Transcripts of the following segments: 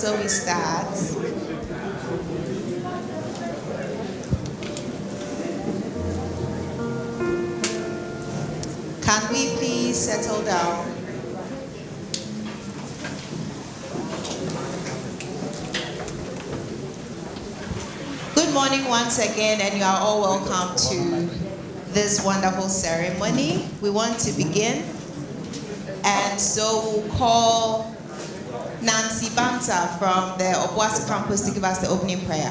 so we start? Can we please settle down? Good morning once again, and you are all welcome to this wonderful ceremony. We want to begin, and so we'll call From the Obuasi campus to give us the opening prayer.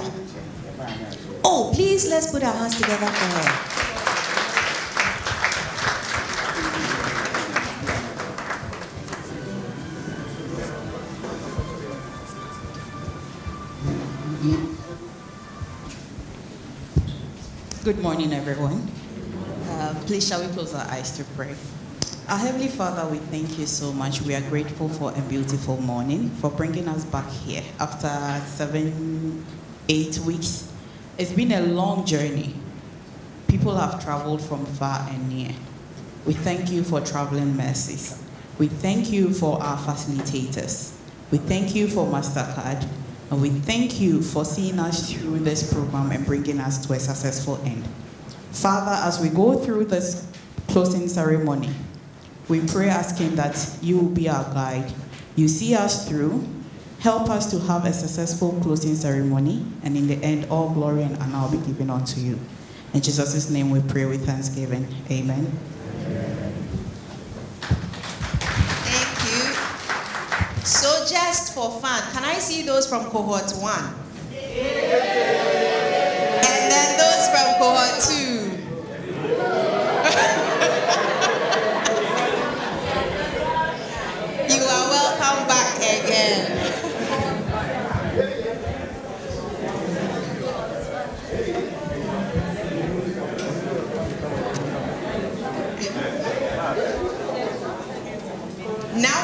Oh, please let's put our hands together for her. Good morning, everyone. Uh, please, shall we close our eyes to pray? Our Heavenly Father, we thank you so much. We are grateful for a beautiful morning, for bringing us back here after seven, eight weeks. It's been a long journey. People have traveled from far and near. We thank you for traveling mercies. We thank you for our facilitators. We thank you for MasterCard. And we thank you for seeing us through this program and bringing us to a successful end. Father, as we go through this closing ceremony, we pray asking that you will be our guide. You see us through. Help us to have a successful closing ceremony, and in the end, all glory and honor will be given unto you. In Jesus' name we pray with thanksgiving. Amen. Thank you. So, just for fun, can I see those from cohort one? And then those from cohort two. you are welcome back again. Now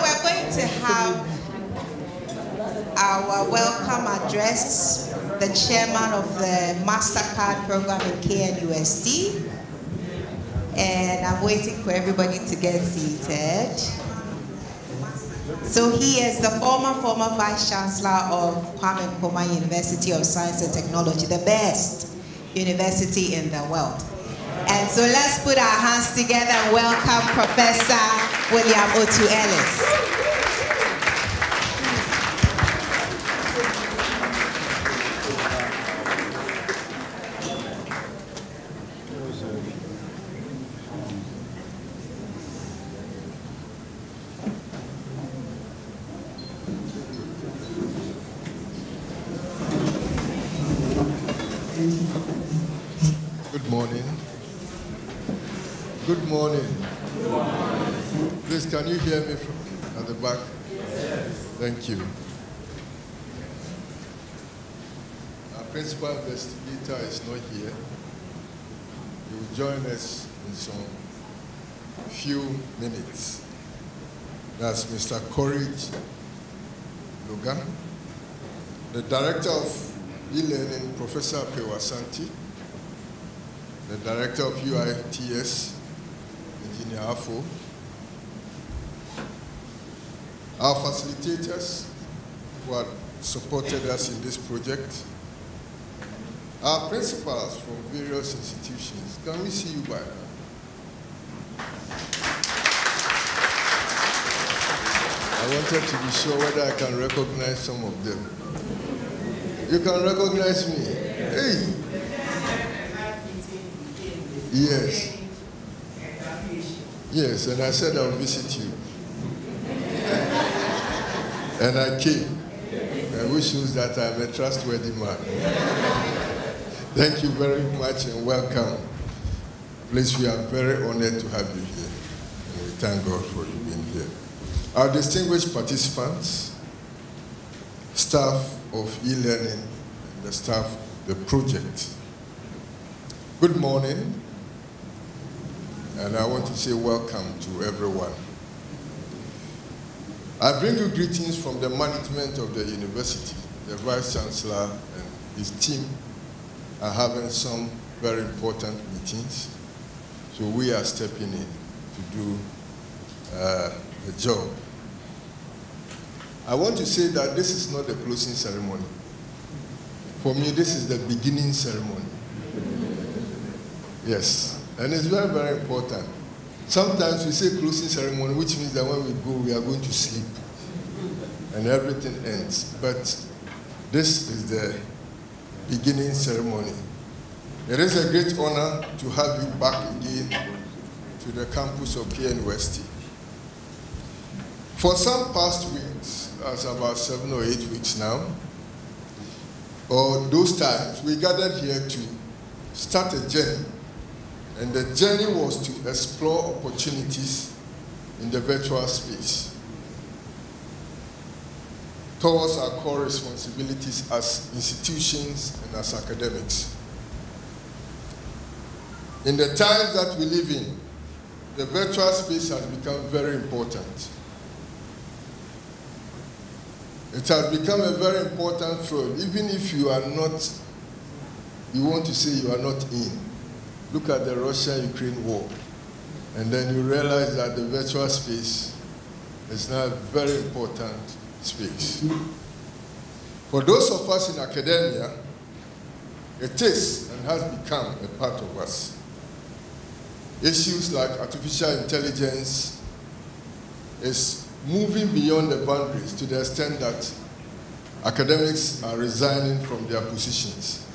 we're going to have our welcome address, the chairman of the MasterCard program in KNUST. And I'm waiting for everybody to get seated. So he is the former, former Vice Chancellor of Kwame Nkrumah University of Science and Technology, the best university in the world. And so let's put our hands together and welcome Professor William Otoo Ellis. Good morning. Good morning. Please, can you hear me from at the back? Thank you. Our principal investigator is not here. He will join us in some few minutes. That's Mr. Courage Logan, the director of e-learning, Professor Pewasanti, the director of UITS, Engineer Afo, our facilitators who have supported us in this project, our principals from various institutions. Can we see you by now? I wanted to be sure whether I can recognize some of them. You can recognize me. Hey. Yes. Yes, and I said I'll visit you. And I came. And which shows that I'm a trustworthy man. Thank you very much and welcome. Please, we are very honored to have you here. And we thank God for you being here. Our distinguished participants, staff of e-learning, and the staff of the project. Good morning, and I want to say welcome to everyone. I bring you greetings from the management of the university. The Vice Chancellor and his team are having some very important meetings, so we are stepping in to do uh, the job. I want to say that this is not the closing ceremony. For me, this is the beginning ceremony. Yes, and it's very, very important. Sometimes we say closing ceremony, which means that when we go, we are going to sleep and everything ends. But this is the beginning ceremony. It is a great honor to have you back again to the campus of KNUST. For some past weeks, as about seven or eight weeks now, or those times, we gathered here to start a journey. And the journey was to explore opportunities in the virtual space towards our core responsibilities as institutions and as academics. In the times that we live in, the virtual space has become very important. It has become a very important field, even if you are not, you want to say you are not in. Look at the Russia Ukraine war, and then you realize that the virtual space is now a very important space. For those of us in academia, it is and has become a part of us. Issues like artificial intelligence is moving beyond the boundaries to the extent that academics are resigning from their positions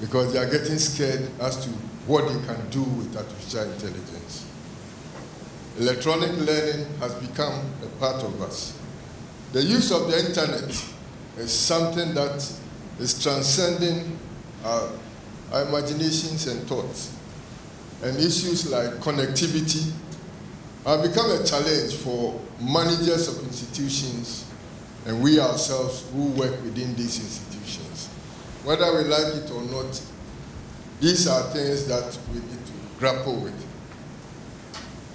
because they are getting scared as to what they can do with artificial intelligence. Electronic learning has become a part of us. The use of the internet is something that is transcending our, our imaginations and thoughts. And issues like connectivity have become a challenge for managers of institutions and we ourselves who work within these institutions. Whether we like it or not, these are things that we need to grapple with.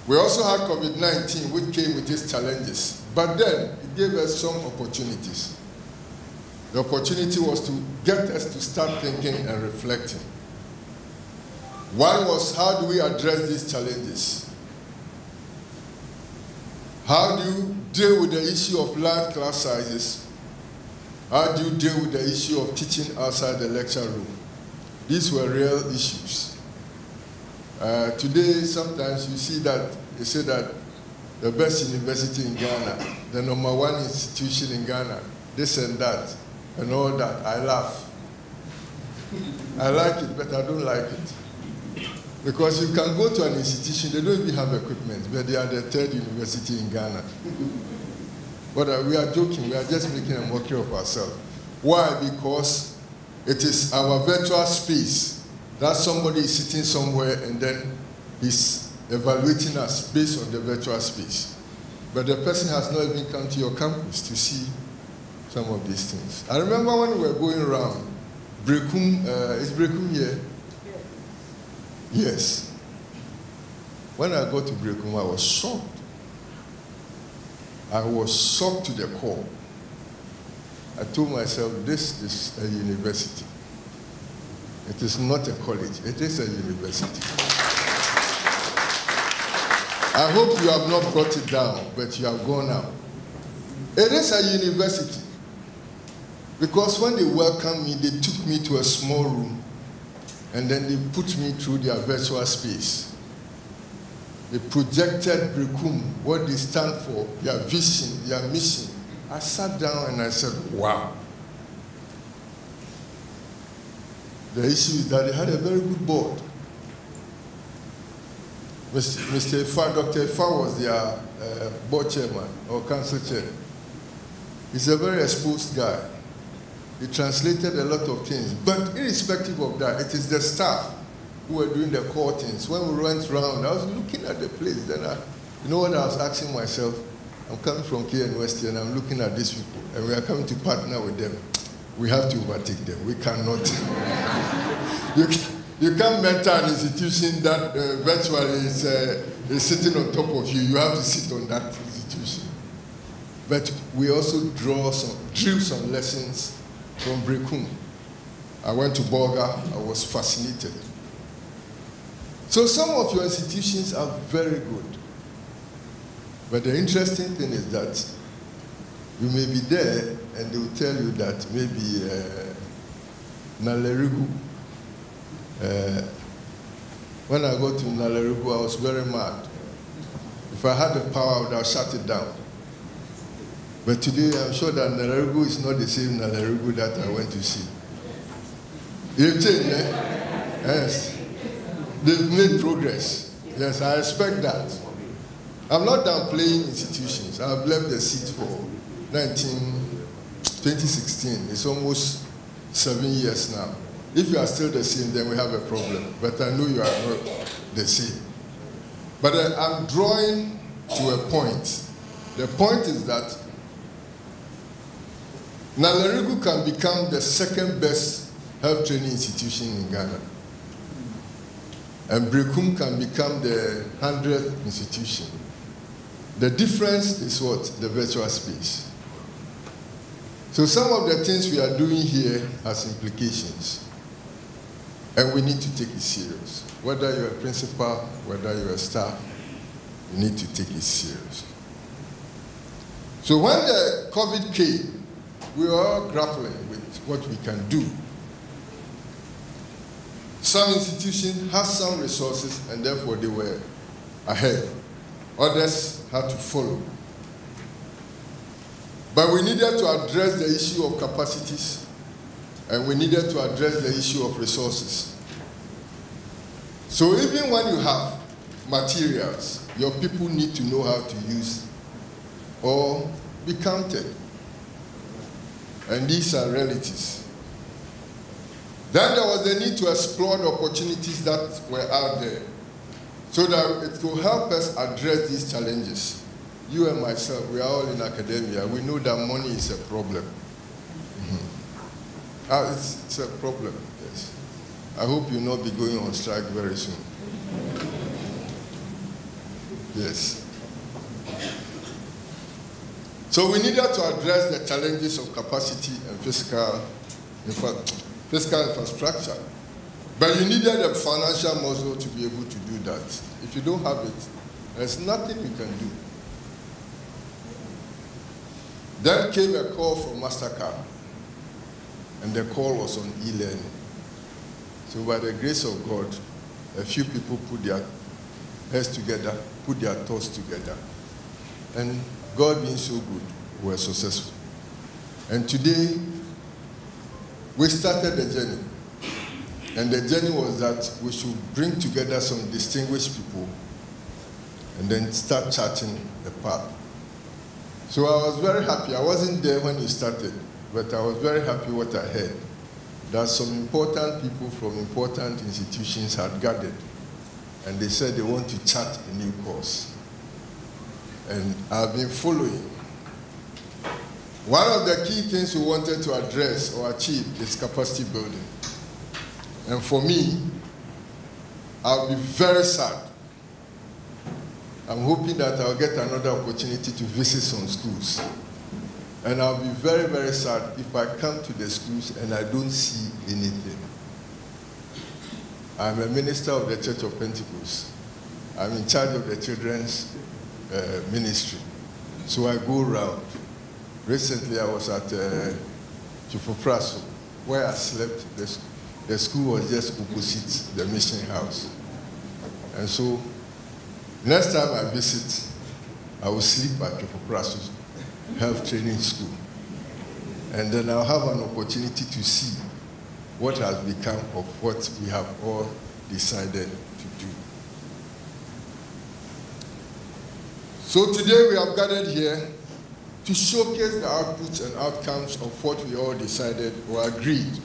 We also had COVID 19, which came with its challenges. But then it gave us some opportunities. The opportunity was to get us to start thinking and reflecting. One was how do we address these challenges? How do you deal with the issue of large class sizes? How do you deal with the issue of teaching outside the lecture room? These were real issues. Uh, today, sometimes you see that they say that the best university in Ghana, the number one institution in Ghana, this and that, and all that. I laugh. I like it, but I don't like it. Because you can go to an institution, they don't even have equipment, but they are the third university in Ghana. But uh, we are joking, we are just making a mockery of ourselves. Why? Because it is our virtual space that somebody is sitting somewhere and then he's evaluating us based on the virtual space. But the person has not even come to your campus to see some of these things. I remember when we were going around, Berekum, uh, is Berekum here? Yes. When I got to Berekum, I was shocked. I was shocked to the core. I told myself, this is a university. It is not a college, it is a university. I hope you have not brought it down, but you have gone out. It is a university. Because when they welcomed me, they took me to a small room and then they put me through their virtual space. They projected Berekum, what they stand for, their vision, their mission. I sat down and I said, wow. The issue is that they had a very good board. Mr. Ifa, Dr. Ifa was their uh, board chairman or council chair. He's a very exposed guy. He translated a lot of things. But irrespective of that, it is the staff who were doing the core things. When we went around, I was looking at the place. Then I, you know what I was asking myself? I'm coming from KNUST and I'm looking at these people and we are coming to partner with them. We have to overtake them. We cannot. you, you can't mentor an institution that uh, virtually is, uh, is sitting on top of you. You have to sit on that institution. But we also draw some, drew some lessons from Berekum. I went to Bolga. I was fascinated. So some of your institutions are very good. But the interesting thing is that You may be there and they will tell you that maybe uh, Nalerigu. Uh, when I go to Nalerigu, I was very mad. If I had the power, I would have shut it down. But today, I'm sure that Nalerigu is not the same Nalerigu that I went to see. you changed eh? Yes. They've made progress. Yes, I expect that. I'm not downplaying institutions. I've left the seat for 19, 2016. It's almost seven years now. If you are still the same, then we have a problem. But I know you are not the same. But uh, I'm drawing to a point. The point is that Nalerigu can become the second best health training institution in Ghana. And Berekum can become the 100th institution. The difference is what? The virtual space. So some of the things we are doing here has implications. And we need to take it serious. Whether you're a principal, whether you're a staff, you need to take it serious. So when the COVID came, we were all grappling with what we can do. Some institutions had some resources and therefore they were ahead. Others had to follow. But we needed to address the issue of capacities and we needed to address the issue of resources. So even when you have materials, your people need to know how to use or be counted. And these are realities. Then there was the need to explore the opportunities that were out there so that it will help us address these challenges. You and myself, we are all in academia. We know that money is a problem. Mm-hmm. Ah, it's, it's a problem, yes. I hope you'll not be going on strike very soon. Yes. So we needed to address the challenges of capacity and physical, infra- physical infrastructure. But you needed a financial muscle to be able to do that. If you don't have it, there's nothing you can do. Then came a call from MasterCard, and the call was on e learning. So, by the grace of God, a few people put their heads together, put their thoughts together, and God being so good, we were successful. And today, we started the journey. And the journey was that we should bring together some distinguished people and then start charting the path. So I was very happy. I wasn't there when you started, but I was very happy what I heard. That some important people from important institutions had gathered and they said they want to chart a new course. And I've been following. One of the key things we wanted to address or achieve is capacity building. And for me, I'll be very sad. I'm hoping that I'll get another opportunity to visit some schools. And I'll be very, very sad if I come to the schools and I don't see anything. I'm a minister of the Church of Pentecost. I'm in charge of the children's uh, ministry. So I go around. Recently, I was at uh, Twifo Praso, where I slept. The, the school was just opposite the mission house. And so, next time I visit, I will sleep at Twifo Praso's health training school. And then I'll have an opportunity to see what has become of what we have all decided to do. So today we have gathered here to showcase the outputs and outcomes of what we all decided or agreed.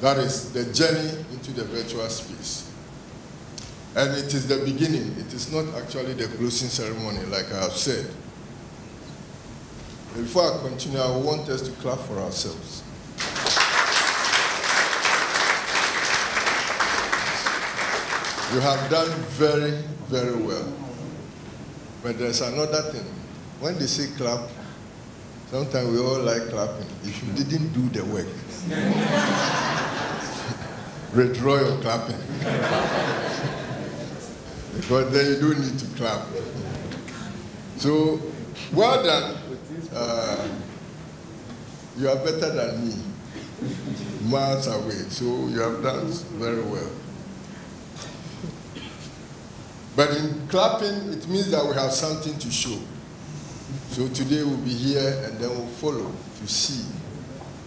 That is the journey into the virtual space. And it is the beginning. It is not actually the closing ceremony, like I have said. Before I continue, I want us to clap for ourselves. You have done very, very well. But there's another thing. When they say clap, sometimes we all like clapping. If you didn't do the work, withdraw your clapping. because then you don't need to clap. So Well done. Uh, you are better than me, miles away. So you have done very well. But in clapping, it means that we have something to show. So today we'll be here and then we'll follow to see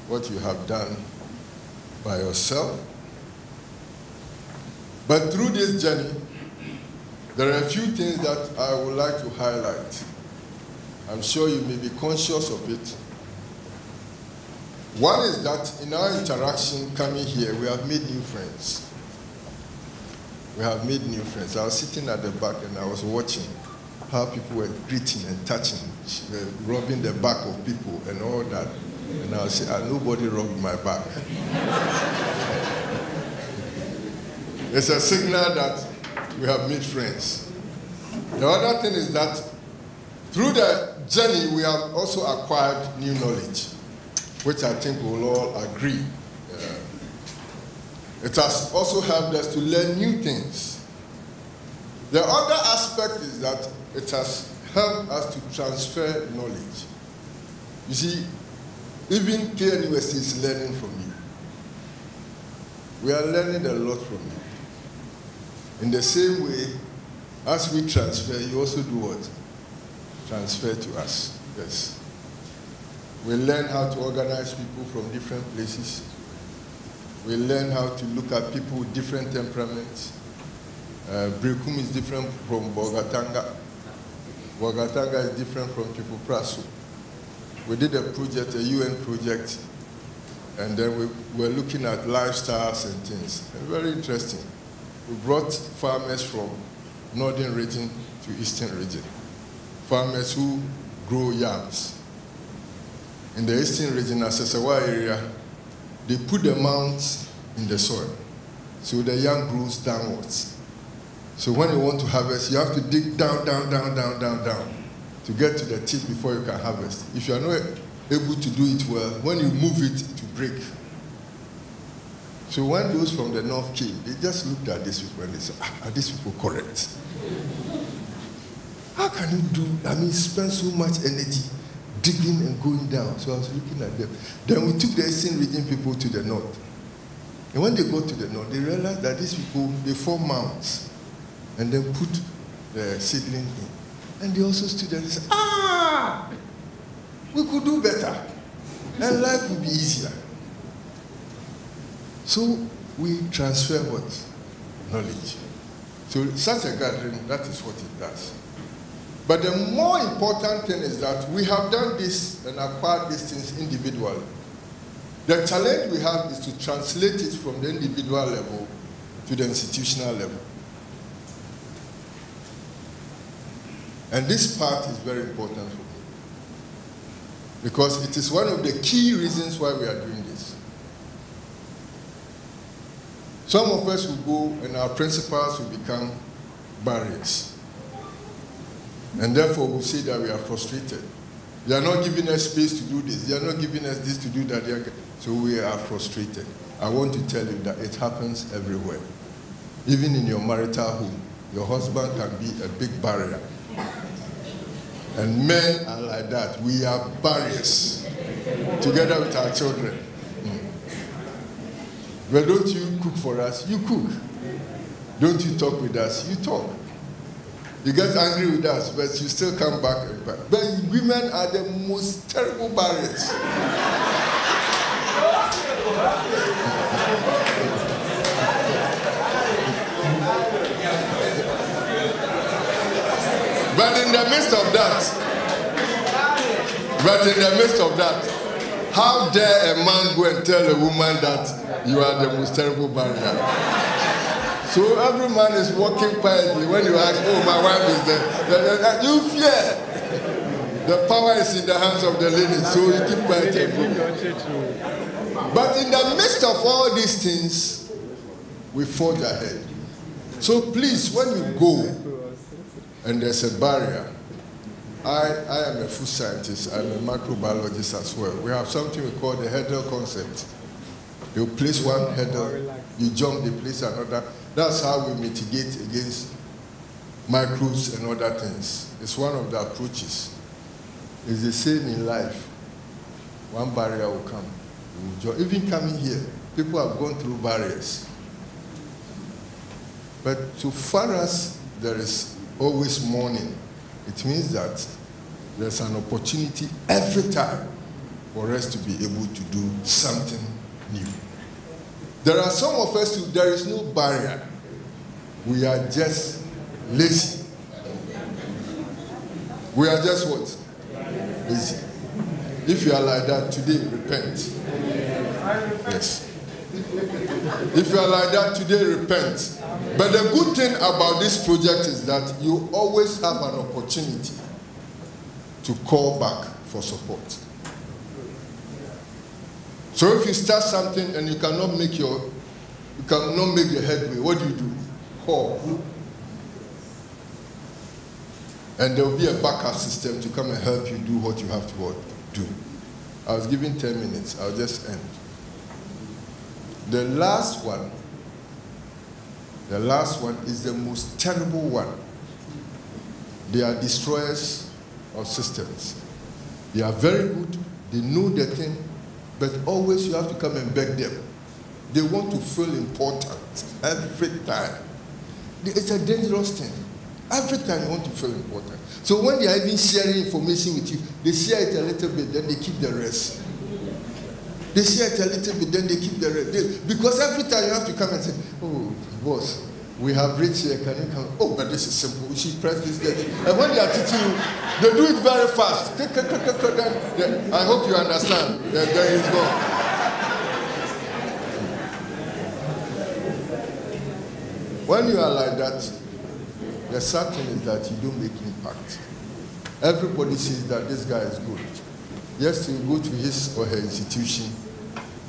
what you have done by yourself. But through this journey, there are a few things that I would like to highlight. I'm sure you may be conscious of it. One is that in our interaction coming here, we have made new friends. We have made new friends. I was sitting at the back and I was watching how people were greeting and touching, rubbing the back of people and all that. And I saying, ah, nobody rubbed my back. it's a signal that we have made friends. The other thing is that through the journey, we have also acquired new knowledge, which I think we'll all agree. It has also helped us to learn new things. The other aspect is that it has helped us to transfer knowledge. You see, even KNUST is learning from you. We are learning a lot from you. In the same way, as we transfer, you also do what? Transfer to us. Yes. We learn how to organize people from different places. We learn how to look at people with different temperaments. Uh, is different from Bolgatanga. Bolgatanga is different from Prasu. We did a project, a UN project, and then we were looking at lifestyles and things. Very interesting. We brought farmers from northern region to eastern region. Farmers who grow yams. In the eastern region, Asesewa area, they put the mounds in the soil. So the young grows downwards. So when you want to harvest, you have to dig down, down, down, down, down, down to get to the tip before you can harvest. If you are not able to do it well, when you move it, to break. So when those from the north came, they just looked at these people and they said, ah, are these people correct? How can you do, I mean, spend so much energy digging and going down? So I was looking at them. Then we took the eastern region people to the north. And when they got to the north, they realized that these people, they form mounds and then put the seedling in. And they also stood there and said, ah, we could do better. And life would be easier. So we transfer what? Knowledge. So such a gathering, that is what it does. But the more important thing is that we have done this and acquired these things individually. The challenge we have is to translate it from the individual level to the institutional level. And this part is very important for me. Because it is one of the key reasons why we are doing this. Some of us will go and our principals will become barriers. And therefore we'll say that we are frustrated. They are not giving us space to do this. They are not giving us this to do that. So we are frustrated. I want to tell you that it happens everywhere. Even in your marital home, your husband can be a big barrier. And men are like that. We are barriers together with our children. Hmm. Well, don't you cook for us? You cook. Don't you talk with us? You talk. You get angry with us, but you still come back and back. But women are the most terrible barriers. but in the midst of that, but in the midst of that, how dare a man go and tell a woman that you are the most terrible barrier. So every man is walking quietly. When you ask, oh, my wife is there, you fear. The power is in the hands of the lady, so you keep quiet. But in the midst of all these things, we forge ahead. So please, when you go and there's a barrier, I, I am a food scientist, I'm a microbiologist as well. We have something we call the Hurdle concept. You place one hurdle, you jump, they place another. That's how we mitigate against microbes and other things. It's one of the approaches. It's the same in life. One barrier will come. Even coming here, people have gone through barriers. But so far as there is always morning, it means that there's an opportunity every time for us to be able to do something new. There are some of us who there is no barrier. We are just lazy. We are just what? Lazy. If you are like that today, repent. Yes. If you are like that today, repent. But the good thing about this project is that you always have an opportunity to call back for support. So if you start something and you cannot make your you cannot make the headway, what do you do? And there will be a backup system to come and help you do what you have to do. I was given 10 minutes. I'll just end. The last one, the last one is the most terrible one. They are destroyers of systems. They are very good, they know the thing, but always you have to come and beg them. They want to feel important every time. It's a dangerous thing. Every time you want to feel important. So when they are even sharing information with you, they share it a little bit, then they keep the rest. They share it a little bit, then they keep the rest. They, because every time you have to come and say, oh, boss, we have reached here, can you come? Oh, but this is simple. We should press this there. And when they are teaching you, they do it very fast. I hope you understand. There, is God. When you are like that, the sad thing is that you don't make impact. Everybody sees that this guy is good. Yes, you go to his or her institution,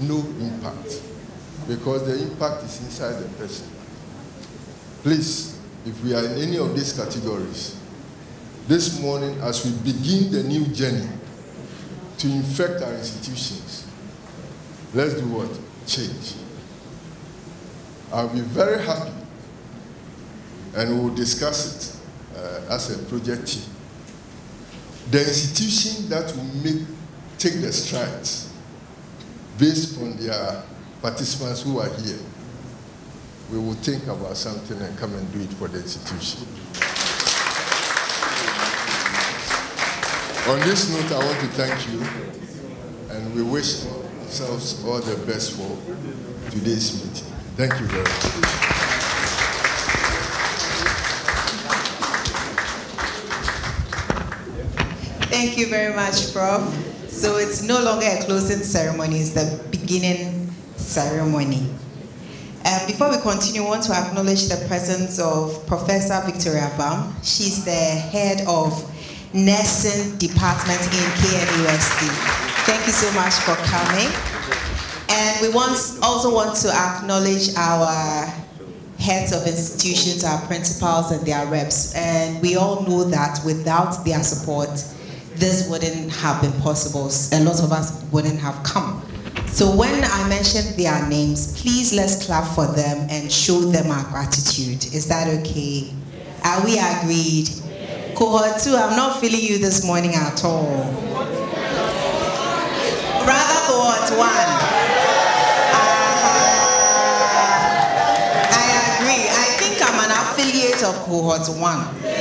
no impact. Because the impact is inside the person. Please, if we are in any of these categories, this morning as we begin the new journey to infect our institutions, let's do what? Change. I'll be very happy and we'll discuss it uh, as a project team. The institution that will make take the strides based on their participants who are here, we will think about something and come and do it for the institution. On this note, I want to thank you, and we wish ourselves all the best for today's meeting. Thank you very much. Thank you very much, Prof. So it's no longer a closing ceremony, it's the beginning ceremony. Um, before we continue, I want to acknowledge the presence of Professor Victoria Bam. She's the head of nursing department in KNUST. Thank you so much for coming. And we want, also want to acknowledge our heads of institutions, our principals and their reps. And we all know that without their support, this wouldn't have been possible. A lot of us wouldn't have come. So when I mention their names, please let's clap for them and show them our gratitude. Is that okay? Are we agreed? Cohort 2, I'm not feeling you this morning at all. Rather cohort 1. Uh, I agree. I think I'm an affiliate of cohort 1.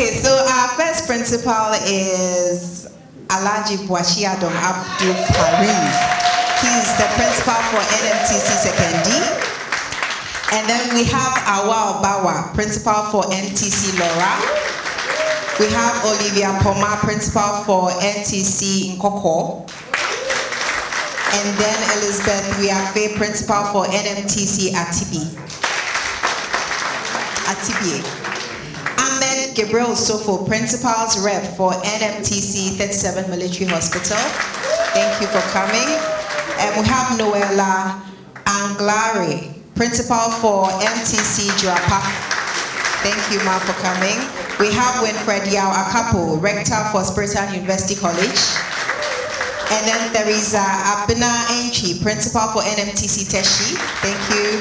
Okay, so our first principal is Alaji Boashi Adam Abdul Karim. He's the principal for NMTC Sekondi. And then we have Awa Bawa, principal for NTC Lawra. We have Olivia Poma, principal for NTC Nkawkaw. And then Elizabeth Riafe, principal for NMTC Atibi. Atibie. Gabriel Sofo, Principal's Rep for NMTC 37 Military Hospital. Thank you for coming. And we have Noella Anglari, Principal for MTC Drapa. Thank you, Ma, for coming. We have Winfred Yao Akapo, Rector for Spiritan University College. And then there is Abina Enchi, Principal for NMTC Teshie. Thank you.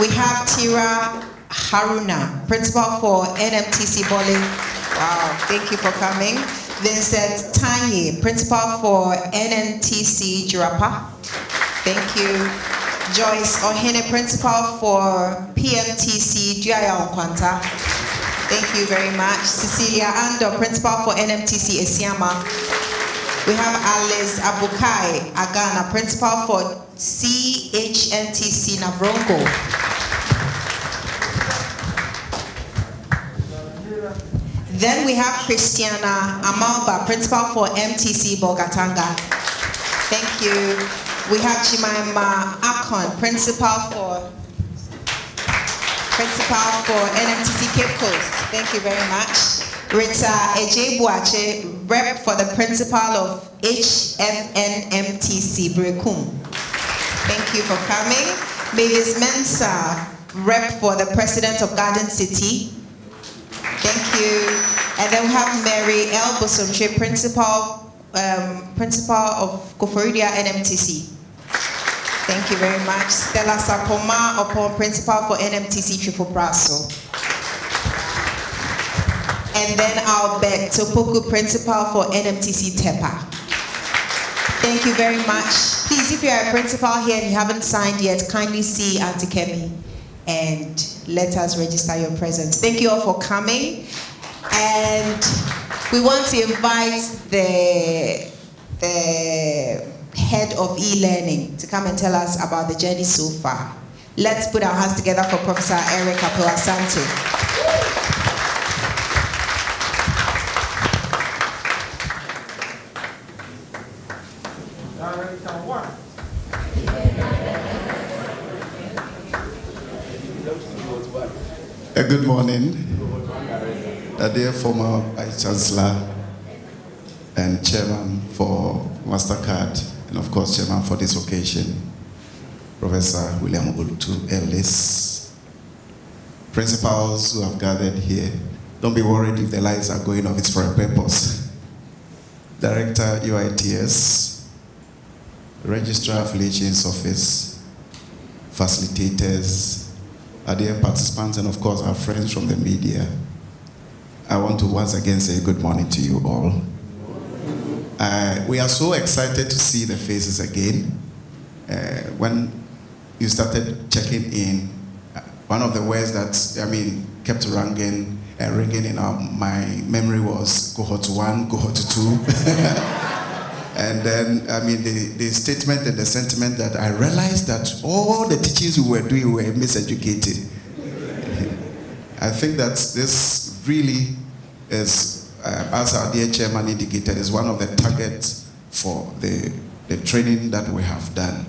We have Tira Haruna, principal for NMTC Bowling Wow, thank you for coming. Vincent Tanye, Principal for NNTC Jirapa. Thank you. Joyce Ohene, Principal for PMTC Jaya Onkwanta. Thank you very much. Cecilia Ando, Principal for NMTC Esiama. We have Alice Abukai Agana, Principal for CHNTC Navrongo. Then we have Christiana Amalba, Principal for MTC Bolgatanga. Thank you. We have Chimaima Akon, Principal for Principal for NMTC Cape Coast. Thank you very much. Rita Ejebuache, Rep for the Principal of HFNMTC Berekum. Thank you for coming. Mavis Mensa, Rep for the President of Garden City. Thank you. And then we have Mary L. Bosomche, Principal, um, Principal of Koforidua NMTC. Thank you very much. Stella Sapoma, upon Principal for NMTC Twifo Praso. And then Albert Topoku, Principal for NMTC Tepa. Thank you very much. Please, if you're a principal here and you haven't signed yet, kindly see Auntie Kemi and let us register your presence. Thank you all for coming. And we want to invite the, the head of e-learning to come and tell us about the journey so far. Let's put our hands together for Professor Eric Apuasante. A good morning. The dear former Vice Chancellor and Chairman for MasterCard, and of course, Chairman for this occasion, Professor William Olutu Ellis, principals who have gathered here. Don't be worried if the lights are going off, it's for a purpose. Director UITS, Registrar Affiliations Office, facilitators, our dear participants, and of course our friends from the media. I want to once again say good morning to you all. Uh, we are so excited to see the faces again. Uh, when you started checking in, uh, one of the words that, I mean, kept ringing, uh, ringing in our, my memory was cohort one, cohort two. And then, I mean, the, the statement and the sentiment that I realized that all the teachings we were doing were miseducated. I think that this really is, uh, as our dear chairman indicated, is one of the targets for the, the training that we have done.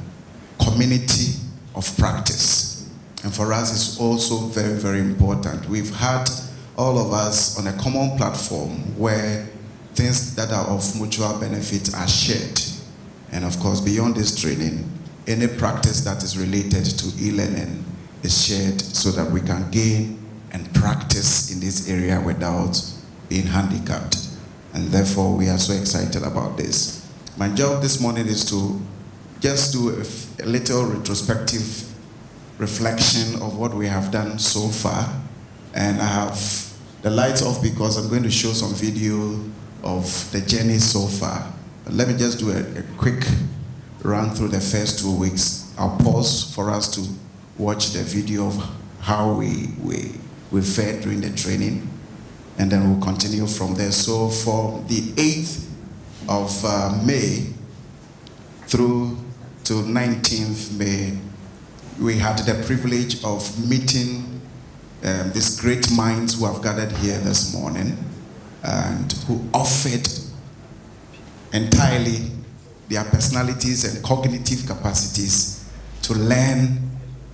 Community of practice. And for us, it's also very, very important. We've had all of us on a common platform where things that are of mutual benefit are shared. And of course, beyond this training, any practice that is related to e-learning is shared so that we can gain and practice in this area without being handicapped. And therefore, we are so excited about this. My job this morning is to just do a, a little retrospective reflection of what we have done so far. And I have the lights off because I'm going to show some video of the journey so far. Let me just do a, a quick run through the first two weeks. I'll pause for us to watch the video of how we, we, we fared during the training, and then we'll continue from there. So for the 8th of uh, May through to 19th May, we had the privilege of meeting um, these great minds who have gathered here this morning and who offered entirely their personalities and cognitive capacities to learn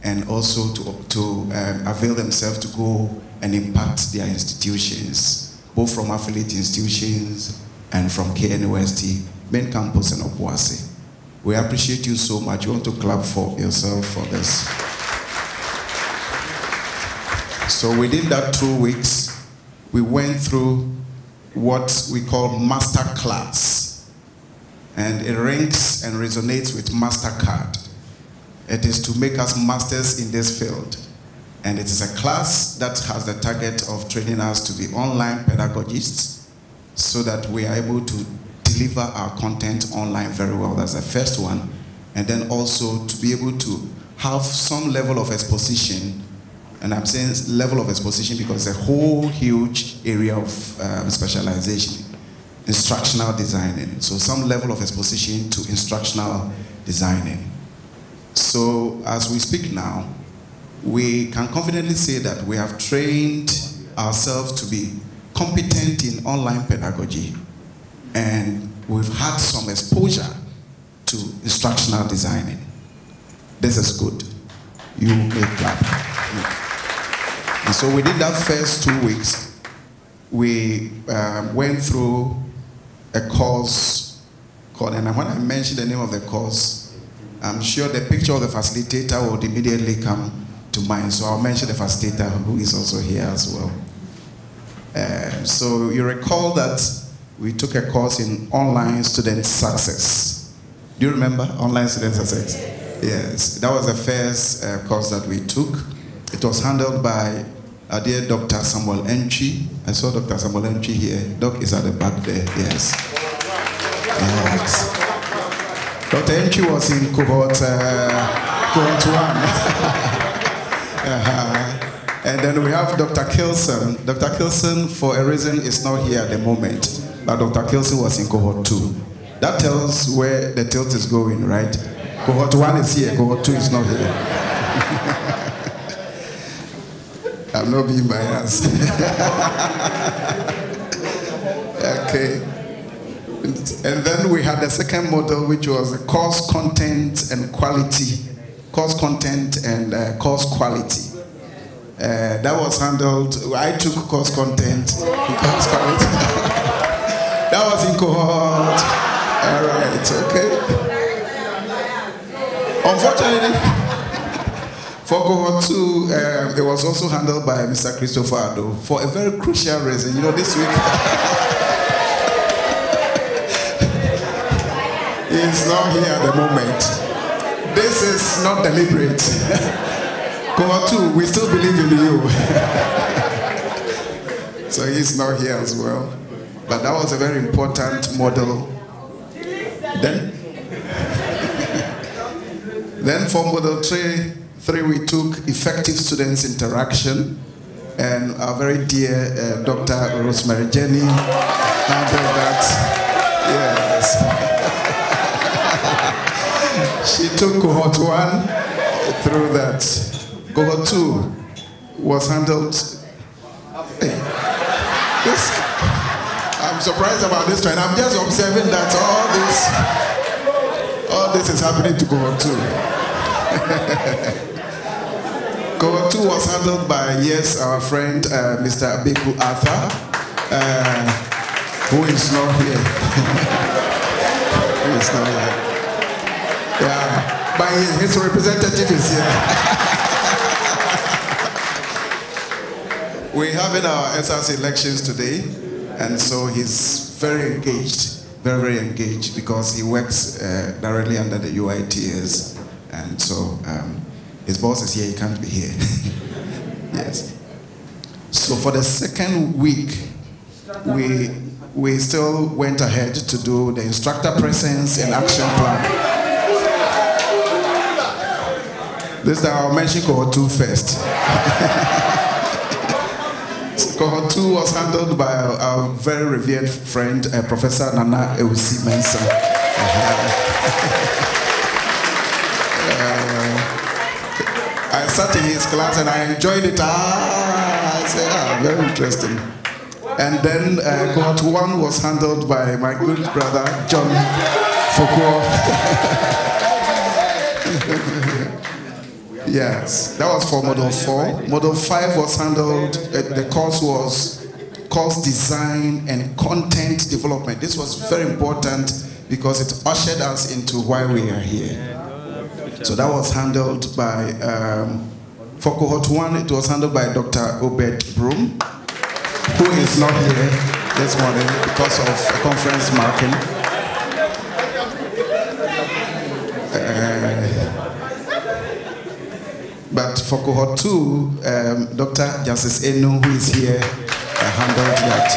and also to, to um, avail themselves to go and impact their institutions, both from affiliate institutions and from KNUST, main campus and Obuasi. We appreciate you so much. You want to clap for yourself for this. So within that two weeks, we went through what we call master class. And it rings and resonates with MasterCard. It is to make us masters in this field. And it is a class that has the target of training us to be online pedagogists so that we are able to deliver our content online very well. That's the first one. And then also to be able to have some level of exposition. And I'm saying level of exposition because it's a whole huge area of um, specialization, instructional designing. So some level of exposition to instructional designing. So as we speak now, we can confidently say that we have trained ourselves to be competent in online pedagogy and we've had some exposure to instructional designing. This is good. You may clap. And so within that first two weeks, we um, went through a course called, and when I mention the name of the course, I'm sure the picture of the facilitator would immediately come to mind. So I'll mention the facilitator who is also here as well. Um, so you recall that we took a course in online student success. Do you remember online student success? Yes, that was the first uh, course that we took. It was handled by our dear Dr. Samuel Entry. I saw Dr. Samuel Entry here. Doc is at the back there, yes. Yes. Dr. Entry was in cohort, uh, cohort one. Uh-huh. And then we have Dr. Kilson. Dr. Kilson, for a reason, is not here at the moment, but Dr. Kilson was in cohort two. That tells where the tilt is going, right? Cohort one is here, cohort two is not here. I'm not being biased. okay. And then we had the second model, which was the course content and quality course content and uh, course quality. Uh, that was handled, I took course content course quality. that was in cohort. All right, okay. Unfortunately, for cohort two, um, it was also handled by Mr. Christopher Addo for a very crucial reason. You know, this week, he's not here at the moment. This is not deliberate. Cohort two, we still believe in you. so he's not here as well. But that was a very important model. Then, then for model three, three we took effective students interaction, and our very dear uh, Dr. Rosemary Jenny handled that. Yes. she took cohort one through that. Cohort two was handled. Hey, this, I'm surprised about this trend. I'm just observing that all this, all this is happening to cohort two. cohort two was handled by yes, our friend uh, Mr. Abeku Arthur, uh, who is not here. who is not here. Yeah, but his representative is here. We're having our SRC elections today, and so he's very engaged, very, very engaged, because he works uh, directly under the UITS, and so um, his boss is here, he can't be here. yes. So for the second week, we we still went ahead to do the instructor presence and action plan. This time I'll mention cohort two first. cohort two was handled by our, very revered friend, uh, Professor Nana Ewusi Mensah. uh, I sat in his class and I enjoyed it. Ah, I said, ah, very interesting. And then uh, one was handled by my good brother, John Foucault. Yes, that was for Model 4. Model 5 was handled, uh, the course was course design and content development. This was very important because it ushered us into why we are here. So that was handled by, um, for cohort 1, it was handled by Dr. Obed Broom, who is not here this morning because of conference marking. But for cohort two, um, Dr. Justice Eno, who is here, uh, handled that.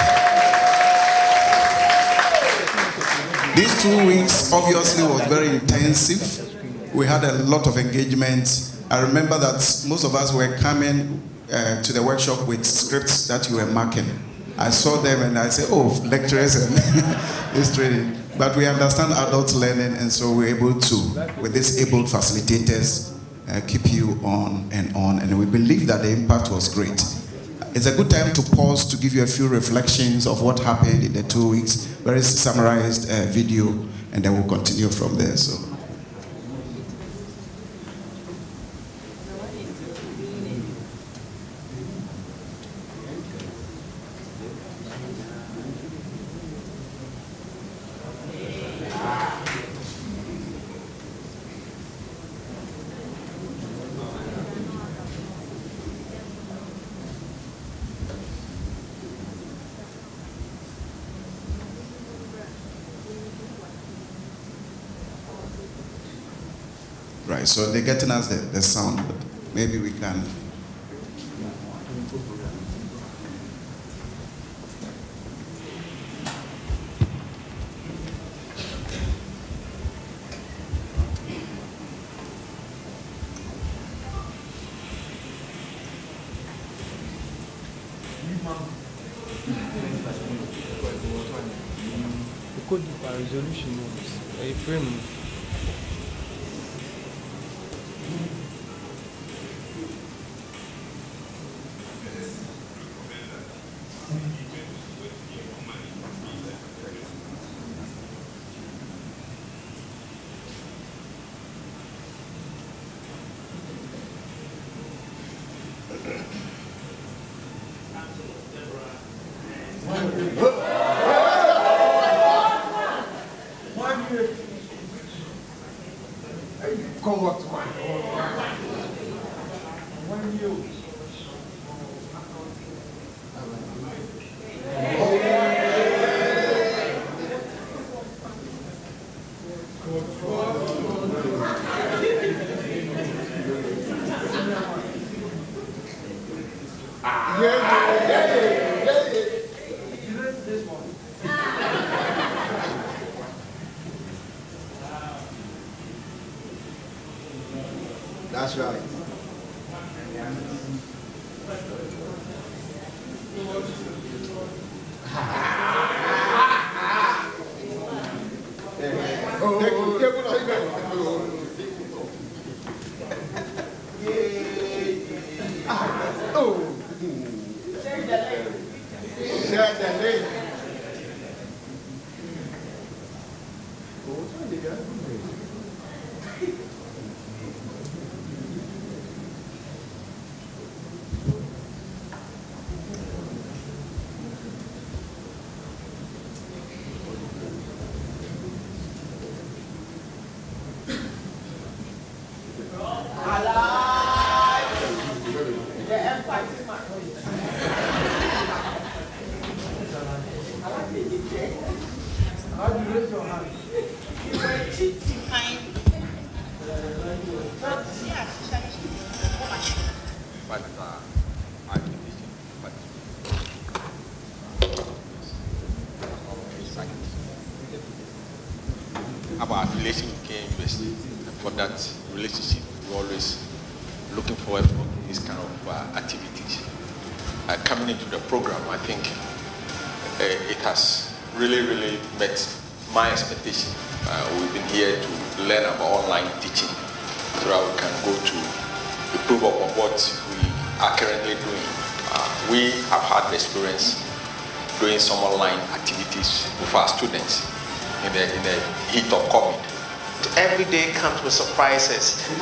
These two weeks obviously was very intensive. We had a lot of engagement. I remember that most of us were coming uh, to the workshop with scripts that you were marking. I saw them and I said, oh, lecturers and this training. But we understand adult learning, and so we're able to, with these able facilitators, uh, keep you on and on. And we believe that the impact was great. It's a good time to pause to give you a few reflections of what happened in the two weeks, very summarized uh, video, and then we'll continue from there. So. So they're getting us the, the sound, but maybe we can. Resolution is a frame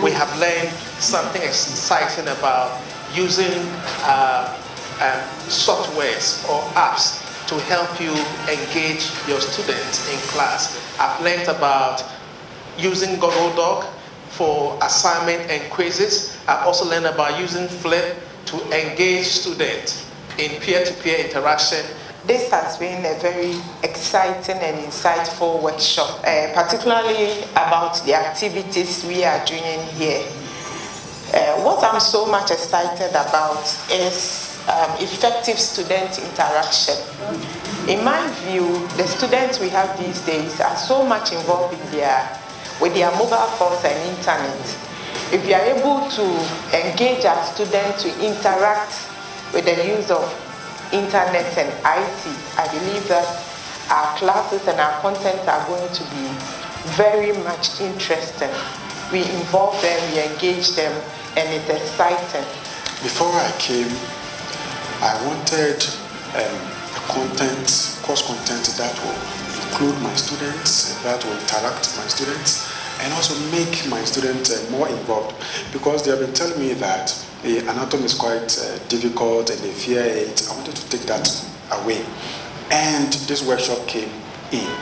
We have learned something exciting about using uh, um, softwares or apps to help you engage your students in class. I've learned about using Google Doc for assignment and quizzes. I've also learned about using Flip to engage students in peer-to-peer -peer interaction this has been a very exciting and insightful workshop, uh, particularly about the activities we are doing here. Uh, what I'm so much excited about is um, effective student interaction. In my view, the students we have these days are so much involved in their, with their mobile phones and internet. If you are able to engage our students to interact with the use of internet and IT, I believe that our classes and our content are going to be very much interesting. We involve them, we engage them, and it's exciting. Before I came, I wanted um, a content, course content that will include my students, that will interact with my students, and also make my students uh, more involved because they have been telling me that the anatomy is quite uh, difficult and they fear it. I wanted to take that away. And this workshop came in.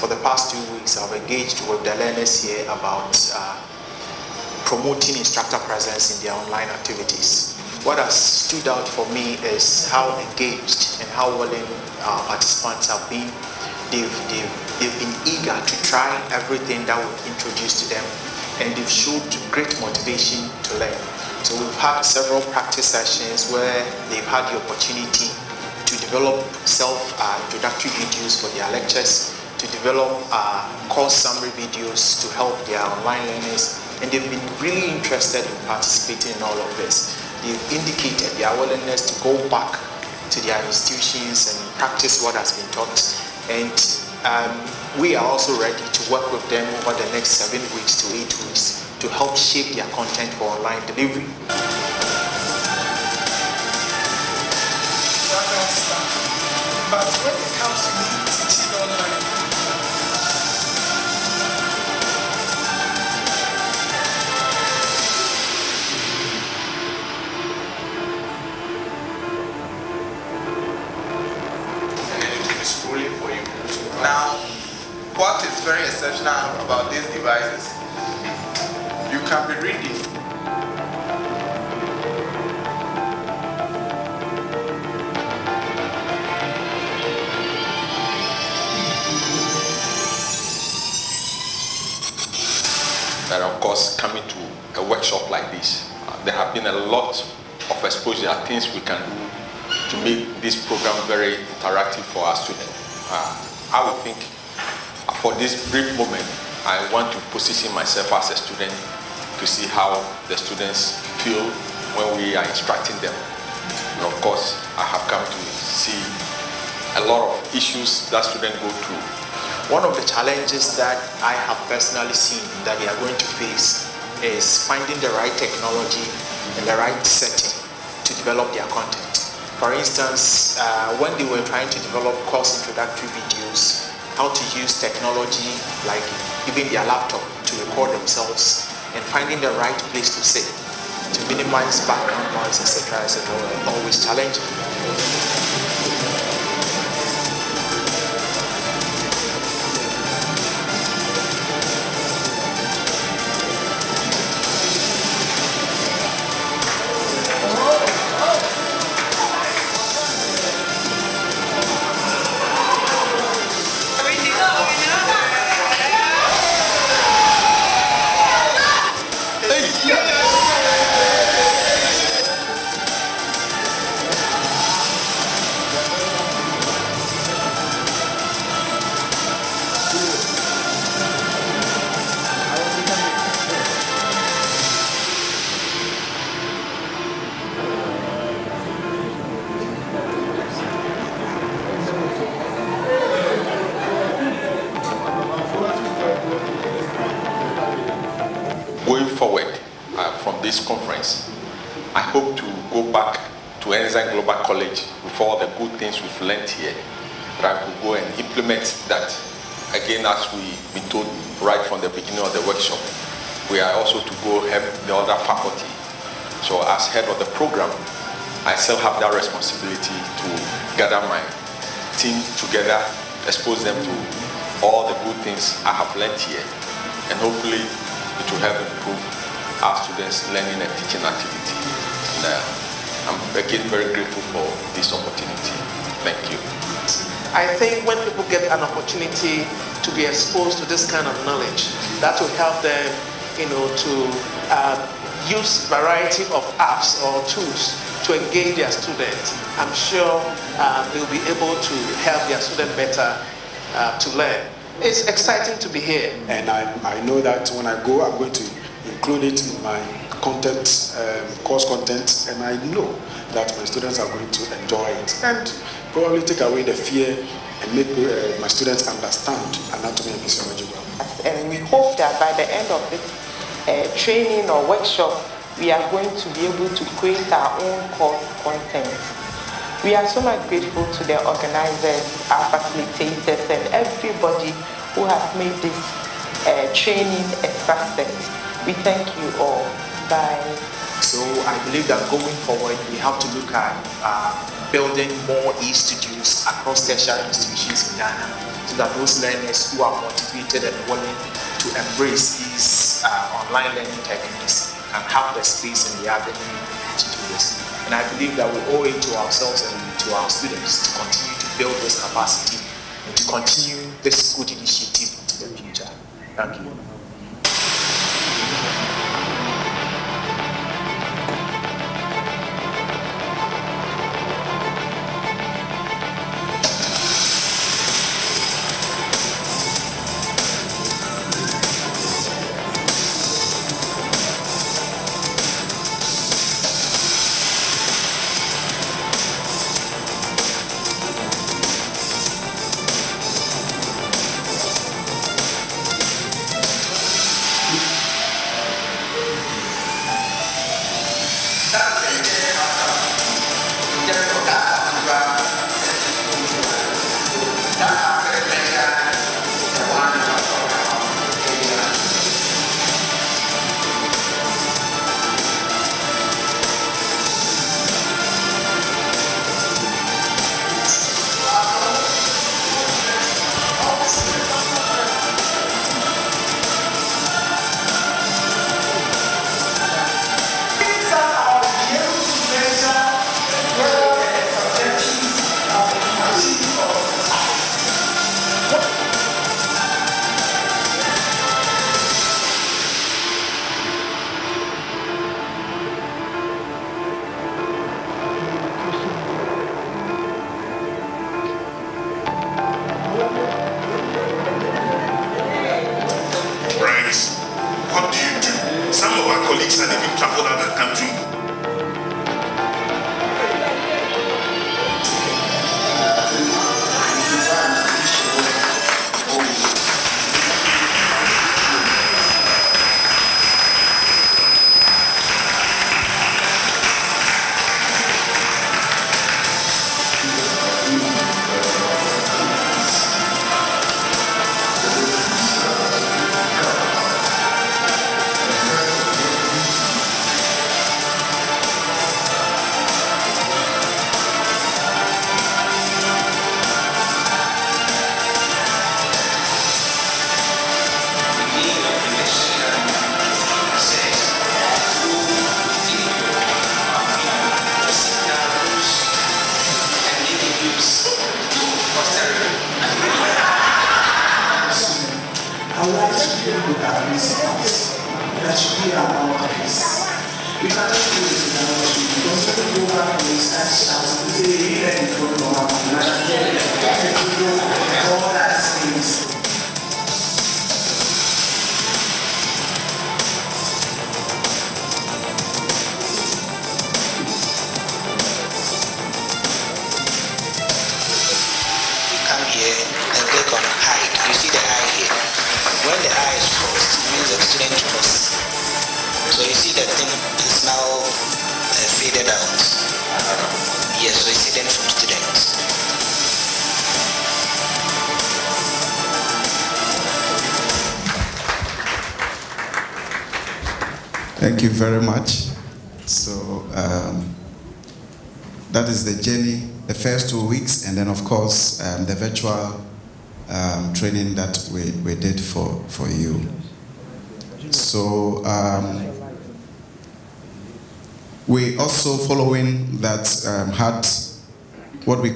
For the past two weeks, I've engaged with the learners here about uh, promoting instructor presence in their online activities. What has stood out for me is how engaged and how willing uh, participants have been. They've, they've, they've been eager to try everything that we introduced to them, and they've showed great motivation to learn. So we've had several practice sessions where they've had the opportunity to develop self-introductory videos for their lectures, to develop uh, course summary videos to help their online learners, and they've been really interested in participating in all of this. They've indicated their willingness to go back to their institutions and practice what has been taught. And um, we are also ready to work with them over the next seven weeks to eight weeks to help shape their content for online delivery. But when it comes to been a lot of exposure, things we can do to make this program very interactive for our students. Uh, I would think for this brief moment, I want to position myself as a student to see how the students feel when we are instructing them. And of course, I have come to see a lot of issues that students go through. One of the challenges that I have personally seen that they are going to face is finding the right technology and the right setting to develop their content. For instance, uh, when they were trying to develop course introductory videos, how to use technology like even their laptop to record themselves and finding the right place to sit to minimize background noise, etc., etc., always challenging. Still have that responsibility to gather my team together, expose them to all the good things I have learned here, and hopefully it will help improve our students' learning and teaching activity. And, uh, I'm again very grateful for this opportunity. Thank you. I think when people get an opportunity to be exposed to this kind of knowledge, that will help them, you know, to uh, use variety of apps or tools to engage their students, I'm sure uh, they'll be able to help their students better uh, to learn. It's exciting to be here. And I, I know that when I go, I'm going to include it in my content, um, course content, and I know that my students are going to enjoy it and probably take away the fear and make uh, my students understand anatomy and physiology well. And we hope that by the end of this uh, training or workshop, we are going to be able to create our own course content. We are so much grateful to the organizers, our facilitators, and everybody who has made this uh, training a success. We thank you all. Bye. So I believe that going forward, we have to look at uh, building more e-studios across tertiary institutions in Ghana so that those learners who are motivated and willing to embrace these uh, online learning techniques can have the space and the avenue to do this. And I believe that we owe it to ourselves and to our students to continue to build this capacity and to continue this good initiative into the future. Thank you.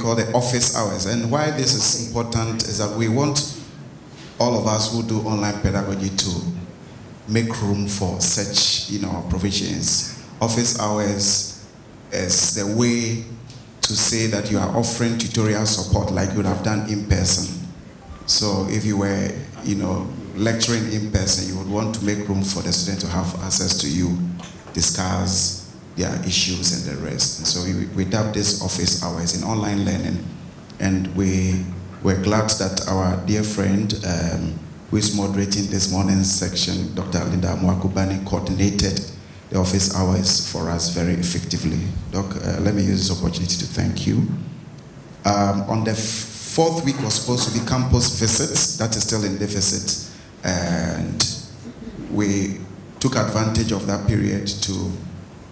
Call the office hours. And why this is important is that we want all of us who do online pedagogy to make room for such, you know, provisions. Office hours is the way to say that you are offering tutorial support like you would have done in person. So if you were, you know, lecturing in person, you would want to make room for the student to have access to you, discuss their issues and the rest. And so we, we dubbed this office hours in online learning. And we were glad that our dear friend, um, who is moderating this morning's section, Dr. Linda Mwakubani, coordinated the office hours for us very effectively. Doc, uh, let me use this opportunity to thank you. Um, on the fourth week was supposed to be campus visits. That is still in deficit. And we took advantage of that period to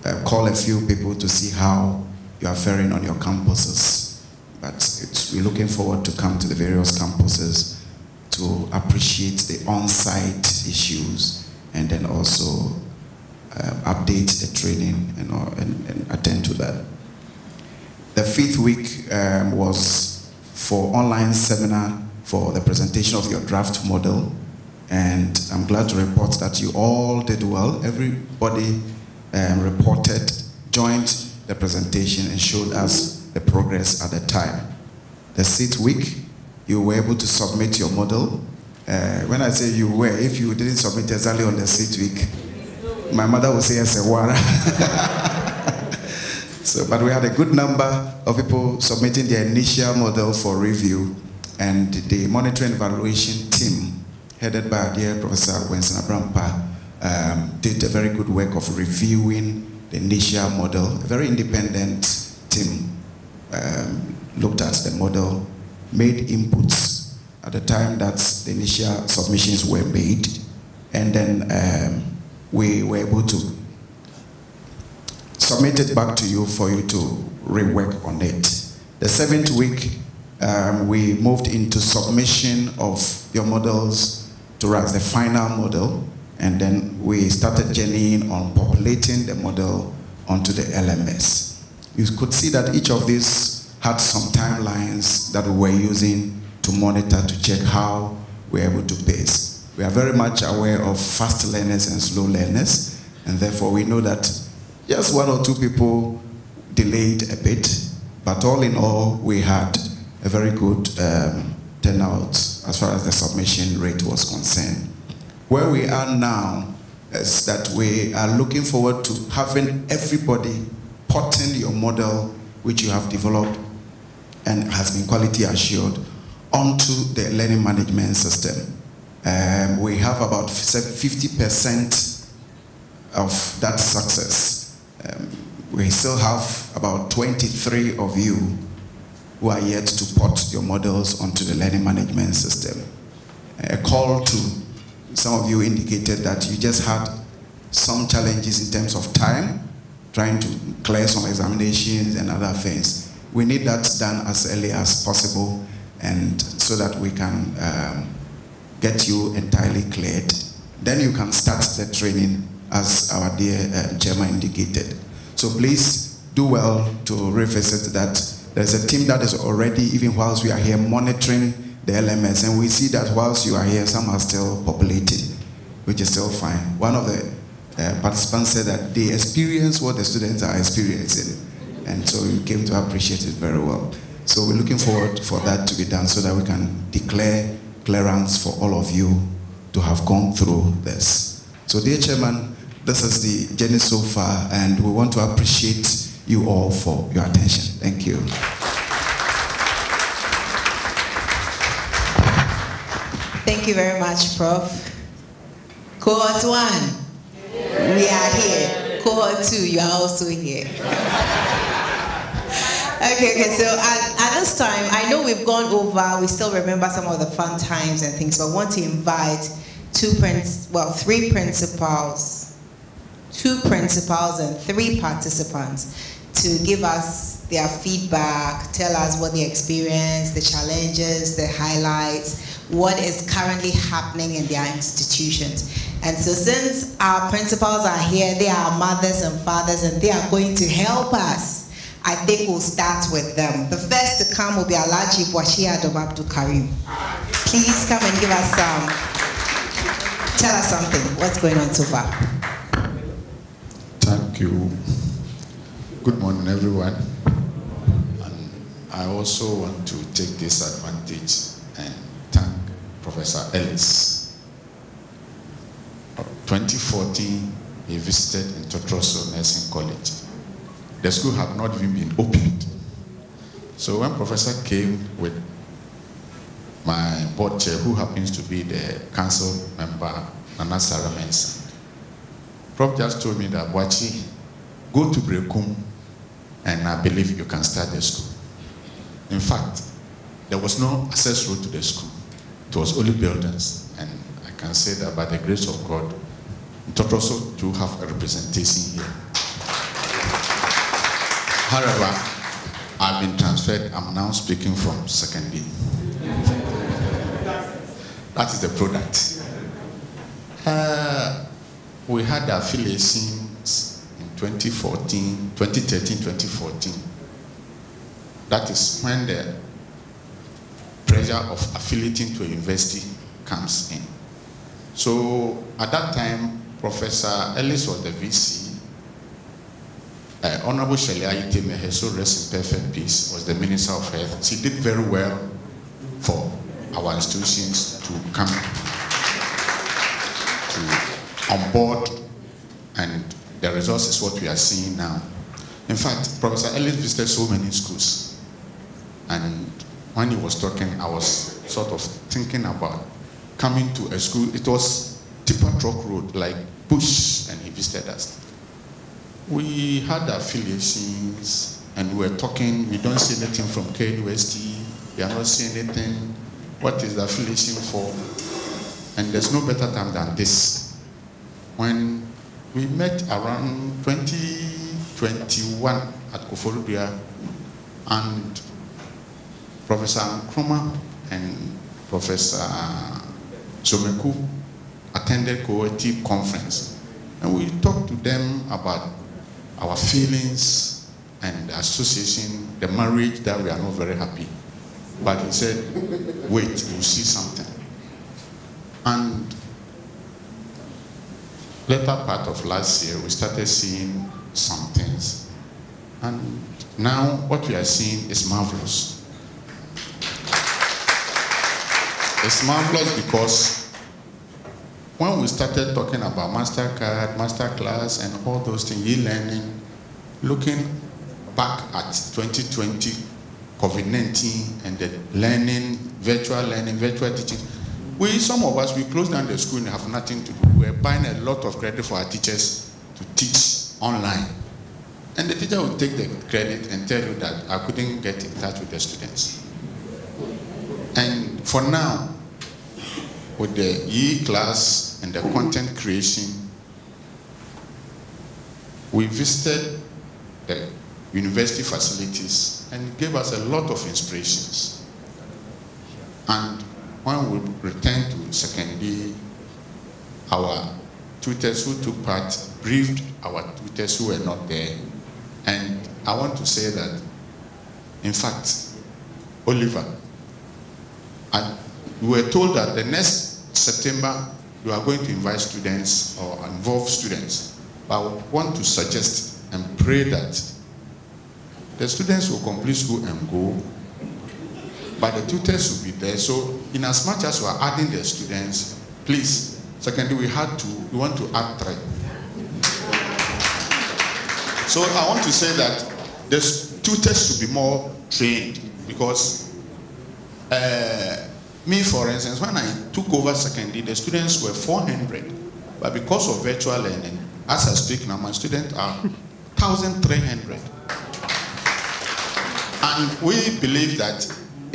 uh, call a few people to see how you are faring on your campuses. But we're looking forward to come to the various campuses to appreciate the on-site issues and then also uh, update the training and, and, and, attend to that. The fifth week um, was for online seminar for the presentation of your draft model and I'm glad to report that you all did well. Everybody um, reported, joined the presentation and showed us the progress at the time. The sixth week, you were able to submit your model. Uh, when I say you were, if you didn't submit exactly on the sixth week, my mother would say, yes, so, but we had a good number of people submitting their initial model for review, and the monitoring evaluation team headed by dear Professor Winston Abroampa, um, did a very good work of reviewing the initial model. A very independent team um, looked at the model, made inputs at the time that the initial submissions were made, and then um, we were able to submit it back to you for you to rework on it. The seventh week, um, we moved into submission of your models to write the final model, and then we started journeying on populating the model onto the LMS. You could see that each of these had some timelines that we were using to monitor, to check how we're able to pace. We are very much aware of fast learners and slow learners, and therefore we know that just one or two people delayed a bit, but all in all, we had a very good um, turnout as far as the submission rate was concerned. Where we are now is that we are looking forward to having everybody putting your model which you have developed and has been quality assured onto the learning management system. Um, we have about 50% of that success. Um, we still have about 23 of you who are yet to put your models onto the learning management system. A call to some of you indicated that you just had some challenges in terms of time, trying to clear some examinations and other things. We need that done as early as possible and so that we can um, get you entirely cleared. Then you can start the training as our dear uh, chairman indicated. So please do well to revisit that there's a team that is already, even whilst we are here, monitoring the LMS. And we see that whilst you are here, some are still populated, which is still fine. One of the uh, participants said that they experience what the students are experiencing. And so we came to appreciate it very well. So we're looking forward for that to be done so that we can declare clearance for all of you to have gone through this. So dear Chairman, this is the journey so far and we want to appreciate you all for your attention. Thank you. Thank you very much, Prof. Cohort one, we are here. Cohort two, you are also here. Okay, okay, so at, at this time, I know we've gone over, we still remember some of the fun times and things, but I want to invite two, prince, well, three principals, two principals and three participants to give us their feedback, tell us what they experienced, the challenges, the highlights, what is currently happening in their institutions. And so since our principals are here, they are mothers and fathers and they are going to help us. I think we'll start with them. The first to come will be Alhaji Bwashia Abdul Karim. Please come and give us some Tell us something. What's going on so far? Thank you. Good morning, everyone. And I also want to take this advantage and thank Professor Ellis. Uh, 2014, he visited in Twifo Praso Nursing College. The school had not even been opened. So when Professor came with my board chair, who happens to be the council member, Nana Sarah Prof just told me that, Wachi, go to Berekum and I believe you can start the school. In fact, there was no access road to the school. It was only buildings. And I can say that by the grace of God, Twifo Praso to have a representation here. However, I've been transferred. I'm now speaking from Sekondi. That is the product. Uh, we had affiliations in 2014, 2013, 2014. That is when the pressure of affiliating to a university comes in. So at that time, Professor Ellis was the VC. Uh, Honorable Sherry Ayittey so rest in perfect peace, was the Minister of Health. She did very well for our institutions to come to on board, and the result is what we are seeing now. In fact, Professor Ellis visited so many schools, and when he was talking, I was sort of thinking about coming to a school. It was Tipper Truck Road, like Bush, and he visited us. We had affiliations, and we were talking. We don't see anything from KUST. We are not seeing anything. What is the affiliation for? And there's no better time than this. When we met around 2021 at Koforidua, and Professor Nkrumah and Professor Someku attended cooperative conference. And we talked to them about our feelings and the association, the marriage that we are not very happy. But he said, wait, you'll see something. And later part of last year, we started seeing some things. And now what we are seeing is marvelous. It's marvelous because when we started talking about MasterCard, MasterClass, and all those things, e-learning, looking back at 2020, COVID-19, and the learning, virtual learning, virtual teaching, we, some of us, we closed down the school and have nothing to do. We're buying a lot of credit for our teachers to teach online. And the teacher will take the credit and tell you that I couldn't get in touch with the students. And for now, with the E class and the content creation, we visited the university facilities and gave us a lot of inspirations. And when we returned to secondary, our tutors who took part briefed our tutors who were not there. And I want to say that, in fact, Oliver, and we were told that the next September you are going to invite students or involve students. But I want to suggest and pray that the students will complete school and go, but the tutors will be there. So, in as much as we are adding the students, please, secondly, we had to, we want to add three. So, I want to say that the tutors should be more trained because uh, me, for instance, when I took over secondary, the students were 400. But because of virtual learning, as I speak now, my students are 1,300. And we believe that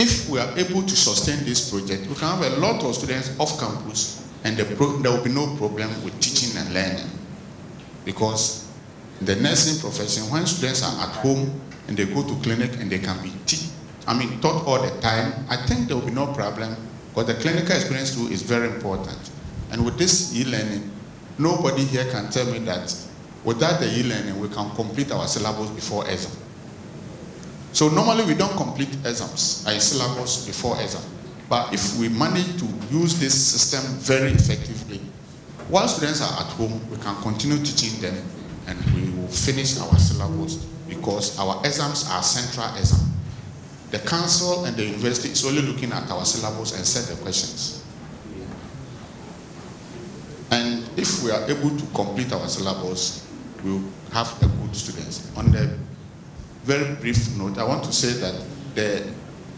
if we are able to sustain this project, we can have a lot of students off campus and the there will be no problem with teaching and learning. Because the nursing profession, when students are at home and they go to clinic and they can be teach, I mean, taught all the time, I think there will be no problem because the clinical experience too is very important. And with this e-learning, nobody here can tell me that without the e-learning, we can complete our syllabus before exam. So normally we don't complete exams, our syllabus before exam. But if we manage to use this system very effectively, while students are at home, we can continue teaching them and we will finish our syllabus because our exams are central exam. The council and the university is only looking at our syllabus and set the questions. And if we are able to complete our syllabus, we will have a good students. On the very brief note, I want to say that the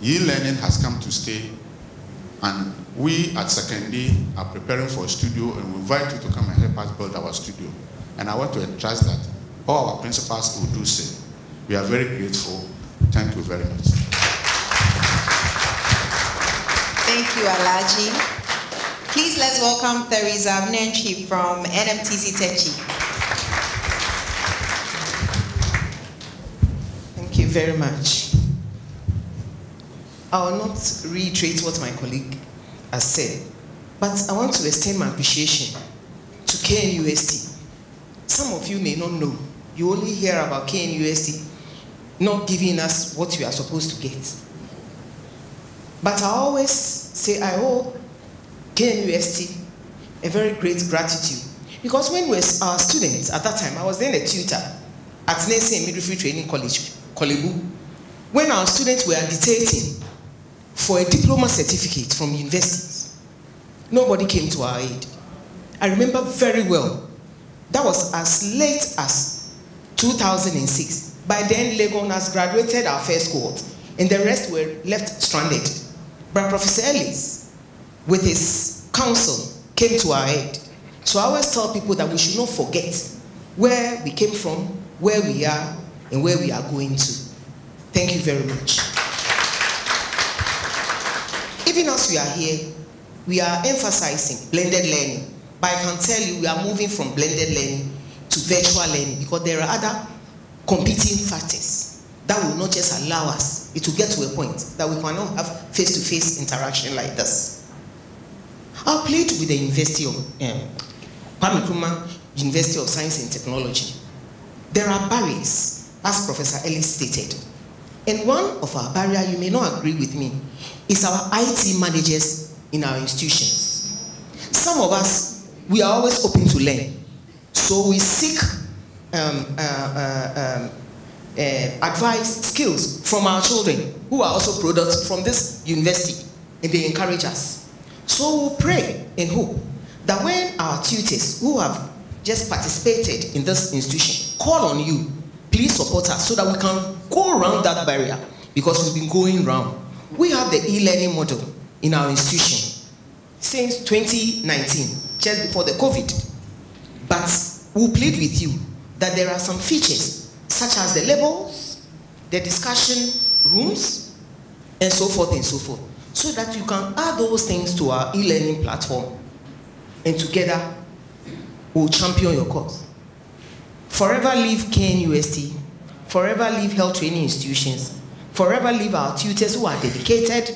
e-learning has come to stay and we at Sekondi are preparing for a studio and we invite you to come and help us build our studio. And I want to entrust that all our principals will do so. We are very grateful. Thank you very much. Thank you, Alhaji. Please let's welcome Theresa Abnenchi from NMTC Teshie. Thank you very much. I will not reiterate what my colleague has said, but I want to extend my appreciation to KNUST. Some of you may not know. You only hear about KNUST not giving us what we are supposed to get. But I always say I owe KNUST a very great gratitude. Because when we were our students at that time, I was then a tutor at Nelson Midwifery Training College, Korle Bu. When our students were agitating for a diploma certificate from universities, nobody came to our aid. I remember very well, that was as late as 2006. By then, Legon has graduated our first cohort, and the rest were left stranded. But Professor Ellis, with his counsel, came to our aid. So I always tell people that we should not forget where we came from, where we are, and where we are going to. Thank you very much. Even as we are here, we are emphasizing blended learning. But I can tell you, we are moving from blended learning to virtual learning because there are other competing factors that will not just allow us, it will get to a point that we cannot have face-to-face interaction like this. I played with the University of um, Kwame Nkrumah University of Science and Technology. There are barriers, as Professor Ellis stated. And one of our barriers, you may not agree with me, is our IT managers in our institutions. Some of us, we are always open to learn. So we seek um, uh, uh, um, uh, advice, skills from our children who are also products from this university, and they encourage us. So we'll pray and hope that when our tutors who have just participated in this institution call on you, please support us so that we can go around that barrier because we've been going around. We have the e-learning Moodle in our institution since 2019, just before the COVID. But we'll plead with you that there are some features such as the labels, the discussion rooms, and so forth and so forth, so that you can add those things to our e-learning platform and together we'll champion your cause. Forever live KNUST, forever live health training institutions, forever live our tutors who are dedicated,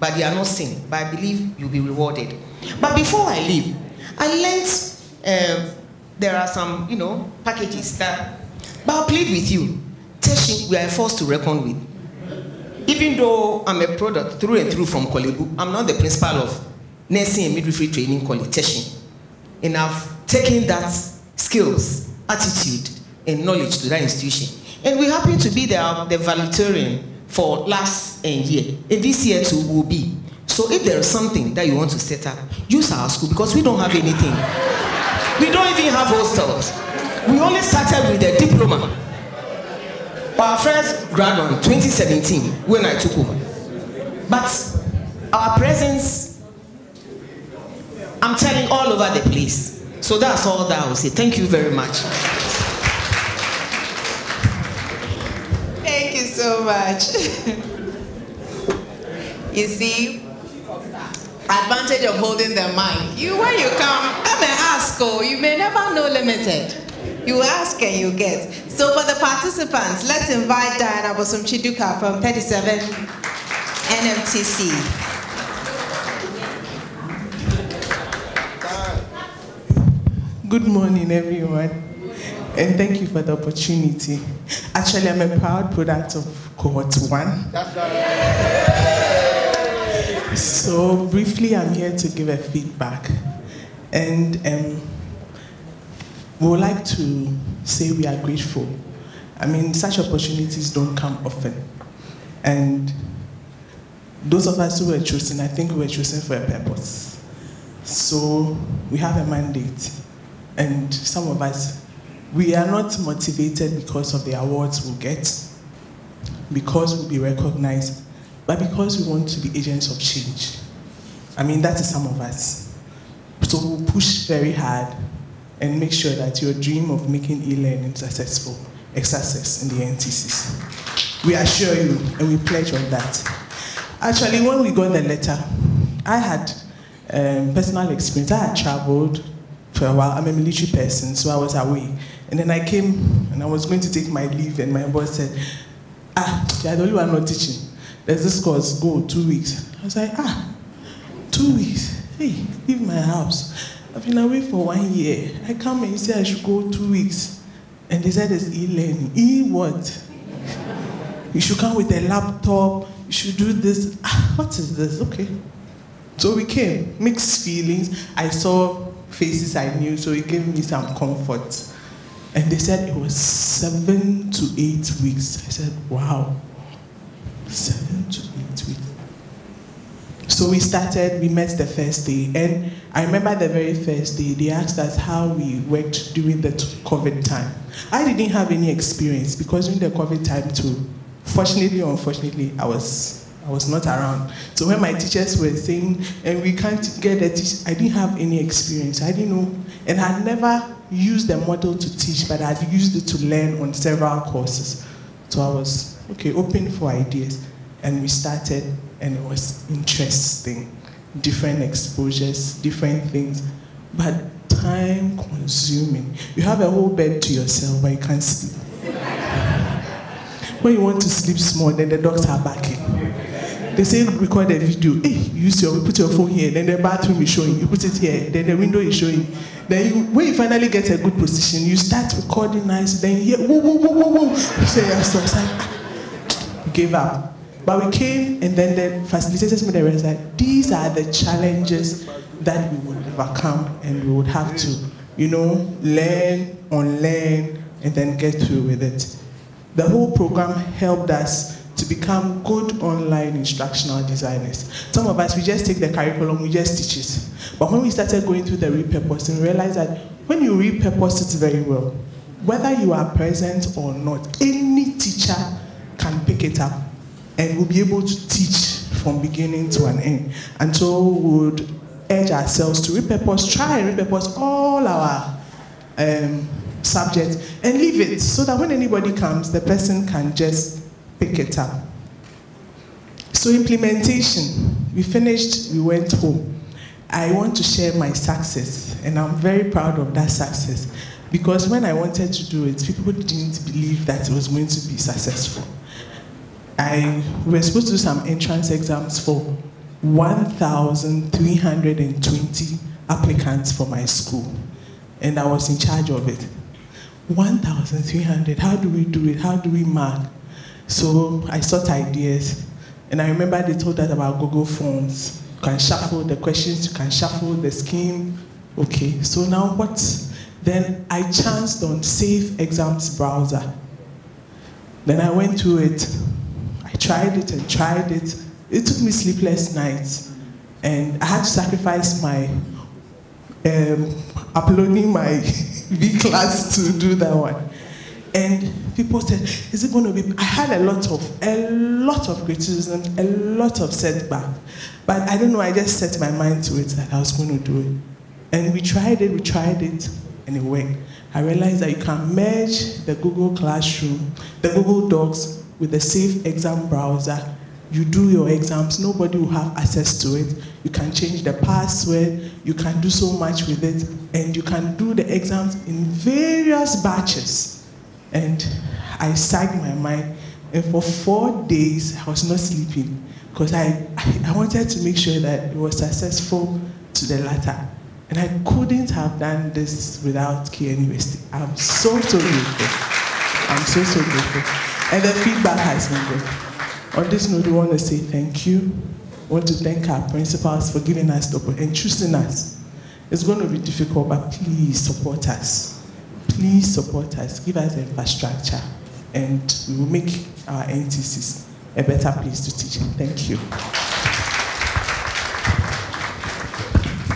but they are not seen. But I believe you'll be rewarded. But before I leave, I learned um, there are some, you know, packages that, but I'll plead with you. Teaching, we are forced to reckon with. Even though I'm a product through and through from Korle Bu, I'm not the principal of nursing and midwifery training college, Teaching. And I've taken that skills, attitude, and knowledge to that institution. And we happen to be the, um, the valedictorian for last eh, year. And this year too will be. So if there is something that you want to set up, use our school because we don't have anything. We don't even have hostels. We only started with a diploma. Our first grad on 2017 when I took over. But our presence, I'm telling all over the place. So that's all that I will say. Thank you very much. Thank you so much. you see, advantage of holding the mic. You, when you come, come and ask, oh, you may never know limited. You ask and you get. So for the participants, let's invite Diana Bosom Chiduka from 37 NMTC. Good morning, everyone, and thank you for the opportunity. Actually, I'm a proud product of cohort one. So, briefly, I'm here to give a feedback. And um, we would like to say we are grateful. I mean, such opportunities don't come often. And those of us who were chosen, I think we were chosen for a purpose. So we have a mandate. And some of us, we are not motivated because of the awards we'll get, because we'll be recognized, but because we want to be agents of change. I mean, that is some of us. So we'll push very hard and make sure that your dream of making e-learning successful is success in the NTCs. We assure you, and we pledge on that. Actually, when we got the letter, I had um, personal experience. I had traveled for a while. I'm a military person, so I was away. And then I came and I was going to take my leave, and my boss said, Ah, you're not teaching. There's this course, go two weeks. I was like, Ah, two weeks. Hey, leave my house. I've been away for one year. I come and you say I should go two weeks. And they said it's e-learning. E what? You should come with a laptop. You should do this. Ah, what is this? Okay. So we came, mixed feelings. I saw faces I knew, so it gave me some comfort. And they said it was seven to eight weeks. I said, wow, seven to eight weeks. So we started, we met the first day, and I remember the very first day, they asked us how we worked during the COVID time. I didn't have any experience because during the COVID time too, fortunately or unfortunately, I was I was not around. So when my teachers were saying, and we can't get a teacher, I didn't have any experience. I didn't know, and I had never used the Moodle to teach, but I had used it to learn on several courses. So I was, okay, open for ideas. And we started, and it was interesting. Different exposures, different things, but time consuming. You have a whole bed to yourself, but you can't sleep. when you want to sleep small, then the dogs are backing. They say record a video. Hey, use your put your phone here. Then the bathroom is showing. You put it here. Then the window is showing. Then you, when you finally get a good position, you start recording nice. Then you hear whoa whoa whoa whoa whoa. You say yes. So like give up. But we came, and then the facilitators made a realize that these are the challenges that we would overcome, and we would have to, you know, learn, unlearn, and then get through with it. The whole program helped us to become good online instructional designers. Some of us, we just take the curriculum, we just teach it. But when we started going through the repurposing, we realized that when you repurpose it very well, whether you are present or not, any teacher can pick it up and will be able to teach from beginning to an end. And so we would urge ourselves to repurpose, try and repurpose all our um, subjects and leave it so that when anybody comes, the person can just pick it up. So implementation, we finished, we went home. I want to share my success, and I'm very proud of that success because when I wanted to do it, people didn't believe that it was going to be successful. I we were supposed to do some entrance exams for 1,320 applicants for my school, and I was in charge of it. 1,300, how do we do it? How do we mark? So I sought ideas, and I remember they told us about Google Forms. You can shuffle the questions, you can shuffle the scheme. Okay, so now what? Then I chanced on Safe Exams browser. Then I went to it. I tried it and tried it. It took me sleepless nights, and I had to sacrifice my um, uploading my V class to do that one. And people said, is it going to be? I had a lot of, a lot of criticism, a lot of setback. But I don't know, I just set my mind to it that I was going to do it. And we tried it, we tried it, and it worked. I realized that you can merge the Google Classroom, the Google Docs with the Safe Exam browser. You do your exams, nobody will have access to it. You can change the password, you can do so much with it, and you can do the exams in various batches. And I sagged my mind, and for four days I was not sleeping because I, I, wanted to make sure that it was successful to the latter. And I couldn't have done this without KN University. I'm so, so grateful. I'm so, so grateful. And the feedback has been good. On this note, we want to say thank you. We want to thank our principals for giving us the and choosing us. It's going to be difficult, but please support us. Please support us, give us the infrastructure, and we will make our NTCs a better place to teach. Thank you.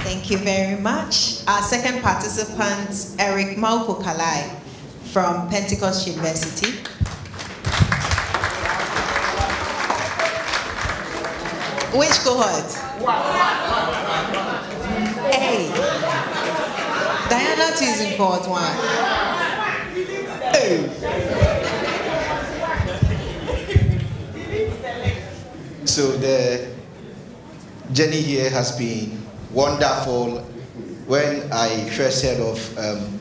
Thank you very much. Our second participant, Eric Malko Kalai from Pentecost University. Which cohort? Hey. Diana is in cohort one. So the journey here has been wonderful. When I first heard of um,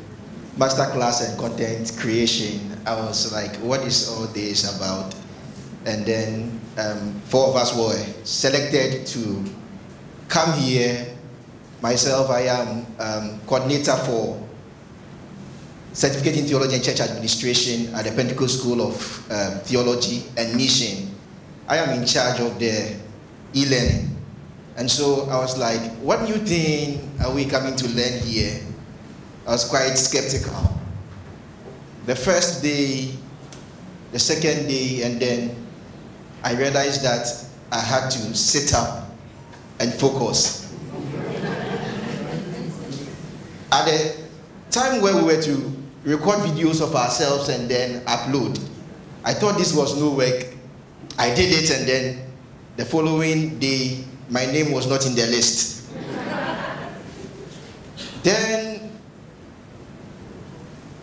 masterclass and content creation, I was like, what is all this about? And then um, four of us were selected to come here. Myself, I am um, coordinator for Certificate in Theology and Church Administration at the Pentecost School of um, Theology and Mission. I am in charge of the e-learning. And so I was like, what new thing are we coming to learn here? I was quite skeptical. The first day, the second day, and then I realized that I had to sit up and focus. At the time where we were to record videos of ourselves and then upload, I thought this was no work. I did it, and then the following day, my name was not in the list. then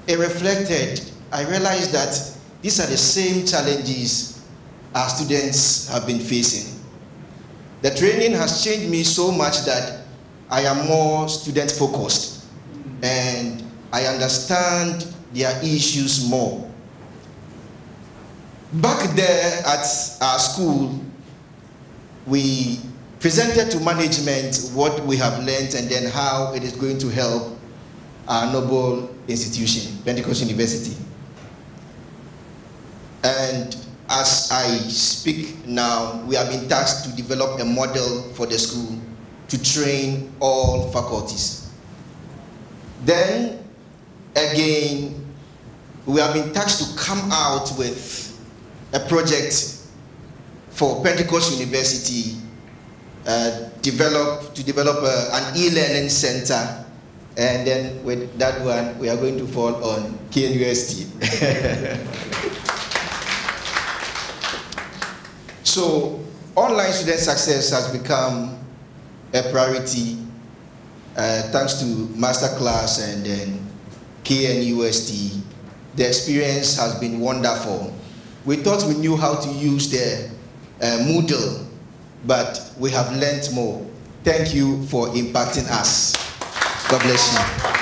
it reflected, I realized that these are the same challenges our students have been facing. The training has changed me so much that I am more student focused and I understand their issues more. Back there at our school, we presented to management what we have learned and then how it is going to help our noble institution, Pentecost University. And as I speak now, we have been tasked to develop a model for the school to train all faculties. Then, again, we have been tasked to come out with a project for Pentecost University uh, develop, to develop a, an e-learning center and then with that one we are going to fall on KNUST. so online student success has become a priority uh, thanks to masterclass and then KNUST. The experience has been wonderful. We thought we knew how to use the uh, Moodle, but we have learned more. Thank you for impacting us. God bless you.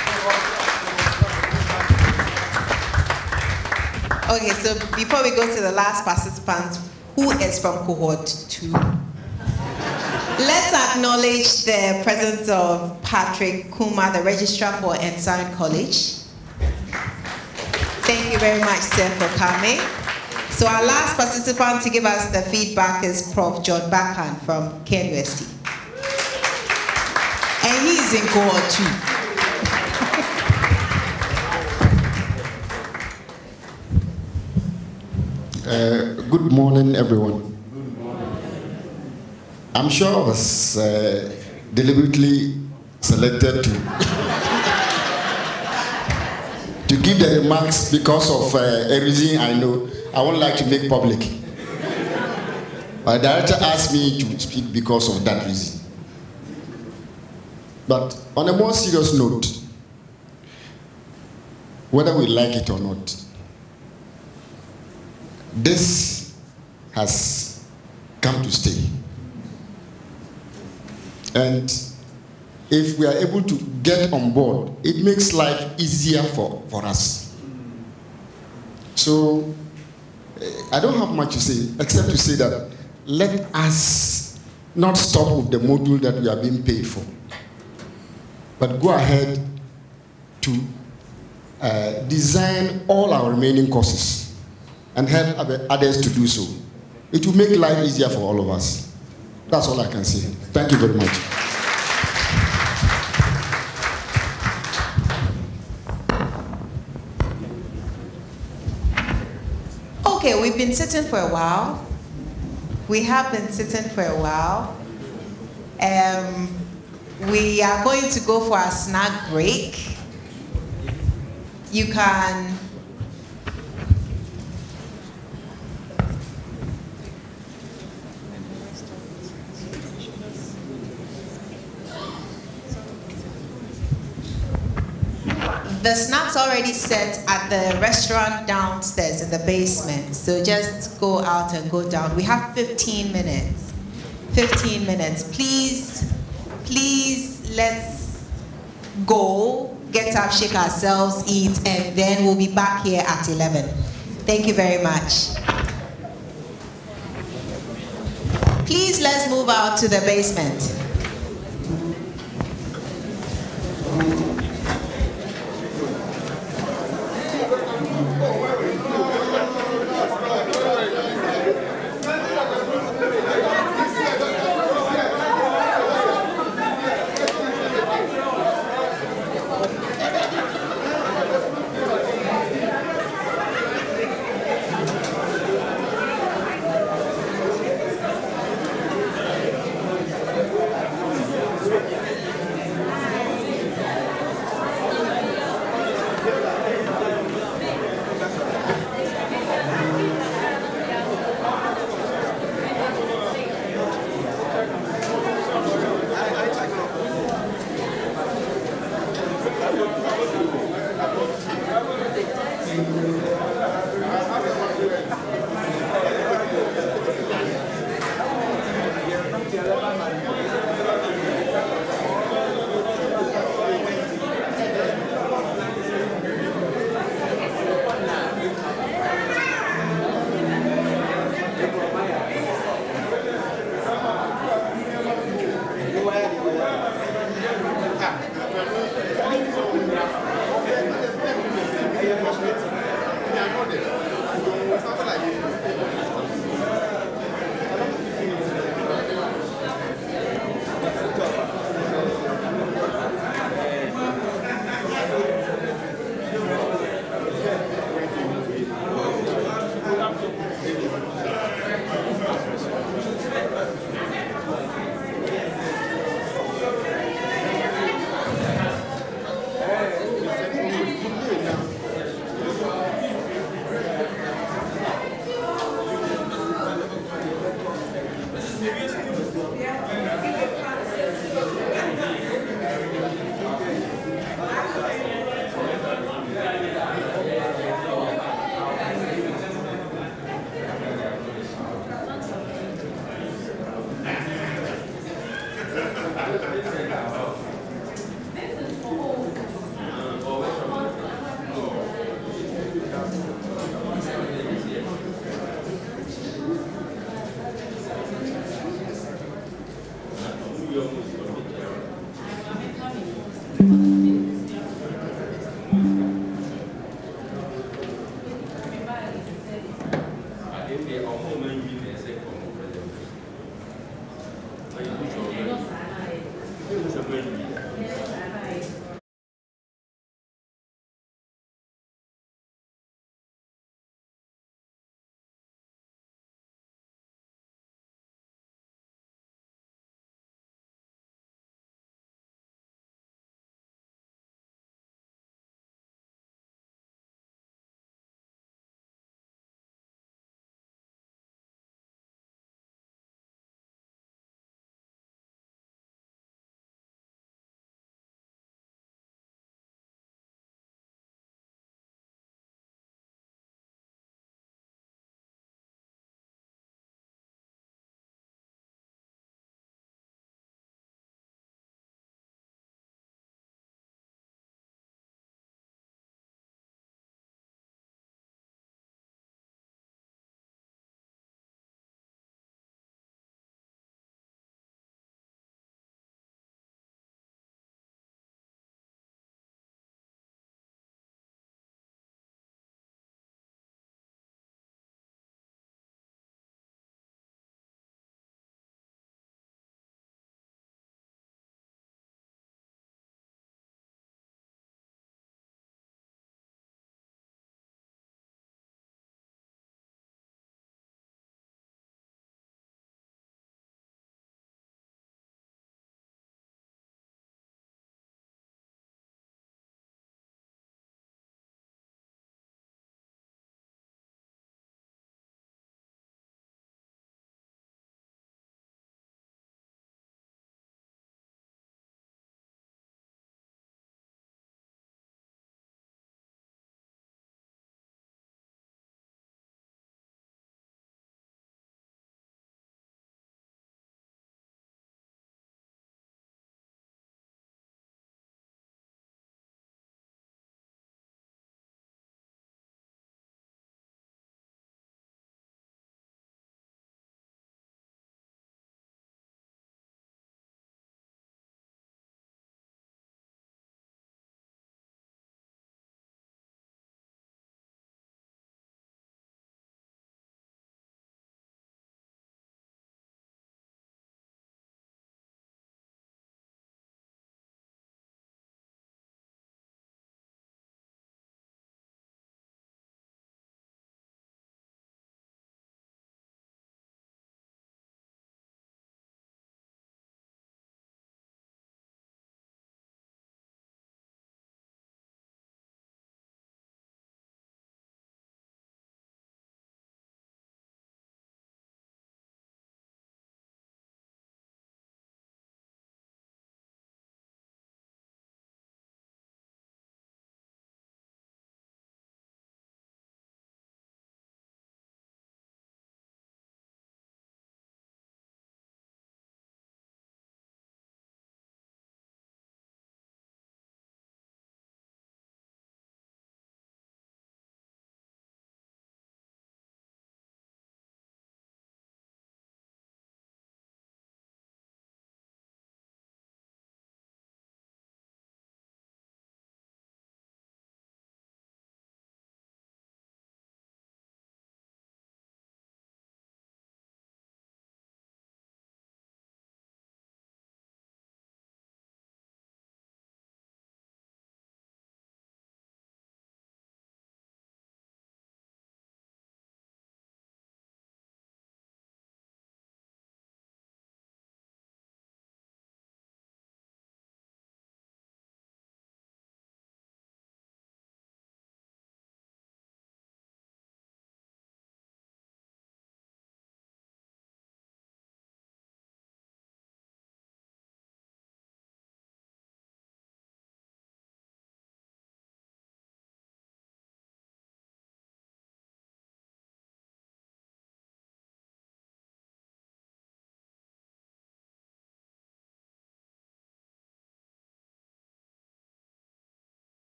Okay, so before we go to the last participant, who is from cohort two? Let's acknowledge the presence of Patrick Kuma, the registrar for Ensign College. Thank you very much, sir, for coming. So our last participant to give us the feedback is Prof. John Backhand from KNUST. And he's in cohort two. Uh, good morning, everyone. I'm sure I was uh, deliberately selected to to give the remarks because of uh, a reason I know I won't like to make public. My director asked me to speak because of that reason. But on a more serious note, whether we like it or not, this has come to stay. And if we are able to get on board, it makes life easier for, for us. So eh, I don't have much to say except to say that let us not stop with the module that we are being paid for, but go ahead to uh, design all our remaining courses and help others to do so. It will make life easier for all of us. That's all I can say. Thank you very much. Okay, we've been sitting for a while. We have been sitting for a while. Um, we are going to go for a snack break. You can The snack's already set at the restaurant downstairs in the basement. So just go out and go down. We have 15 minutes. 15 minutes. Please, please, let's go, get up, shake ourselves, eat, and then we'll be back here at 11. Thank you very much. Please, let's move out to the basement.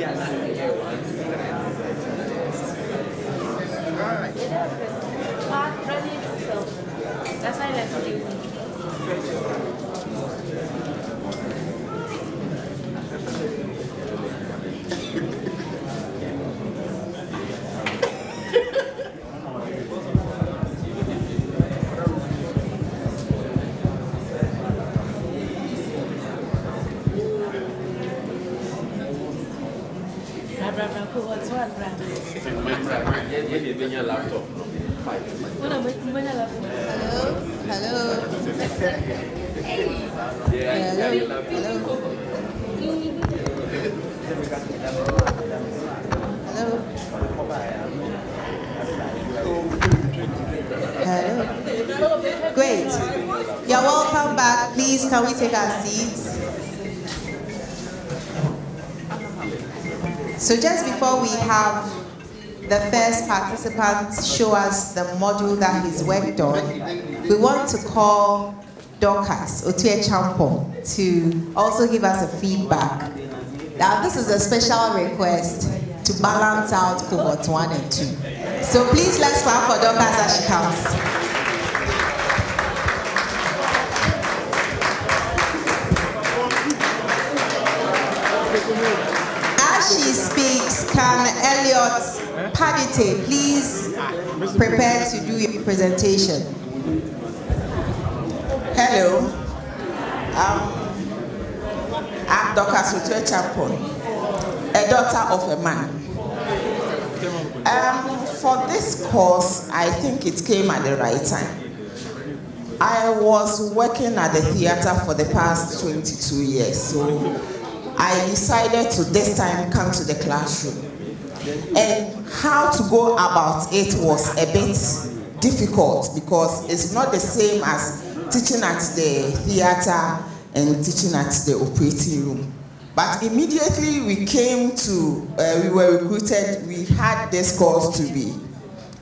That's take our seats? So just before we have the first participant show us the module that he's worked on, we want to call Dorcas Otoo Champon to also give us a feedback. Now this is a special request to balance out cohort one and two. So please let's clap for Dorcas as she comes. Elliot Padite please prepare to do your presentation? Hello. Um, I'm Dr. Sutwe Champon, a daughter of a man. Um, for this course, I think it came at the right time. I was working at the theater for the past 22 years, so I decided to this time come to the classroom. And how to go about it was a bit difficult because it's not the same as teaching at the theater and teaching at the operating room. But immediately we came to, uh, we were recruited, we had this course to be,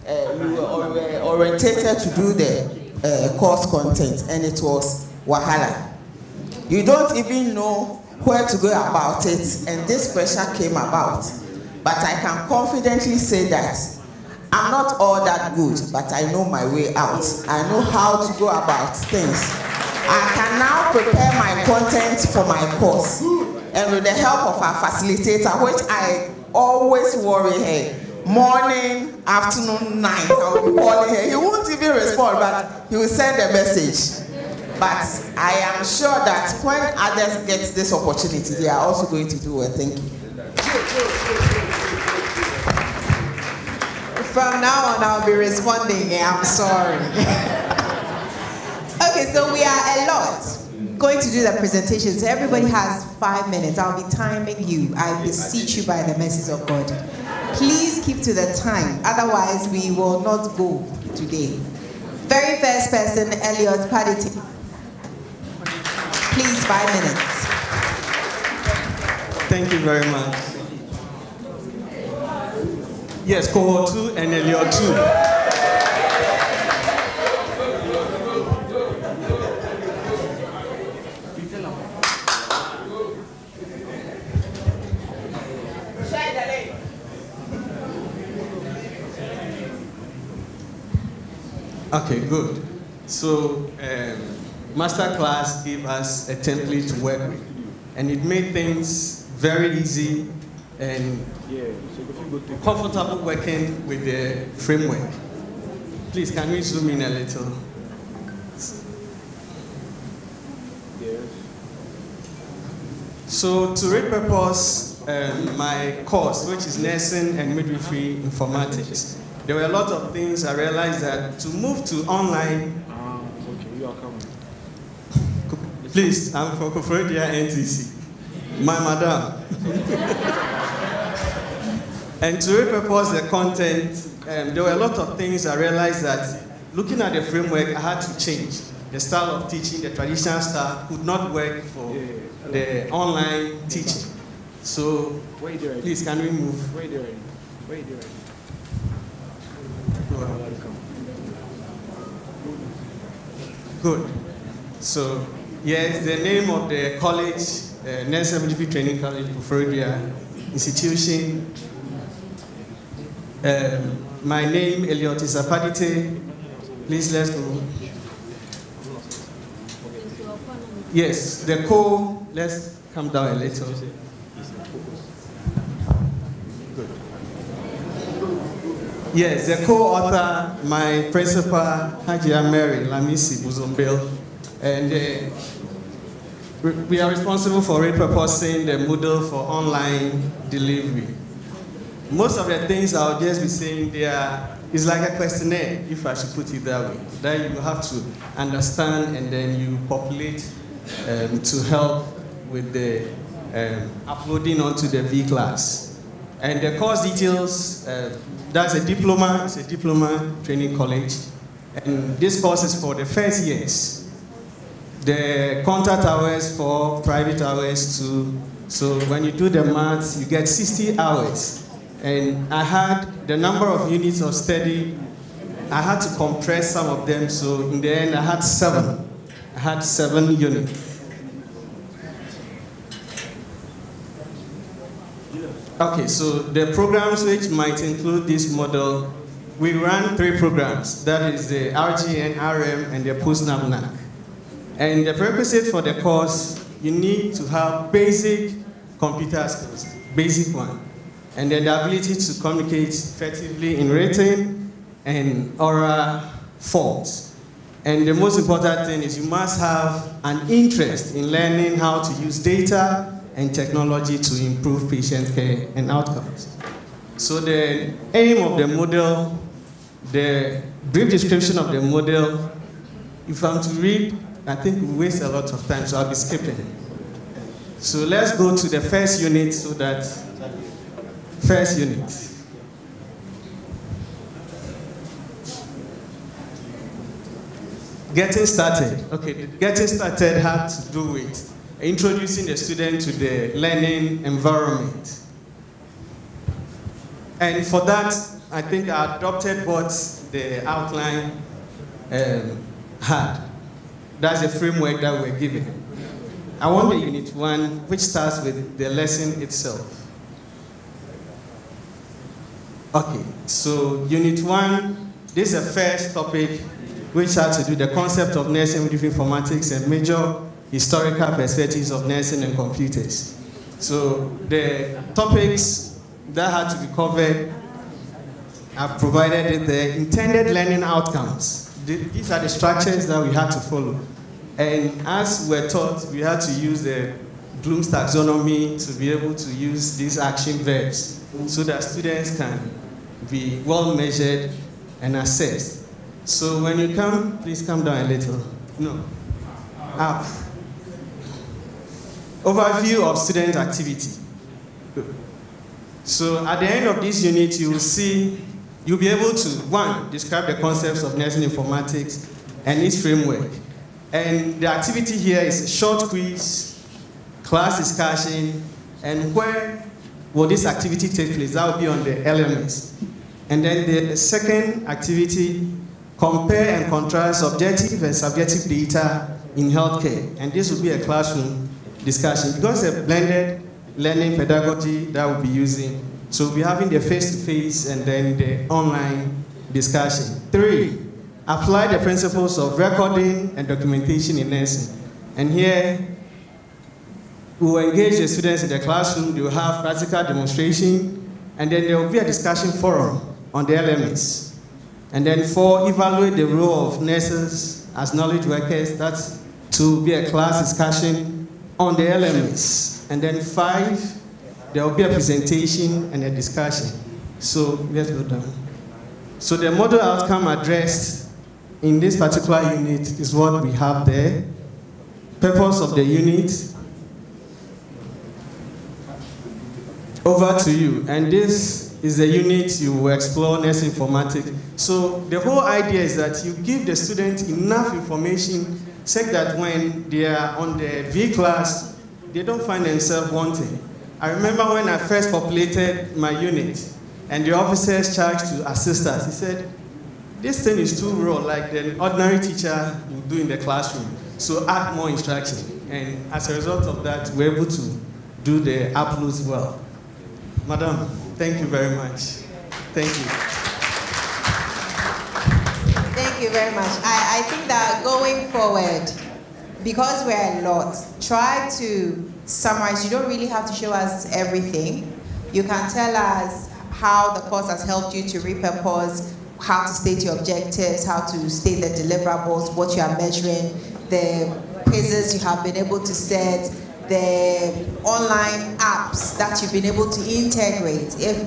uh, we were or- were orientated to do the uh, course content and it was Wahala. You don't even know where to go about it and this pressure came about. But I can confidently say that I'm not all that good, but I know my way out. I know how to go about things. I can now prepare my content for my course. And with the help of our facilitator, which I always worry her, morning, afternoon, night, I will be calling her. He won't even respond, but he will send a message. But I am sure that when others get this opportunity, they are also going to do well. Thank you. From now on, I'll be responding. I'm sorry. okay, so we are a lot going to do the presentation. So everybody has five minutes. I'll be timing you. I beseech you by the mercies of God. Please keep to the time. Otherwise, we will not go today. Very first person, Elliot Padity. Please, five minutes. Thank you very much. Yes, cohort two and Elliot two. Okay, good. So, um, Masterclass gave us a template to work with, and it made things very easy and comfortable working with the framework. Please, can we zoom in a little? So, to repurpose um, my course, which is nursing and midwifery informatics, there were a lot of things I realized that to move to online. Okay, you are coming. Please, I'm from Koforidua NTC. My madam. and to repurpose the content, um, there were a lot of things I realized that looking at the framework, I had to change. The style of teaching, the traditional style, could not work for the online teaching. So, please, can we move? Wait there. Wait there. Good. So, yes, the name of the college, uh, Nelson Military Training College, Koforidua Institution. Um, my name, Elliot Isapadite. Please let's go. Yes, the co, let's come down a little. Yes, the co-author, my principal, Hajia Mary Lamisi Buzumbil, and uh, we- are responsible for repurposing the Moodle for online delivery. Most of the things I'll just be saying there is like a questionnaire, if I should put it that way, that you have to understand and then you populate um, to help with the um, uploading onto the V class. And the course details, uh, that's a diploma, it's a diploma training college. And this course is for the first years. The contact hours for private hours too. So when you do the maths, you get 60 hours. And I had the number of units of study, I had to compress some of them. So in the end, I had seven. I had seven units. Okay, so the programs which might include this model, we run three programs. That is the RGN, RM, and the post-NAMNAC. And the prerequisite for the course, you need to have basic computer skills, basic one. And then the ability to communicate effectively in written and oral forms. And the most important thing is you must have an interest in learning how to use data and technology to improve patient care and outcomes. So the aim of the model, the brief description of the model, if I'm to read, I think we waste a lot of time, so I'll be skipping. So let's go to the first unit so that, first unit. Getting started. Okay, getting started had to do with introducing the student to the learning environment. And for that, I think I adopted what the outline um, had. That's the framework that we're given. I want the unit one, which starts with the lesson itself. Okay, so unit one, this is the first topic which had to do the concept of nursing with informatics and major historical perspectives of nursing and computers. So the topics that had to be covered, I've provided the intended learning outcomes. The- These are the structures that we had to follow. And as we're taught, we had to use the Bloom's taxonomy to be able to use these action verbs so that students can be well measured and assessed. So when you come, please come down a little. No, up. Overview of student activity. So at the end of this unit, you will see, you'll be able to, one, describe the concepts of nursing informatics and its framework. And the activity here is a short quiz, class discussion, and where will this activity take place? That will be on the LMS. And then the second activity, compare and contrast objective and subjective data in healthcare. And this will be a classroom discussion because it's a blended learning pedagogy that we'll be using. So we'll be having the face-to-face and then the online discussion. Three, apply the principles of recording and documentation in nursing. And here, we will engage the students in the classroom, they will have practical demonstration, and then there will be a discussion forum on the elements. And then four, evaluate the role of nurses as knowledge workers, that's to be a class discussion on the elements. And then five, there will be a presentation and a discussion. So let's go down. So the model outcome addressed in this particular unit is what we have there. Purpose of the unit. Over to you. And this is the unit you will explore next informatics. So the whole idea is that you give the student enough information such that when they are on the V class, they don't find themselves wanting. I remember when I first populated my unit, and the officers charged to assist us, he said, this thing is too raw, like the ordinary teacher would do in the classroom. So add more instruction. And as a result of that, we're able to do the uploads well. Madam, thank you very much. Thank you. Thank you very much. I, I think that going forward, because we're a lot, try to summarize. You don't really have to show us everything. You can tell us how the course has helped you to repurpose, how to state your objectives, how to state the deliverables, what you are measuring, the quizzes you have been able to set, the online apps that you've been able to integrate. If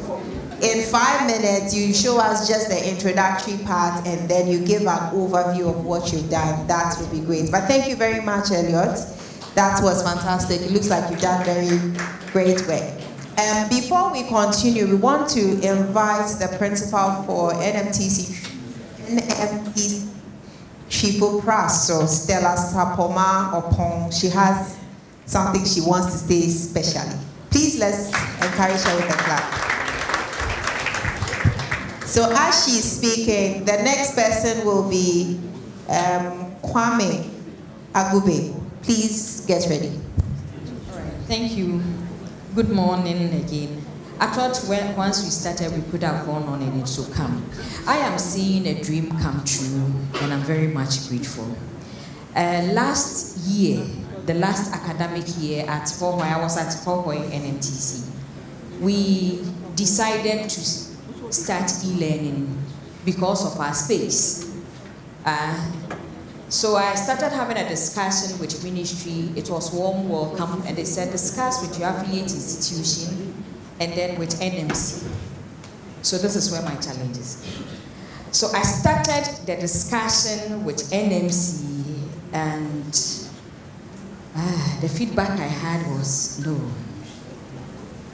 in five minutes you show us just the introductory part and then you give an overview of what you've done, that would be great. But thank you very much, Elliot. That was fantastic. It looks like you've done very great work. Um, before we continue, we want to invite the principal for NMTC, NMTC Twifo Praso Stella Sapoma Opong. She has something she wants to say specially. Please let's encourage her with a clap. So as she's speaking, the next person will be um, Kwame Agube. Please get ready. All right, Thank you. Good morning again. I thought when, once we started, we could have gone on and it would come. I am seeing a dream come true, and I'm very much grateful. Uh, last year, the last academic year at Fohoy, I was at Fohoy NMTC, we decided to start e-learning because of our space. Uh, so I started having a discussion with ministry. It was warm welcome, and they said discuss with your affiliate institution and then with NMC. So this is where my challenge is. So I started the discussion with NMC, and ah, the feedback I had was no,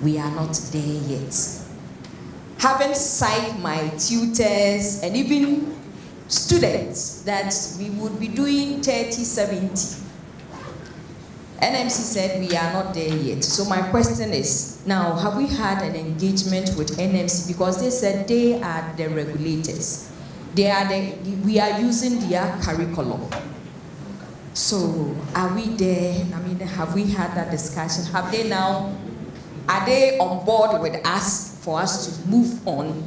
we are not there yet. Having psyched my tutors and even students that we would be doing 30, 70. NMC said we are not there yet. So my question is, now have we had an engagement with NMC because they said they are the regulators. They are the, we are using their curriculum. So are we there? I mean, have we had that discussion? Have they now, are they on board with us for us to move on?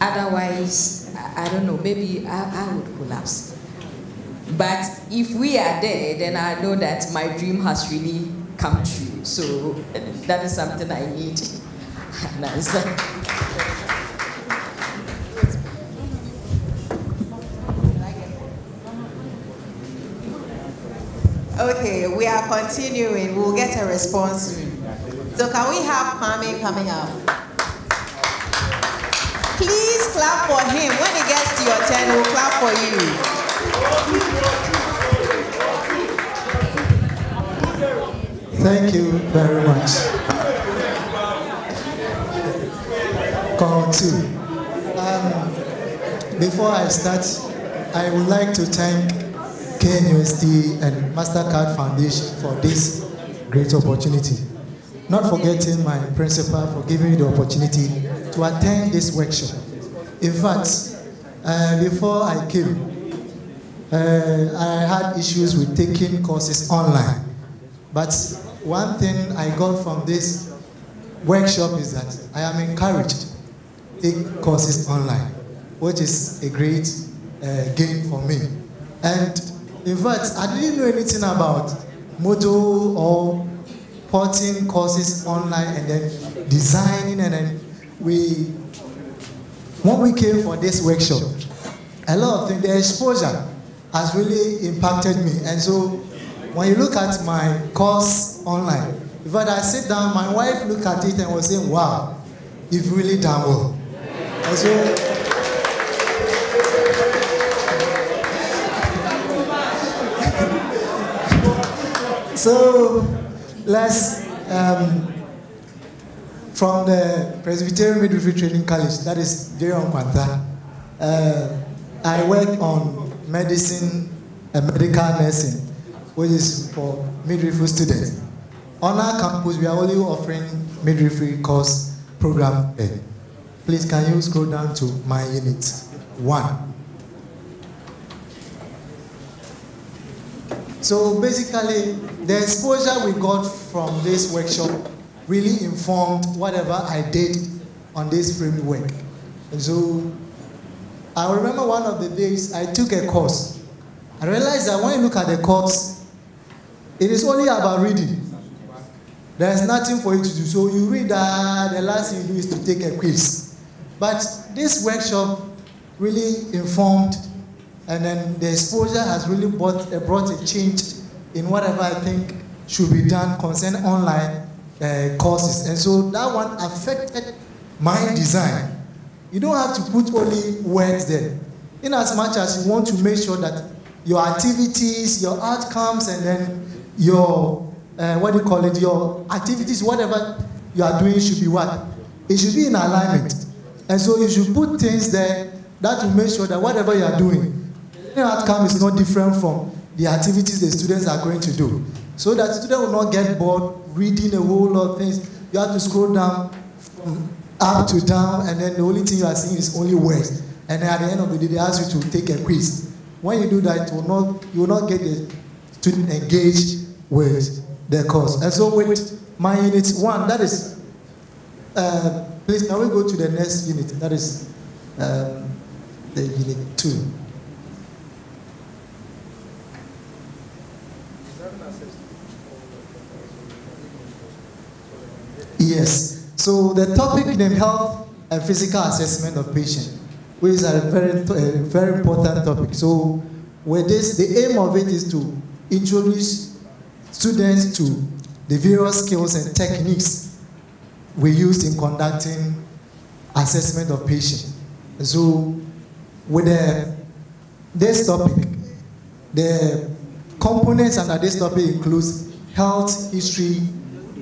Otherwise, I, I don't know, maybe I, I would collapse. But if we are there, then I know that my dream has really come true. So that is something I need answer. Okay, we are continuing. We'll get a response soon. So can we have Kwame coming up? Please clap for him. When it gets to your turn, we'll clap for you. Thank you very much. Call two. Um, before I start, I would like to thank KNUST and MasterCard Foundation for this great opportunity. Not forgetting my principal for giving me the opportunity to attend this workshop. In fact, uh, before I came, uh, I had issues with taking courses online. But one thing I got from this workshop is that I am encouraged to take courses online, which is a great uh, gain for me. And in fact, I didn't know anything about Moodle or porting courses online and then designing and then we when we came for this workshop a lot of things the exposure has really impacted me. And so when you look at my course online in fact i sit down my wife look at it and was saying wow you've really done well. And so so let's um, from the Presbyterian Midwifery Training College, that is Jerome Kwanta. Uh, I work on medicine and medical nursing, which is for midwifery students. On our campus, we are only offering midwifery course program. Please, can you scroll down to my unit one? So basically, the exposure we got from this workshop really informed whatever I did on this framework. And so I remember one of the days I took a course. I realized that when you look at the course, it is only about reading. There's nothing for you to do. So you read that, the last thing you do is to take a quiz. But this workshop really informed, and then the exposure has really brought, brought a change in whatever I think should be done concerning online uh, courses. And so that one affected my design. You don't have to put only words there. In as much as you want to make sure that your activities, your outcomes, and then your, uh, what do you call it, your activities, whatever you are doing should be what? It should be in alignment. And so you should put things there that will make sure that whatever you are doing, the outcome is not different from the activities the students are going to do. So that students will not get bored reading a whole lot of things. You have to scroll down up to down, and then the only thing you are seeing is only words. And then at the end of the day, they ask you to take a quiz. When you do that, will not, you will not get the student engaged with the course. And so with my unit one, that is, uh, please, now we go to the next unit. That is um, the unit two. Yes. So the topic named health and physical assessment of patient, which is a very, a very important topic. So with this, the aim of it is to introduce students to the various skills and techniques we use in conducting assessment of patient. So with the, this topic, the components under this topic includes health history,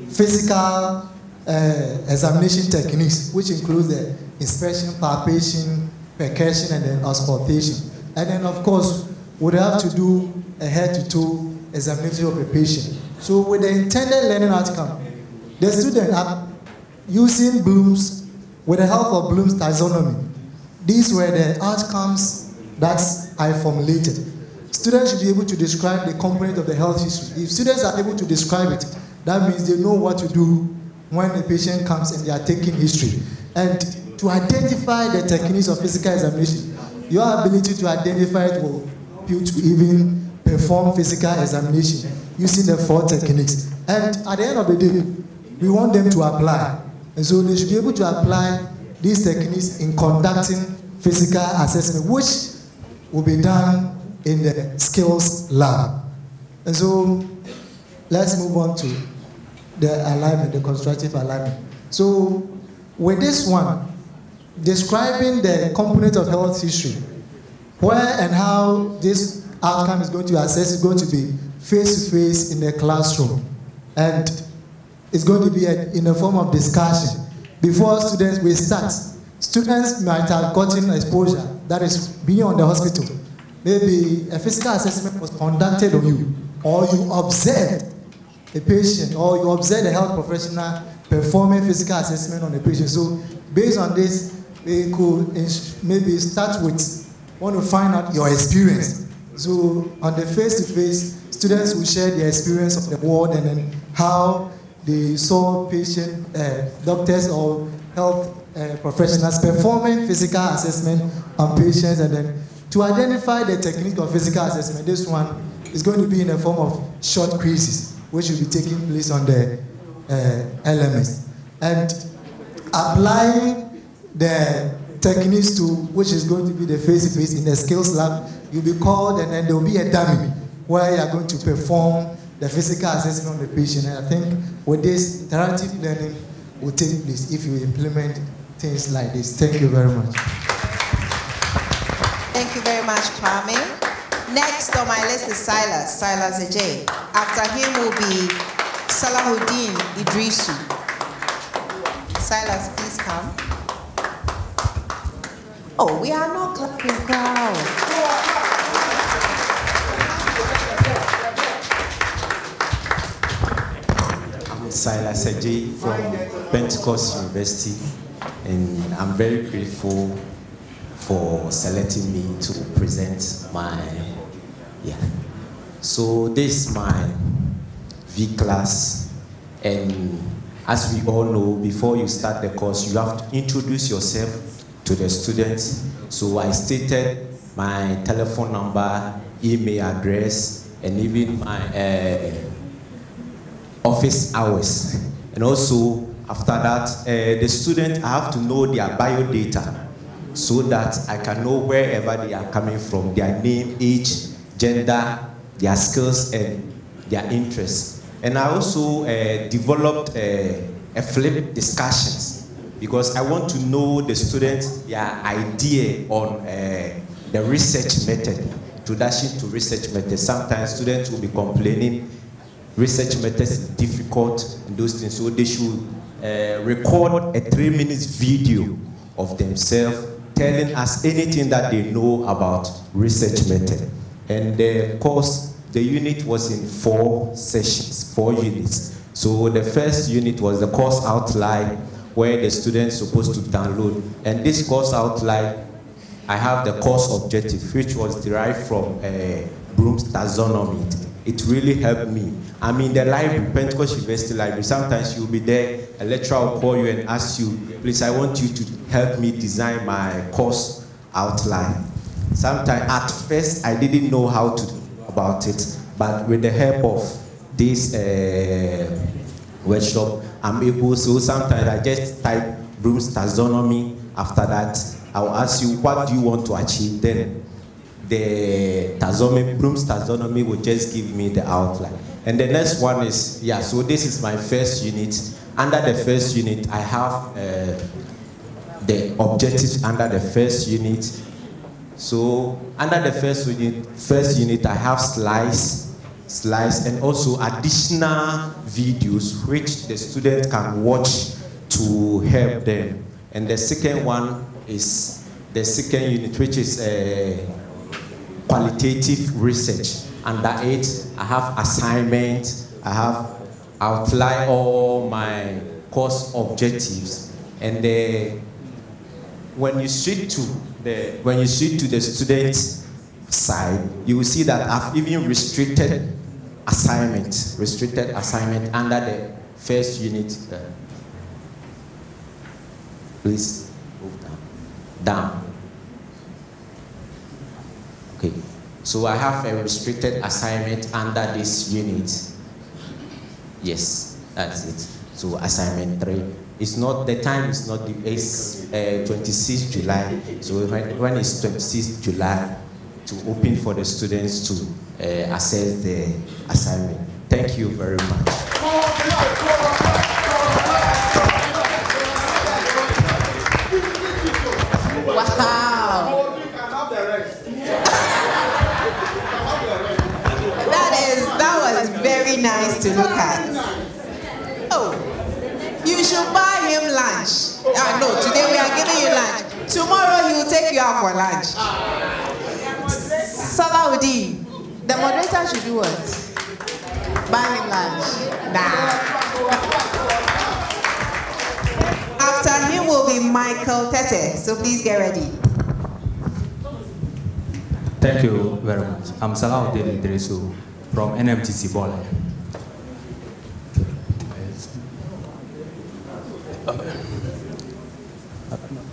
physical uh, examination techniques, which includes the inspection, palpation, percussion, and then auscultation. And then, of course, we'd have to do a head-to-toe examination of a patient. So with the intended learning outcome, the student are using Bloom's, with the help of Bloom's taxonomy, these were the outcomes that I formulated. Students should be able to describe the component of the health history. If students are able to describe it, that means they know what to do when a patient comes and they are taking history. And to identify the techniques of physical examination, your ability to identify it will help you to even perform physical examination using the four techniques. And at the end of the day, we want them to apply. And so they should be able to apply these techniques in conducting physical assessment, which will be done in the skills lab. And so let's move on to the alignment, the constructive alignment. So with this one, describing the component of health history, where and how this outcome is going to assess is going to be face to face in the classroom. And it's going to be a, in the form of discussion. Before students will start, students might have gotten exposure, that is on the hospital. Maybe a physical assessment was conducted on you, or you observed a patient or you observe a health professional performing physical assessment on a patient. So based on this, we could maybe start with want to find out your experience. So on the face-to-face, students will share their experience of the ward and then how they saw patient uh, doctors or health uh, professionals performing physical assessment on patients and then To identify the technique of physical assessment, this one is going to be in the form of short quizzes, which will be taking place on the uh, LMS. And applying the techniques to which is going to be the face-to-face in the skills lab, you'll be called and then there will be a dummy where you are going to perform the physical assessment on the patient. And I think with this, interactive learning will take place if you implement things like this. Thank you very much. Thank you very much, Kwame. Next on my list is Silas, Silas Adjei. After him will be Salahuddin Idrisu. Silas, please come. Oh, we are not clapping crowd. I'm Silas Adjei from Pentecost University, and I'm very grateful for selecting me to present my yeah. So this is my V class, and as we all know, before you start the course, you have to introduce yourself to the students. So I stated my telephone number, email address, and even my uh, office hours. And also, after that, uh, the student, I have to know their bio data so that I can know wherever they are coming from, their name, age, gender, their skills, and their interests. And I also uh, developed uh, a flip discussions because I want to know the students, their idea on uh, the research method, introduction to research method. Sometimes students will be complaining research methods is difficult and those things. So they should uh, record a three minutes video of themselves telling us anything that they know about research method. And the course, the unit was in four sessions, four units. So the first unit was the course outline where the students supposed to download. And this course outline, I have the course objective, which was derived from uh, Bloom's taxonomy. It really helped me. I'm in the library, Pentecost University Library. Sometimes you'll be there, a lecturer will call you and ask you, please, I want you to help me design my course outline. Sometimes, at first, I didn't know how to do about it, but with the help of this uh, workshop, I'm able, so sometimes I just type Bloom's taxonomy. After that, I'll ask you, what do you want to achieve? Then the taxonomy, Bloom's taxonomy will just give me the outline. And the next one is, yeah, so this is my first unit. Under the first unit, I have uh, the objectives under the first unit. So under the first unit, first unit, I have slides, slides, and also additional videos which the student can watch to help them. And the second one is the second unit, which is uh, qualitative research. Under it, I have assignment, I have outline all my course objectives. And the, when you switch to the when you switch to the student side, you will see that I've even restricted assignment, restricted assignment under the first unit. Uh, please move down. Down. Okay. So I have a restricted assignment under this unit. Yes, that's it. So assignment three. It's not the time is not the it's uh, 26 July. So when, when it's 26 July to open for the students to uh, assess the assignment. Thank you very much. Wow. That is that was very nice to look at. Oh, you should buy him lunch. Ah, no, today we are giving you lunch. Tomorrow he will take you out for lunch. Salahuddin, the moderator should do what? Buy him lunch. Nah. After him will be Michael Tetteh. So please get ready. Thank you very much. I'm Salahuddin Idrisu from NMTC Bola.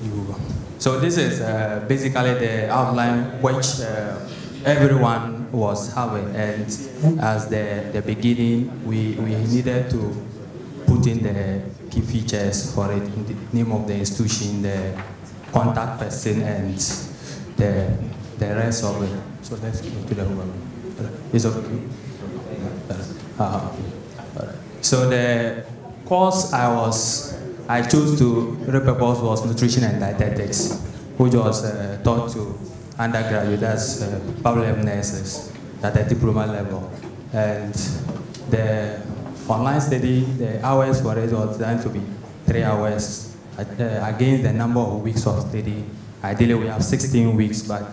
you. So this is uh, basically the outline which uh, everyone was having, and as the, the beginning, we, we needed to put in the key features for it, in the name of the institution, the contact person, and the, the rest of it. So let's go to the. It's okay. Uh, so the course I was, I chose to repurpose was nutrition and dietetics, which was uh, taught to undergraduate, that's uh, nurses at the diploma level. And the online study, the hours for it was designed to be three hours uh, against the number of weeks of study. Ideally, we have 16 weeks, but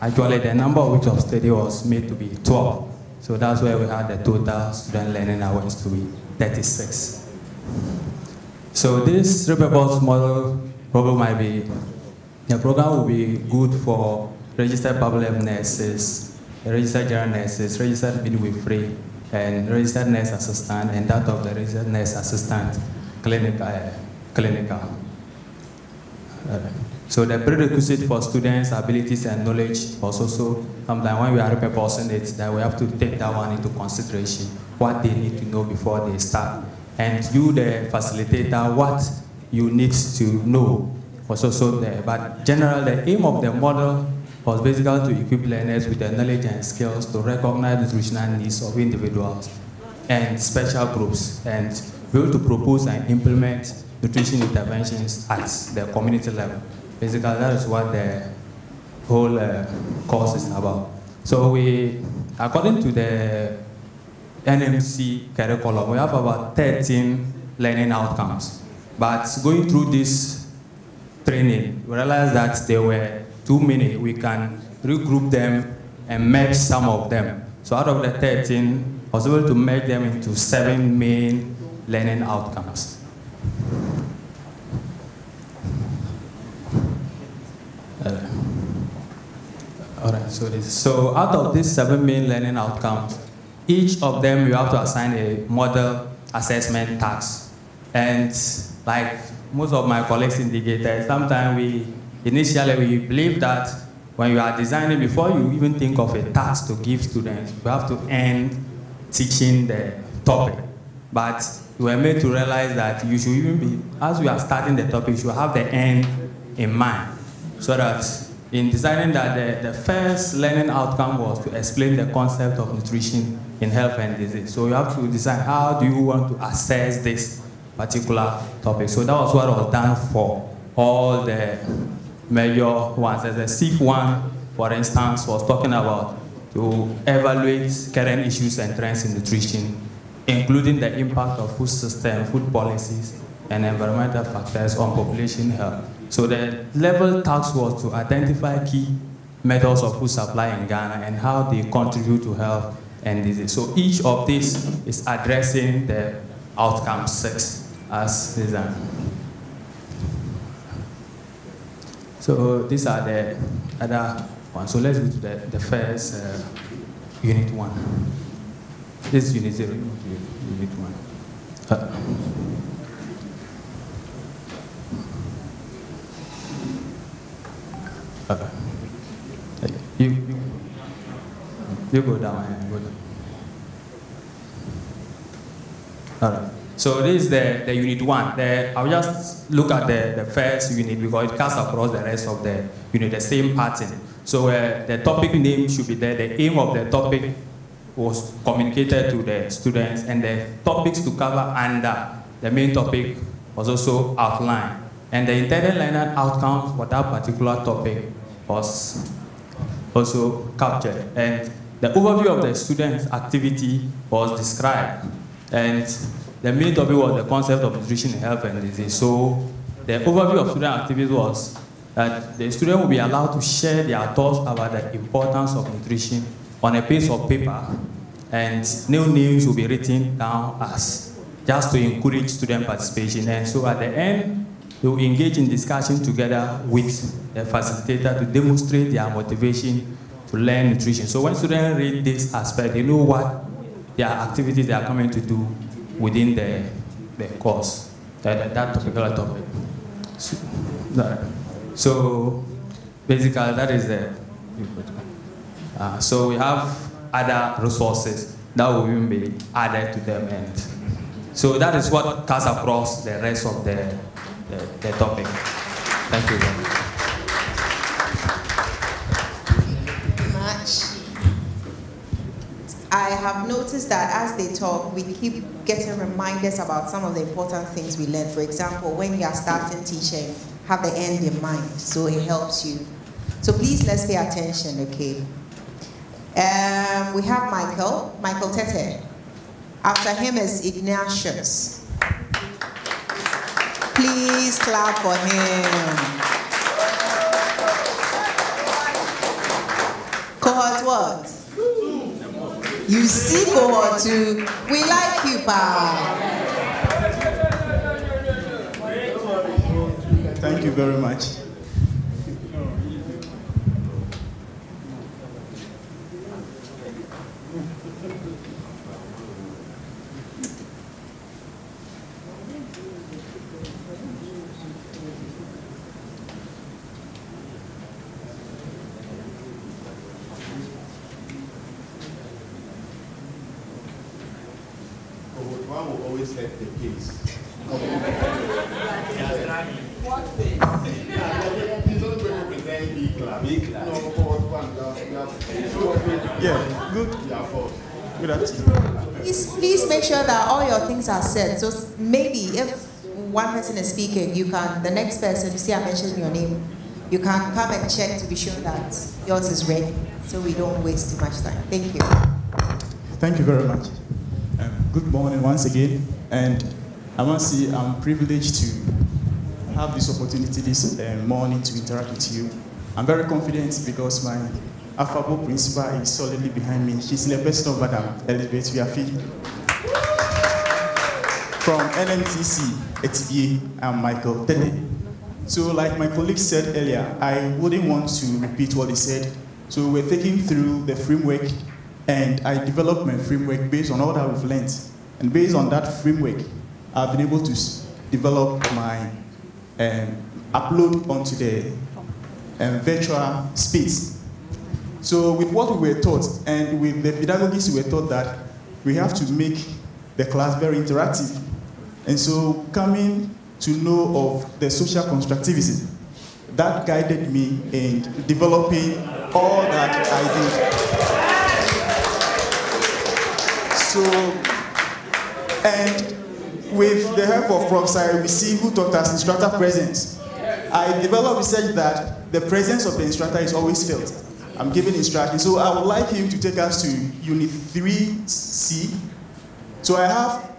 actually the number of weeks of study was made to be 12. So that's where we had the total student learning hours to be 36. So this repurpose model program might be, the program will be good for registered public nurses, registered general nurses, registered midwifery, and registered nurse assistant, and that of the registered nurse assistant clinic, uh, clinical. Uh, so the prerequisite for students' abilities and knowledge was also sometimes when we are repurposing it, that we have to take that one into consideration, what they need to know before they start. And you, the facilitator, what you need to know was also there. But generally, the aim of the model was basically to equip learners with the knowledge and skills to recognize the nutritional needs of individuals and special groups and be able to propose and implement nutrition interventions at the community level. Basically, that is what the whole uh, course is about. So we, according to the NMC curriculum, we have about 13 learning outcomes. But going through this training, we realized that there were too many. We can regroup them and merge some of them. So out of the 13, I was able to merge them into seven main learning outcomes. Uh, all right, so this, so out of these seven main learning outcomes, each of them you have to assign a model assessment task. And like most of my colleagues indicated, sometimes we initially we believe that when you are designing, before you even think of a task to give students, you have to end teaching the topic. But we were made to realize that you should even be, as we are starting the topic, you should have the end in mind. So that in designing that, the, the first learning outcome was to explain the concept of nutrition in health and disease. So you have to decide how do you want to assess this particular topic. So that was what was done for all the major ones. As the SIF one, for instance, was talking about to evaluate current issues and trends in nutrition, including the impact of food system, food policies, and environmental factors on population health. So the level task was to identify key methods of food supply in Ghana and how they contribute to health and disease. So each of these is addressing the outcome six as designed. So these are the other ones. So let's go to the, the first uh, unit one. This is unit zero, unit one. Uh, uh, you, you go down go down. All right. So this is the, the unit one. The, I'll just look at the, the first unit because it cuts across the rest of the unit, the same pattern. So uh, the topic name should be there. The aim of the topic was communicated to the students and the topics to cover under the main topic was also outlined. And the intended learner outcomes for that particular topic was also captured. And the overview of the student's activity was described. And the main topic was the concept of nutrition, health, and disease. So the overview of student activities was that the student will be allowed to share their thoughts about the importance of nutrition on a piece of paper, and new names will be written down as just to encourage student participation. And so at the end, they will engage in discussion together with the facilitator to demonstrate their motivation to learn nutrition. So when students read this aspect, they know what their activities they are coming to do within the, the course, that, that particular topic. So, That- So basically, that is the. Uh, so we have other resources that will be added to them, and so that is what cuts across the rest of the the, the topic. Thank you. very much. much. I have noticed that as they talk, we keep getting reminders about some of the important things we learned. For example, when you are starting teaching, have the end in mind, so it helps you. So please let's pay attention, okay? Um, we have Michael, Michael Tetteh. After him is Ignatius. Please clap for him. Cohort what? You see cohort two. We like you, pa. Thank you very much. One person is speaking, you can, the next person, you see I mentioned your name, you can come and check to be sure that yours is ready, so we don't waste too much time. Thank you. Thank you very much. Um, good morning once again, and I must say I'm privileged to have this opportunity this uh, morning to interact with you. I'm very confident because my affable principal is solidly behind me. She's the best of Madam Elizabeth Wiafe. From NMTC, ETBA, I'm Michael Tetteh. So like my colleague said earlier, I wouldn't want to repeat what he said. So we're taking through the framework and I developed my framework based on all that we've learned. And based on that framework, I've been able to develop my um, upload onto the um, virtual space. So with what we were taught and with the pedagogies we were taught that we have to make the class very interactive. And so coming to know of the social constructivism, that guided me in developing all that I did. So, and with the help of Professor Ewisi, who taught us instructor presence, I developed research that the presence of the instructor is always felt. I'm giving instruction. So I would like him to take us to Unit 3C. So I have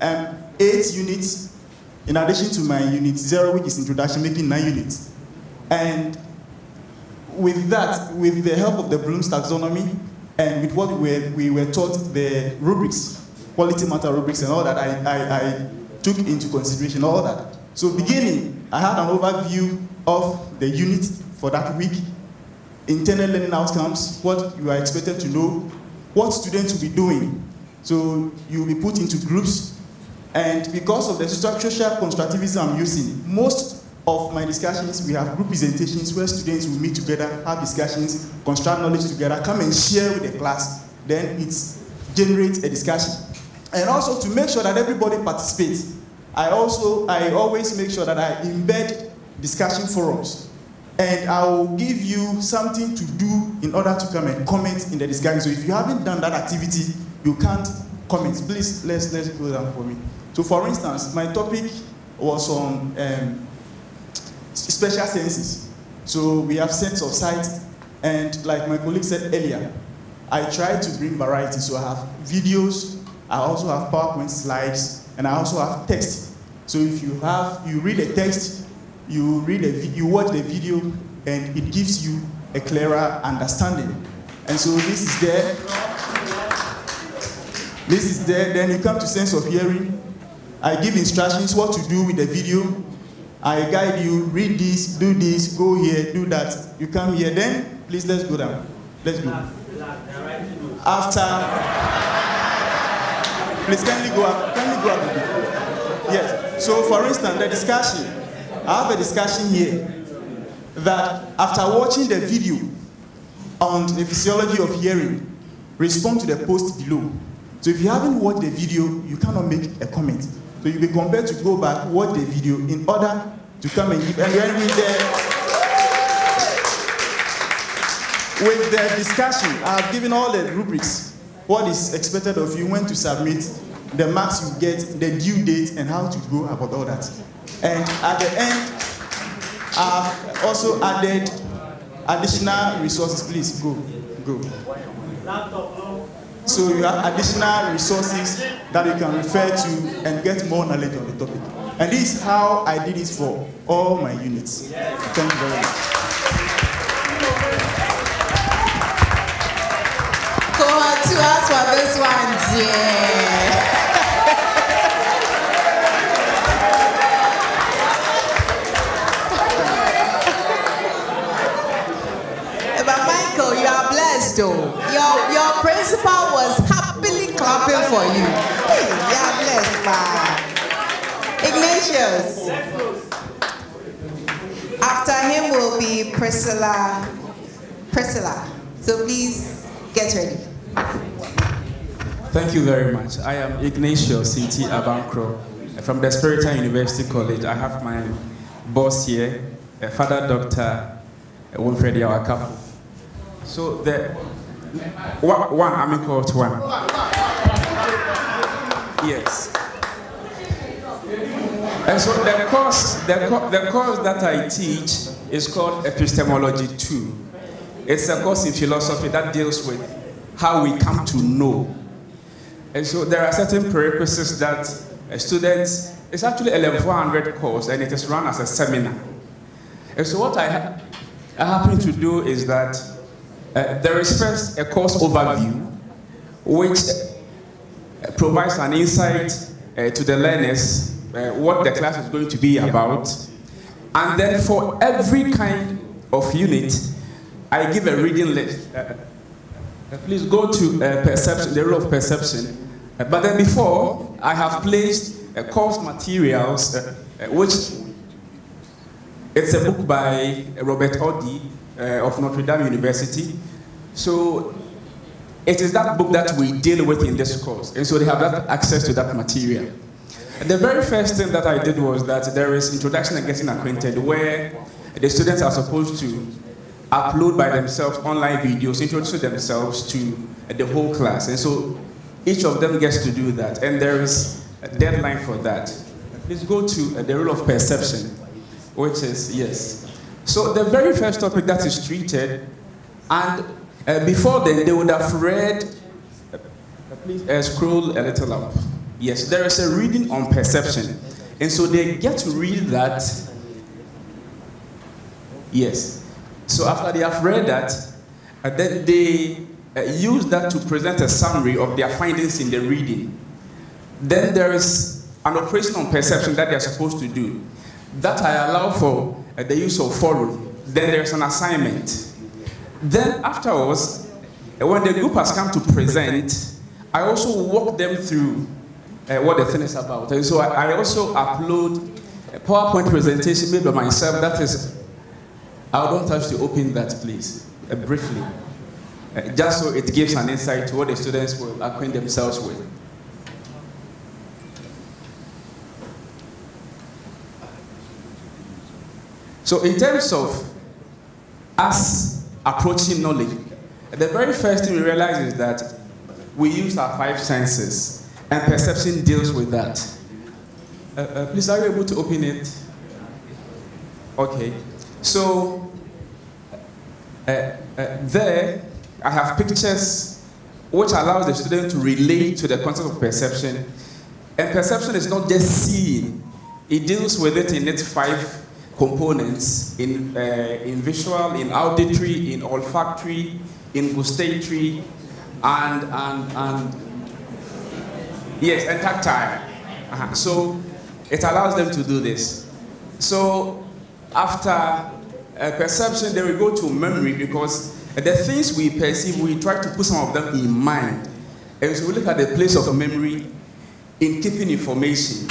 um, eight units in addition to my Unit 0, which is introduction, making nine units. And with that, with the help of the Bloom's taxonomy, and with what we were, we were taught the rubrics, quality matter rubrics, and all that, I, I, I took into consideration all that. So, beginning, I had an overview of the unit for that week, internal learning outcomes, what you are expected to know, what students will be doing. So, you'll be put into groups, and because of the social constructivism I'm using, most of my discussions, we have group presentations where students will meet together, have discussions, construct knowledge together, come and share with the class. Then it generates a discussion. And also to make sure that everybody participates, I also, I always make sure that I embed discussion forums. And I will give you something to do in order to come and comment in the discussion. So if you haven't done that activity, you can't comment. Please, let's, let's go down for me. So for instance, my topic was on um, special senses. So we have sense of sight, and like my colleague said earlier, I try to bring variety. So I have videos, I also have PowerPoint slides, and I also have text. So if you have, you read a text, you read a, you watch the video, and it gives you a clearer understanding. And so this is there. This is there. Then you come to sense of hearing. I give instructions what to do with the video. I guide you, read this, do this, go here, do that. You come here, then please let's go down. Let's go. After, please kindly go up, kindly go up. Yes. So for instance, the discussion. I have a discussion here that after watching the video on the physiology of hearing, respond to the post below. So if you haven't watched the video, you cannot make a comment. So you'll be compelled to go back, watch the video in order to come and give. And then with the, with the discussion, I have given all the rubrics, what is expected of you, when to submit, the marks you get, the due date, and how to go about all that. And at the end, I've also added additional resources. Please go, go. So you have additional resources that you can refer to and get more knowledge on the topic. And this is how I did it for all my units. Thank you very much. Cohort two, ask for this one, dear. Though. Your, your principal was happily clapping for you. Hey, are blessed, man. Ignatius. After him will be Priscilla. Priscilla. So please get ready. Thank you very much. I am Ignatius C.T. Abankro from the Spiritan University College. I have my boss here, Father Dr. Winfred Yawakapu. So the one, one I'm equal to one. Yes. And so the course, the, the course that I teach is called Epistemology 2. It's a course in philosophy that deals with how we come to know. And so there are certain prerequisites that students, it's actually a level 400 course and it is run as a seminar. And so what I, I happen to do is that uh, there is first a course overview, which uh, provides an insight uh, to the learners uh, what the class is going to be about. And then for every kind of unit, I give a reading list. Uh, please go to perception, the role of perception. But then before, I have placed course materials, which it's a book by Robert Audi uh, of Notre Dame University. So it is that book that we deal with in this course. And so they have that access to that material. The very first thing that I did was that there is introduction and getting acquainted where the students are supposed to upload by themselves online videos, introduce themselves to the whole class. And so each of them gets to do that. And there is a deadline for that. Please go to uh, the rule of perception, which is yes. So the very first topic that is treated, and uh, before then they would have read, uh, please uh, scroll a little up. Yes, there is a reading on perception. And so they get to read that. Yes. So after they have read that, uh, then they uh, use that to present a summary of their findings in the reading. Then there is an operation on perception that they are supposed to do. That I allow for uh, the use of forum. Then there's an assignment. Then afterwards, uh, when the group has come to present, I also walk them through uh, what the thing is about. And so I, I also upload a PowerPoint presentation made by myself. That is, I don't touch to open that, please, uh, briefly, uh, just so it gives an insight to what the students will acquaint themselves with. So, in terms of us approaching knowledge, the very first thing we realize is that we use our five senses, and perception deals with that. Uh, uh, please, are you able to open it? Okay. So, uh, uh, there, I have pictures which allows the student to relate to the concept of perception. And perception is not just seeing, it deals with it in its five components in, uh, in visual, in auditory, in olfactory, in gustatory, and, and, and yes, and tactile. Uh-huh. So it allows them to do this. So after uh, perception, then we go to memory because the things we perceive, we try to put some of them in mind. And so we look at the place of memory in keeping information.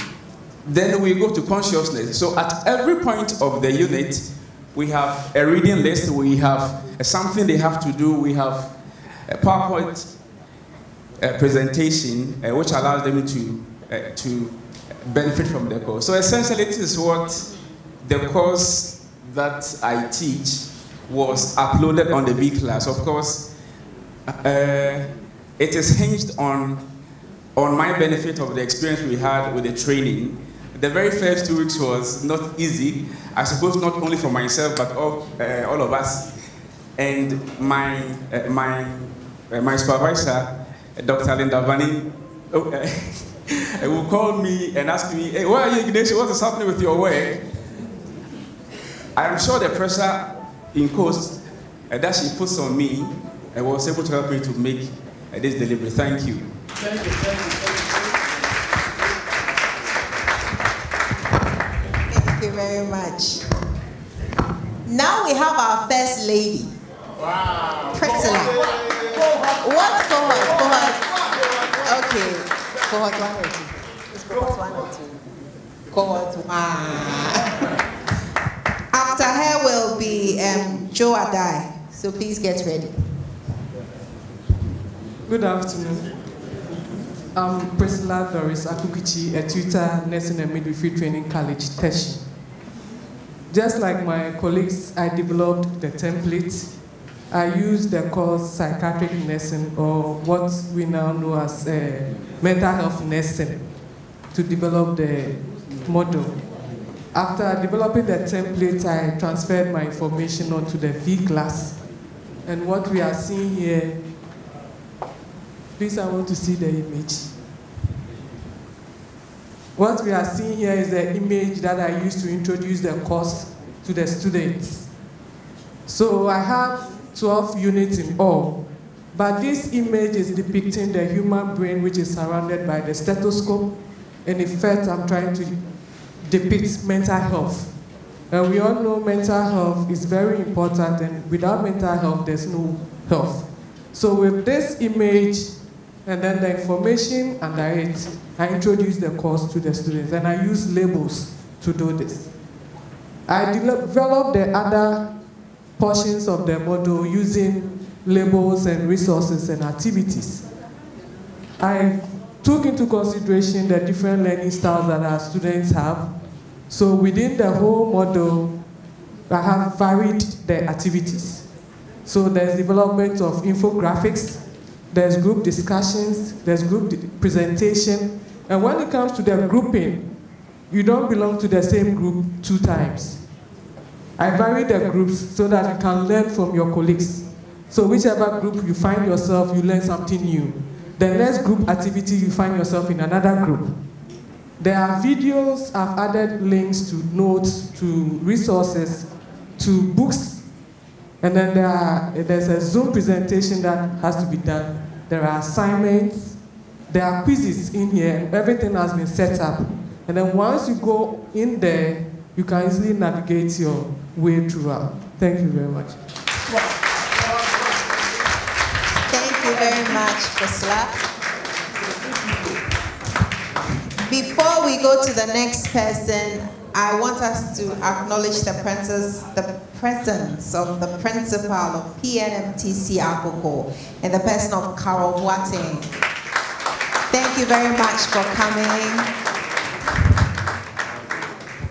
Then we go to consciousness. So at every point of the unit, we have a reading list, we have something they have to do, we have a PowerPoint uh, presentation uh, which allows them to, uh, to benefit from the course. So essentially, this is what the course that I teach was uploaded on the V class. Of course, uh, it is hinged on, on my benefit of the experience we had with the training. The very first two weeks was not easy, I suppose not only for myself, but all, uh, all of us. And my, uh, my, uh, my supervisor, Dr. Linda Vani, oh, will call me and ask me, hey, where are you, Ignacio? What is happening with your work? I'm sure the pressure imposed uh, that she puts on me uh, was able to help me to make uh, this delivery. Thank you. Thank you, thank you, very much. Now we have our first lady. Wow. Priscilla. What cohort? Cohort. Okay. Cohort one or two. It's cohort one or two. Cohort one. After her will be um, Joe Adai. So please get ready. Good afternoon. I'm Priscilla Doris Akukichi, a tutor, nursing and midwifery training college, Teshie. Just like my colleagues, I developed the template. I used the course psychiatric nursing, or what we now know as uh, mental health nursing, to develop the model. After developing the template, I transferred my information onto the V class. And what we are seeing here, please, I want to see the image. What we are seeing here is the image that I used to introduce the course to the students. So I have 12 units in all, but this image is depicting the human brain which is surrounded by the stethoscope. And in fact, I'm trying to depict mental health. And we all know mental health is very important, and without mental health, there's no health. So with this image, and then the information under it, I introduce the course to the students, and I use labels to do this. I developed the other portions of the model using labels and resources and activities. I took into consideration the different learning styles that our students have. So within the whole model, I have varied the activities. So there's development of infographics, there's group discussions, there's group presentation, and when it comes to the grouping, you don't belong to the same group two times. I vary the groups so that you can learn from your colleagues. So whichever group you find yourself, you learn something new. The next group activity, you find yourself in another group. There are videos, I've added links to notes, to resources, to books, and then there are, there's a Zoom presentation that has to be done. There are assignments, there are quizzes in here, and everything has been set up. And then once you go in there, you can easily navigate your way throughout. Thank you very much. Thank you very much, Priscilla. Before we go to the next person, I want us to acknowledge the, princess, the presence of the principal of PNMTC Akoko and the person of Carol Boateng. Thank you very much for coming.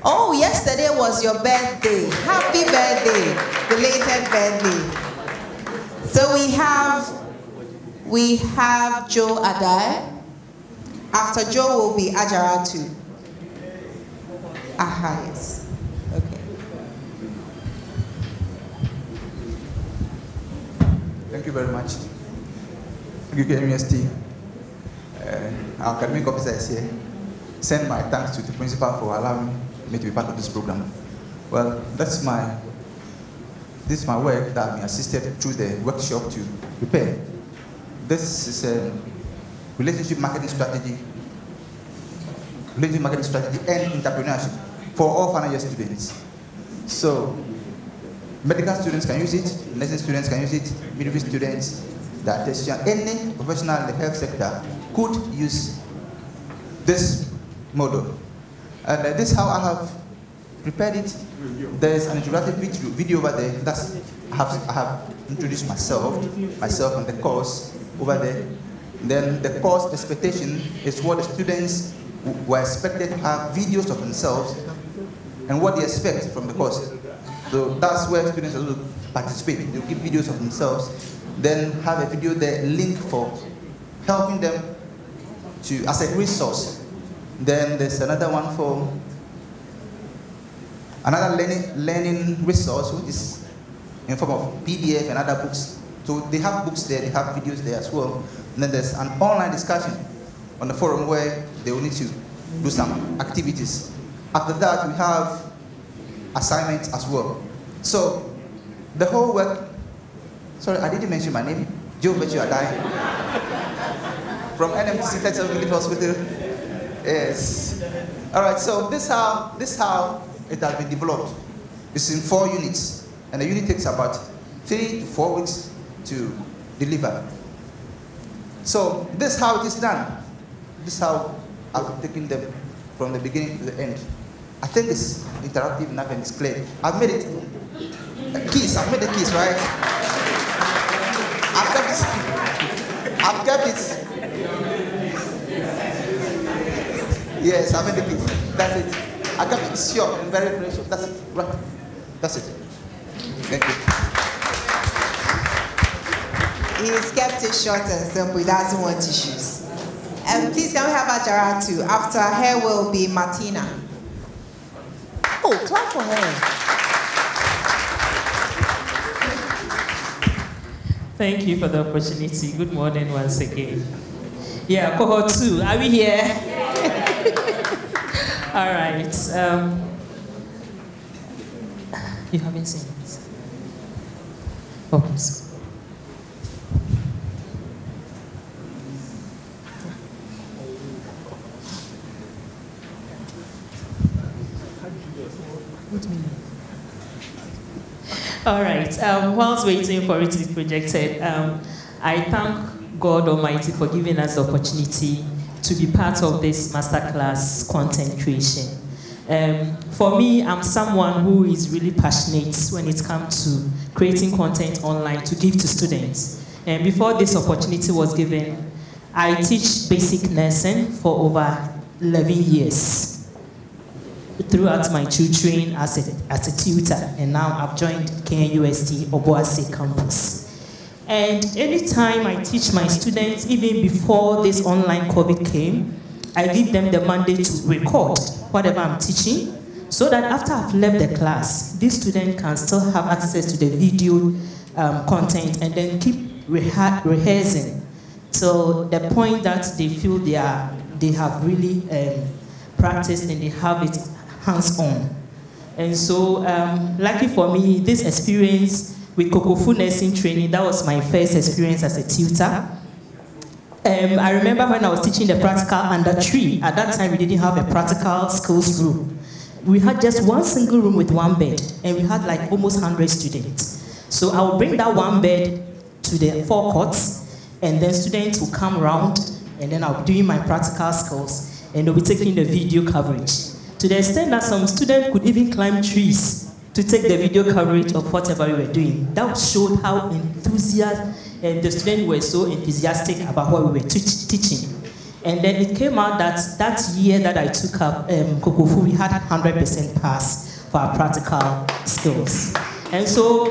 Oh, yesterday was your birthday. Happy birthday, belated birthday. So we have we have Joe Adai. After Joe will be Ajaratu. Okay. Thank you very much. UKM University, uh, our academic officer is here. Send my thanks to the principal for allowing me to be part of this program. Well, that's my, this is my work that I've assisted through the workshop to prepare. This is a relationship marketing strategy, relationship marketing strategy and entrepreneurship for all final year students. So, medical students can use it, nursing students can use it, midwifery students, dietitian, any professional in the health sector could use this model. And uh, this is how I have prepared it. There is an introductory video, video over there. That's I have, I have introduced myself, myself and the course over there. Then the course expectation is what the students were expected to have videos of themselves and what they expect from the course. So that's where students will participate. They'll give videos of themselves, then have a video there link for helping them to as a resource. Then there's another one for another learning learning resource which is in form of PDF and other books. So they have books there, they have videos there as well. And then there's an online discussion on the forum where they will need to do some activities. After that, we have assignments as well. So the whole work, sorry, I didn't mention my name, Joe Bechu Adai, from NMTC Texas Village Hospital. Yes. All right, so this how, this how it has been developed. It's in four units, and the unit takes about three to four weeks to deliver. So this is how it is done. This is how I've taken them from the beginning to the end. I think this interactive enough and it's clear. I've made it. uh, Keys, I've made the keys, right? I've kept it. I've kept it. Yes, I've made the keys. That's it. I kept it short and very precious. That's it. Right. That's it. Thank you. He's kept it short and simple. He doesn't want issues. And please can we have Ajaratu? After her will be Martina. Clap for her. Thank you for the opportunity. Good morning once again. Yeah, cohort two, are we here? All right. Um, you haven't seen it. Oh, All right. Um, whilst waiting for it to be projected, um, I thank God Almighty for giving us the opportunity to be part of this masterclass content creation. Um, for me, I'm someone who is really passionate when it comes to creating content online to give to students. And before this opportunity was given, I teach basic nursing for over 11 years throughout my tutoring as a, as a tutor, and now I've joined KNUST Obuasi campus. And anytime I teach my students, even before this online COVID came, I give them the mandate to record whatever I'm teaching, so that after I've left the class, this student can still have access to the video um, content and then keep reha- rehearsing till the point that they feel they are they have really um, practiced and they have it hands-on. And so, um, lucky for me, this experience with Kokofu nursing training, that was my first experience as a tutor. Um, I remember when I was teaching the practical under tree, at that time we didn't have a practical skills room. We had just one single room with one bed, and we had like almost 100 students. So I would bring that one bed to the four courts, and then students would come around, and then I'll be doing my practical skills, and they'll be taking the video coverage. To the extent that some students could even climb trees to take the video coverage of whatever we were doing. That showed how enthusiastic and the students were so enthusiastic about what we were teach- teaching. And then it came out that that year that I took up um, Kokofu, we had 100% pass for our practical skills. And so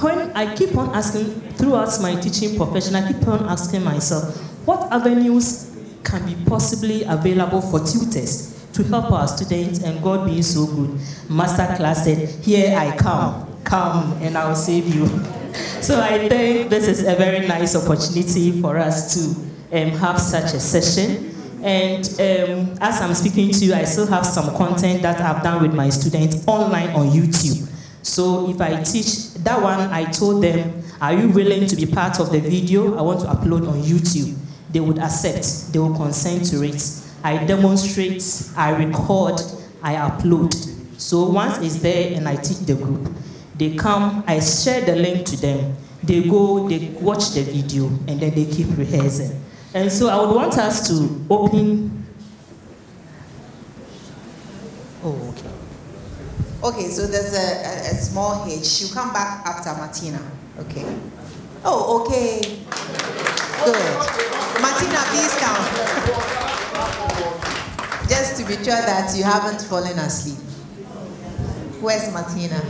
when I keep on asking, throughout my teaching profession, I keep on asking myself, what avenues can be possibly available for tutors to help our students and God being so good. Master class said, Here I come, come and I will save you. so I think this is a very nice opportunity for us to um, have such a session. And um, as I'm speaking to you, I still have some content that I've done with my students online on YouTube. So if I teach that one, I told them, Are you willing to be part of the video? I want to upload on YouTube. They would accept, they will consent to it. I demonstrate, I record, I upload. So once it's there and I teach the group, they come, I share the link to them. They go, they watch the video, and then they keep rehearsing. And so I would want us to open Oh, okay. Okay, so there's a, a, a small hitch. She'll come back after Martina. Okay. Oh, okay. Good. Martina, please come. Just to be sure that you haven't fallen asleep. Where's Martina?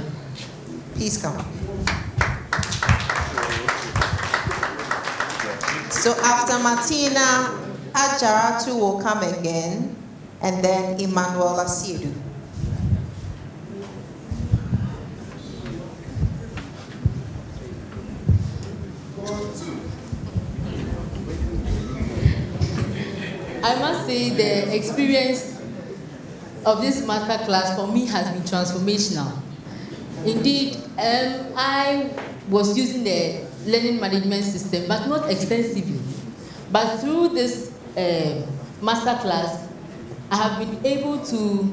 Please come. So after Martina, Ajaratu will come again, and then Emmanuel Asiedu. I must say the experience of this master class for me has been transformational. Indeed, um, I was using the learning management system, but not extensively. But through this uh, master class, I have been able to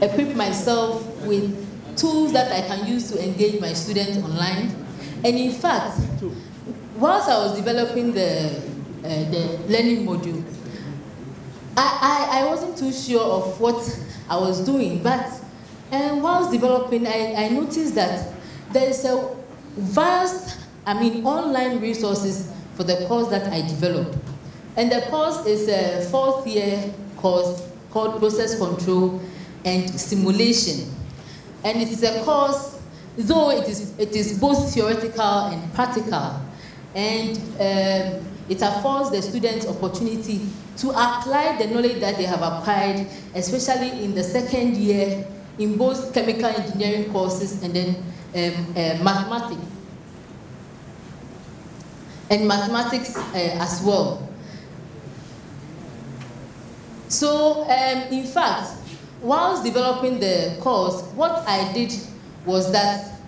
equip myself with tools that I can use to engage my students online. And in fact, whilst I was developing the, uh, the learning module, I, I, I wasn't too sure of what I was doing, but um, whilst developing, I, I noticed that there is a vast, I mean, online resources for the course that I developed. And the course is a fourth year course called Process Control and Simulation. And it is a course, though it is, it is both theoretical and practical, and um, it affords the students opportunity to apply the knowledge that they have acquired, especially in the second year in both chemical engineering courses and then um, uh, mathematics. And mathematics uh, as well. So, um, in fact, whilst developing the course, what I did was that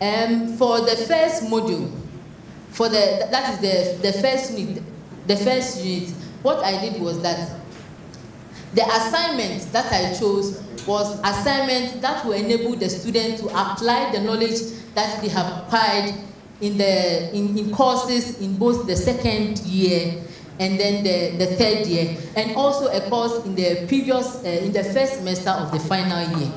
um, for the first module, for the that is the the first unit, the first unit, what I did was that the assignment that I chose was assignment that will enable the student to apply the knowledge that they have acquired in the in, in courses in both the second year and then the, the third year, and also a course in the previous, uh, in the first semester of the final year.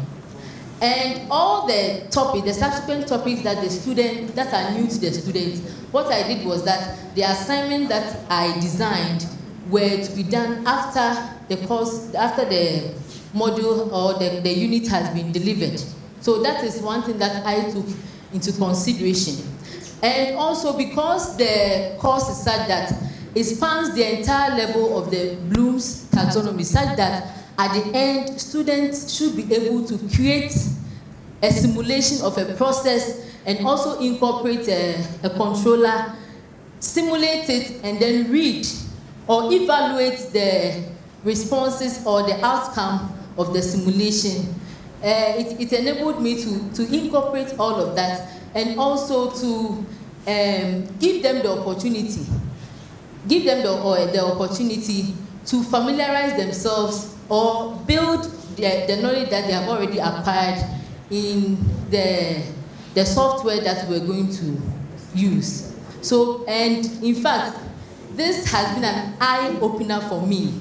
And all the topics, the subsequent topics that the student, that are new to the students, what I did was that the assignment that I designed were to be done after the course, after the module or the, the unit has been delivered. So that is one thing that I took into consideration. And also because the course is such that it spans the entire level of the Bloom's taxonomy such that at the end, students should be able to create a simulation of a process and also incorporate a, a controller, simulate it, and then read or evaluate the responses or the outcome of the simulation. Uh, it, it enabled me to, to incorporate all of that and also to um, give them the opportunity give them the, or the opportunity to familiarize themselves or build the, the knowledge that they have already acquired in the, the software that we're going to use. So, and in fact, this has been an eye opener for me.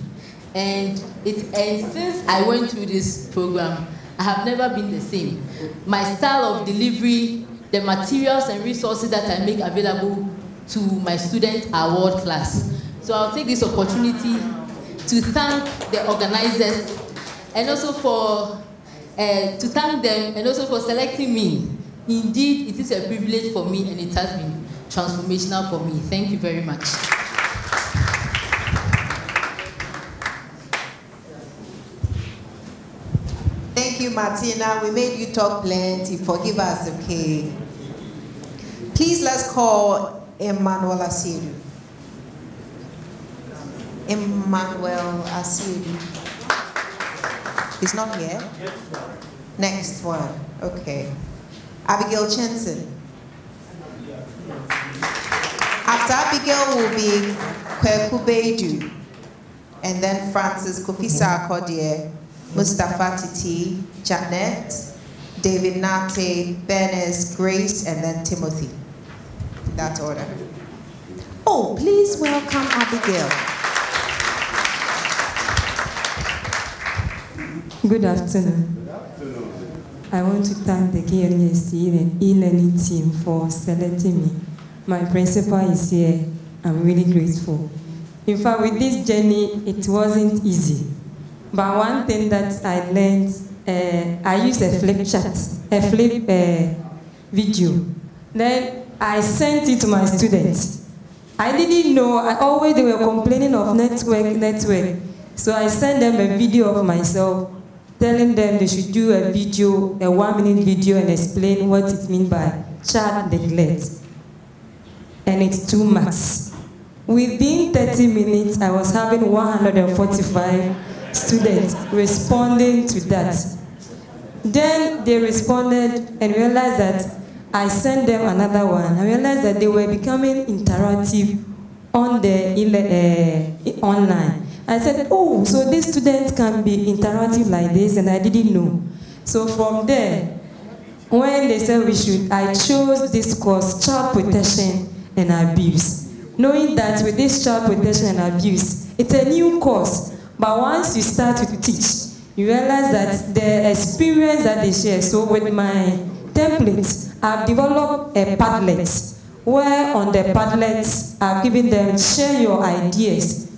And, it, and since I went through this program, I have never been the same. My style of delivery, the materials and resources that I make available to my students are world class. So I'll take this opportunity to thank the organizers and also for uh, to thank them and also for selecting me. Indeed, it is a privilege for me and it has been transformational for me. Thank you very much. Thank you, Martina. We made you talk plenty. Forgive us, okay? Please let's call Emmanuel Asiedu. Emmanuel Asiedu. He's not here? Next one. Okay. Abigail Chenson. After Abigail will be Kweku Baidoo. And then Francis Kofi Sarkodie, Mustafa Titi, Janet, David Nate, Bernice, Grace, and then Timothy. In that order. Oh, please welcome Abigail. Good afternoon. I want to thank the KNUST and e-learning team for selecting me. My principal is here. I'm really grateful. In fact, with this journey, it wasn't easy. But one thing that I learned, uh, I used a flip chat, a flip uh, video. Then I sent it to my students. I didn't know, I always they were complaining of network, network. So I sent them a video of myself, telling them they should do a video, a one minute video and explain what it means by child neglect. And it's two marks. Within 30 minutes, I was having 145 students responding to that. Then they responded and realized that I sent them another one. I realized that they were becoming interactive on the uh, online. I said, oh, so these students can be interactive like this, and I didn't know. So from there, when they said we should, I chose this course, Child Protection and Abuse. Knowing that with this child protection and abuse, it's a new course, but once you start to teach, you realize that the experience that they share. So with my templates, I've developed a Padlet, where on the Padlet, I've given them share your ideas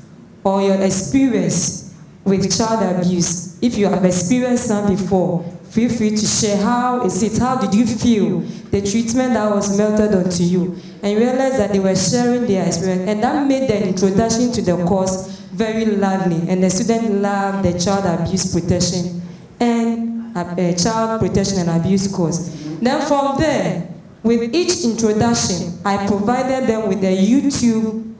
or your experience with child abuse. If you have experienced some before, feel free to share how is it, how did you feel, the treatment that was melted onto you. And realize that they were sharing their experience, and that made the introduction to the course very lively, and the student loved the child abuse protection and uh, child protection and abuse course. Then from there, with each introduction, I provided them with a YouTube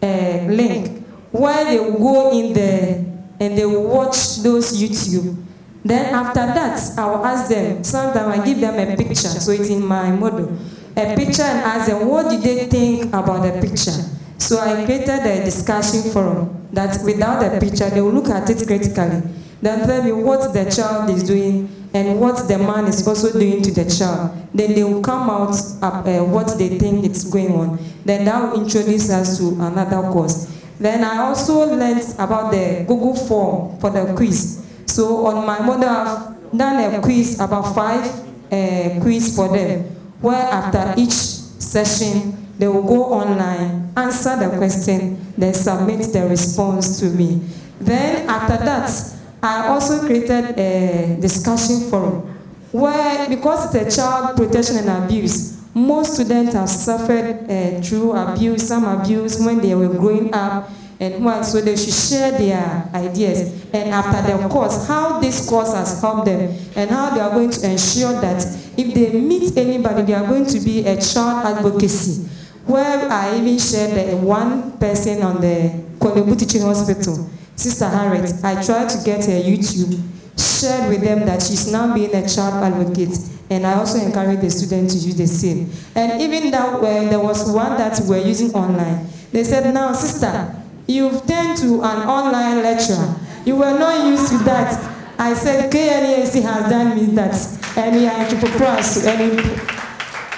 uh, link where they go in there and they will watch those YouTube. Then after that, I will ask them, sometimes I give them a picture, so it's in my model, a picture and ask them, what did they think about the picture? So I created a discussion forum that without the picture, they will look at it critically. Then tell me what the child is doing and what the man is also doing to the child. Then they will come out uh, what they think is going on. Then that will introduce us to another course. Then I also learned about the Google form for the quiz. So on my model, I've done a quiz, about five uh, quiz for them, where after each session, they will go online, answer the question, then submit the response to me. Then after that, I also created a discussion forum where, because it's a child protection and abuse, most students have suffered uh, through abuse, some abuse when they were growing up, and what, so they should share their ideas. And after the course, how this course has helped them, and how they are going to ensure that if they meet anybody, they are going to be a child advocacy where I even shared the one person on the Korle Bu Teaching Hospital, Sister Harriet. I tried to get her YouTube, shared with them that she's now being a child advocate, and I also encourage the students to use the same. And even that when there was one that we were using online, they said, now sister, you've turned to an online lecturer. You were not used to that. I said, KNEAC has done me that, and we are to proud and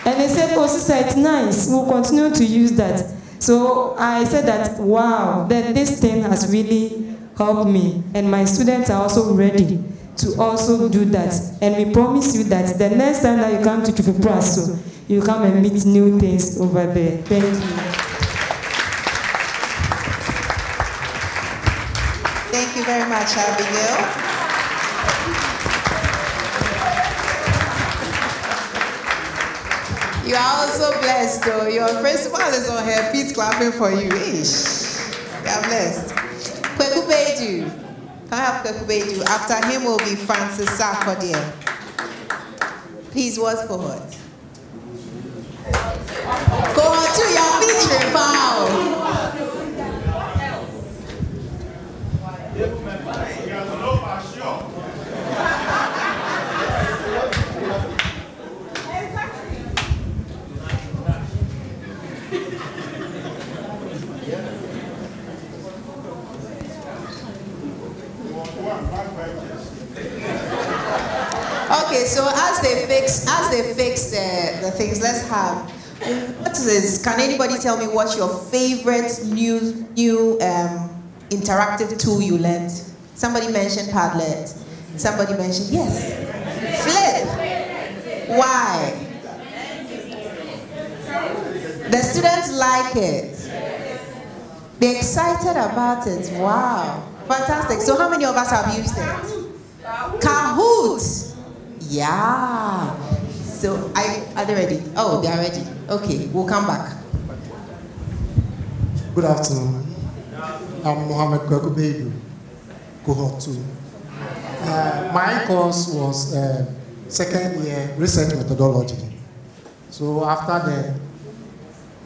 and they said, oh, sister, it's nice. We'll continue to use that. So I said that, wow, that this thing has really helped me. And my students are also ready to also do that. And we promise you that the next time that you come to Twifo Praso, you come and meet new things over there. Thank you. Thank you very much, Abigail. You are also blessed, though. Your principal is on her feet clapping for you. Ish. You are blessed. Kweku Beju. Can I have Kweku Beju? After him will be Francis Sarkodie. Please, what's forward? Go on to your featuring, Paul. Okay, so as they fix as they fix the, the things, let's have what is? Can anybody tell me what's your favorite new new um, interactive tool you learned? Somebody mentioned Padlet. Somebody mentioned yes, Flip. Why? The students like it. They're excited about it. Wow. Fantastic. So, how many of us have used it? Kahoot. Yeah. So, I, are they ready? Oh, they are ready. Okay, we'll come back. Good afternoon. I'm Mohammed Kweku Baidoo, cohort 2. Uh, my course was uh, second year research methodology. So after the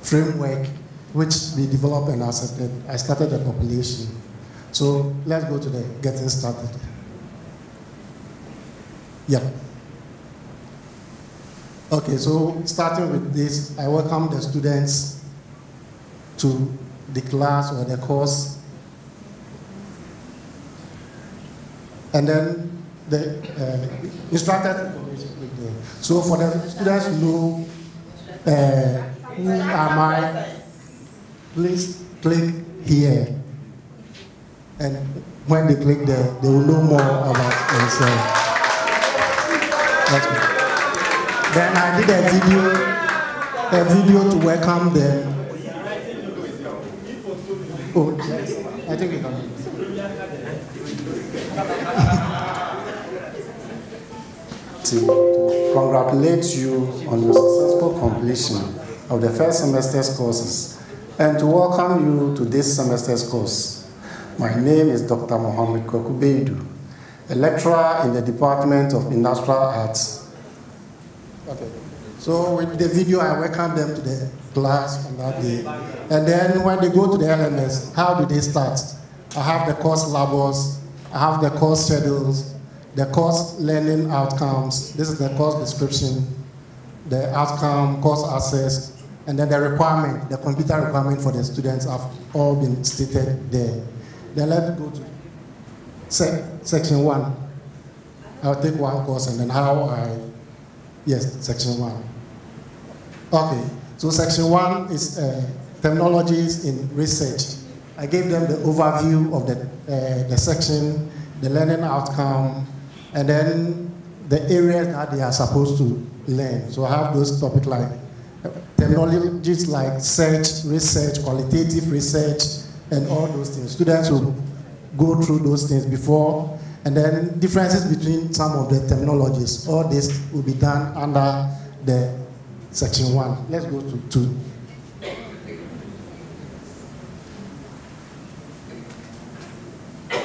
framework which we developed and accepted, I started the population. So let's go to the getting started. Yeah. Okay, so starting with this, I welcome the students to the class or the course. And then the uh, instructor So for the students to know uh, who am I, please click here. And when they click there, they will know more about themselves. Then I did a video, a video to welcome them. Oh, yes. I think we can. to, congratulate you on your successful completion of the first semester's courses and to welcome you to this semester's course. My name is Dr. Mohammed Kweku Baidoo, a lecturer in the Department of Industrial Arts. Okay. So with the video, I welcome them to the class on that day. And then when they go to the LMS, how do they start? I have the course labels, I have the course schedules, the course learning outcomes. This is the course description, the outcome, course access, and then the requirement, the computer requirement for the students have all been stated there. Then let's go to sec section one. I'll take one course and then how I, yes, section one. Okay, so section one is uh, terminologies in research. I gave them the overview of the, uh, the section, the learning outcome, and then the areas that they are supposed to learn. So I have those topics like technologies like search, research, qualitative research, and all those things. Students will go through those things before, and then differences between some of the terminologies. All this will be done under the section one. Let's go to two.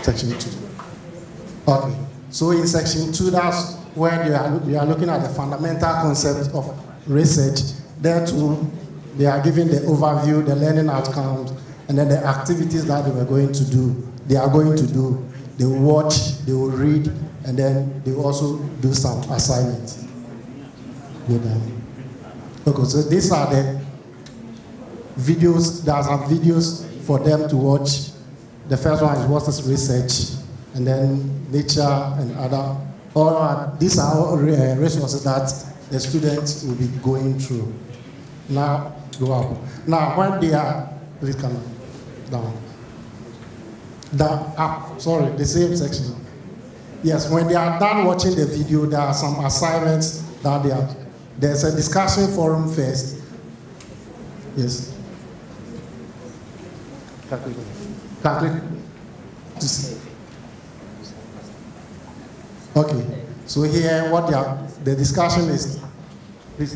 Section two. Okay. So in section two, that's where they are, we are looking at the fundamental concept of research. There too, they are giving the overview, the learning outcomes, and then the activities that they were going to do. They are going to do. They will watch, they will read, and then they will also do some assignments. Okay, so these are the videos. There are some videos for them to watch. The first one is what is research, and then nature and other. All are, these are all uh, resources that the students will be going through. Now, go up. Now, when they are, please come down. Down, up, ah, sorry, the same section. Yes, when they are done watching the video, there are some assignments that they are. There's a discussion forum first. Yes. Calculate. To. Okay. So here, what are, the discussion is. Please.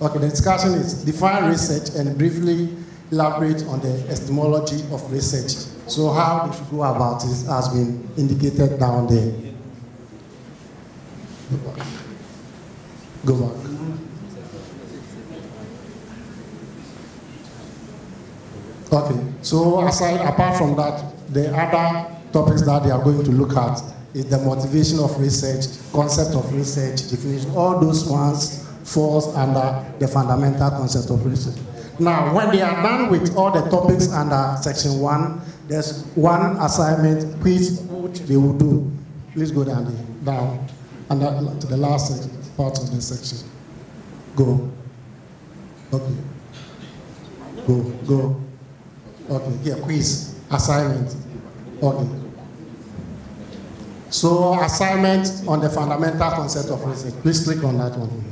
Okay, the discussion is define research and briefly elaborate on the epistemology of research. So how they should go about it has been indicated down there. Go back. Okay, so aside, apart from that, the other topics that they are going to look at is the motivation of research, concept of research, definition, all those ones falls under the fundamental concept of research. Now, when they are done with all the topics under section one, there's one assignment quiz which they will do. Please go down there, down, and that, to the last part of the section. Go. Okay. Go, go. Okay, here, quiz, assignment. Okay. So assignment on the fundamental concept of research. Please click on that one.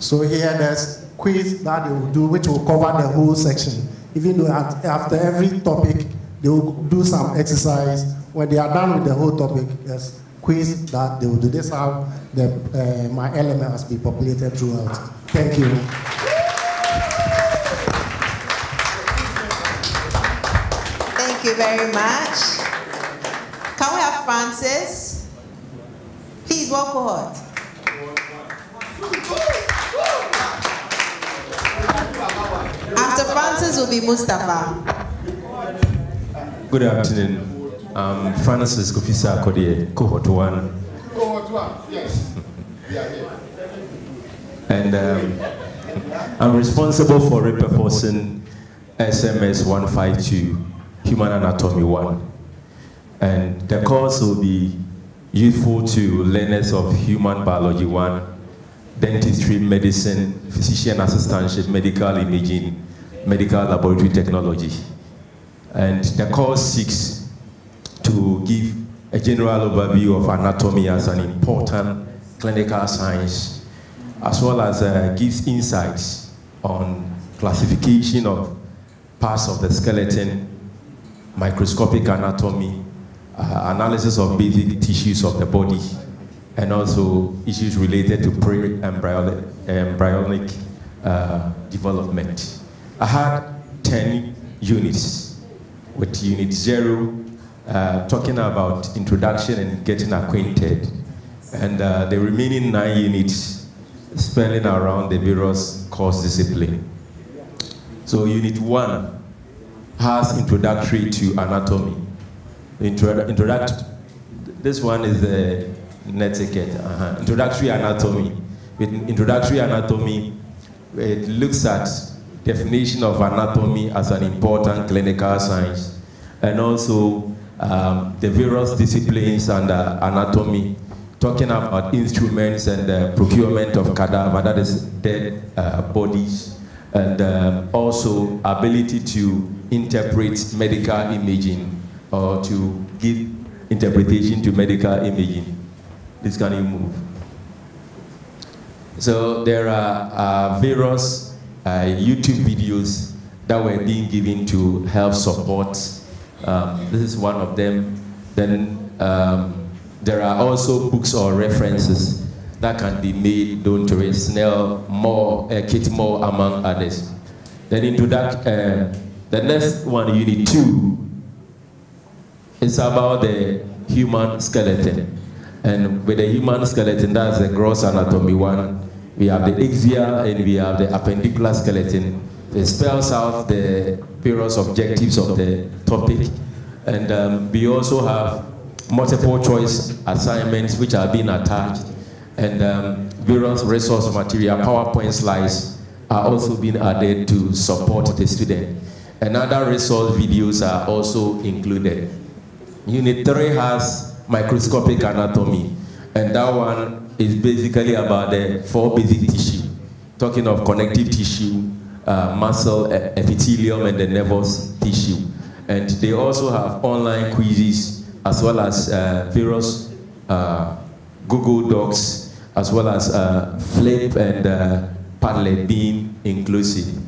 So here there's quiz that they will do, which will cover the whole section. Even though after every topic, they will do some exercise. When they are done with the whole topic, there's quiz that they will do. This is how the, uh, my element has been populated throughout. Thank you. Thank you very much. Can we have Francis? Please walk forward. After Francis will be Mustafa. Good afternoon. I'm Francis Kofi Sarkodie, cohort one. Cohort one, yes. Yeah, yeah. And um, I'm responsible for repurposing SMS 152, Human Anatomy 1. And the course will be useful to learners of Human Biology 1, Dentistry, Medicine, Physician Assistantship, Medical Imaging, Medical Laboratory Technology. And the course seeks to give a general overview of anatomy as an important clinical science, as well as uh, gives insights on classification of parts of the skeleton, microscopic anatomy, uh, analysis of basic tissues of the body, and also issues related to pre-embryonic embryonic, uh, development. I had 10 units, with unit zero uh, talking about introduction and getting acquainted, and uh, the remaining nine units spelling around the various course discipline. So unit one has introductory to anatomy. Intro introduct this one is the netiquette. Uh -huh. Introductory anatomy. With introductory anatomy, it looks at definition of anatomy as an important clinical science, and also um, the various disciplines under anatomy, talking about instruments and the procurement of cadaver, that is dead uh, bodies, and um, also ability to interpret medical imaging or to give interpretation to medical imaging. This can move? So there are uh, various uh, YouTube videos that were being given to help support. Um, this is one of them. Then um, there are also books or references that can be made, don't worry, Snell, Moore, uh, Keith Moore, among others. Then into that, uh, the next one, Unit 2, is about the human skeleton. And with the human skeleton, that's the gross anatomy one. We have the axial and we have the appendicular skeleton. It spells out the various objectives of the topic. And um, we also have multiple choice assignments which are being attached. And um, various resource material, PowerPoint slides are also being added to support the student. And other resource videos are also included. Unit 3 has microscopic anatomy, and that one is basically about the four basic tissue, talking of connective tissue, uh, muscle, epithelium, and the nervous tissue. And they also have online quizzes as well as uh, various uh, Google Docs, as well as uh, Flip and uh, Padlet being inclusive.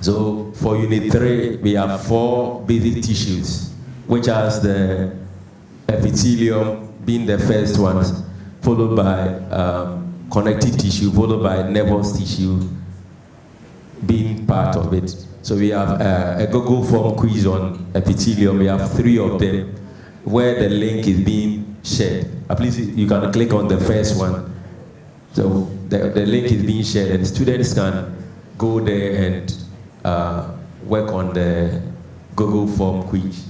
So for Unit 3, we have four basic tissues, which has the epithelium being the first one, followed by um, connective tissue, followed by nervous tissue being part of it. So we have uh, a Google form quiz on epithelium. We have three of them where the link is being shared. Uh, please, you can click on the first one. So the, the link is being shared and students can go there and uh, work on the Google form quiz.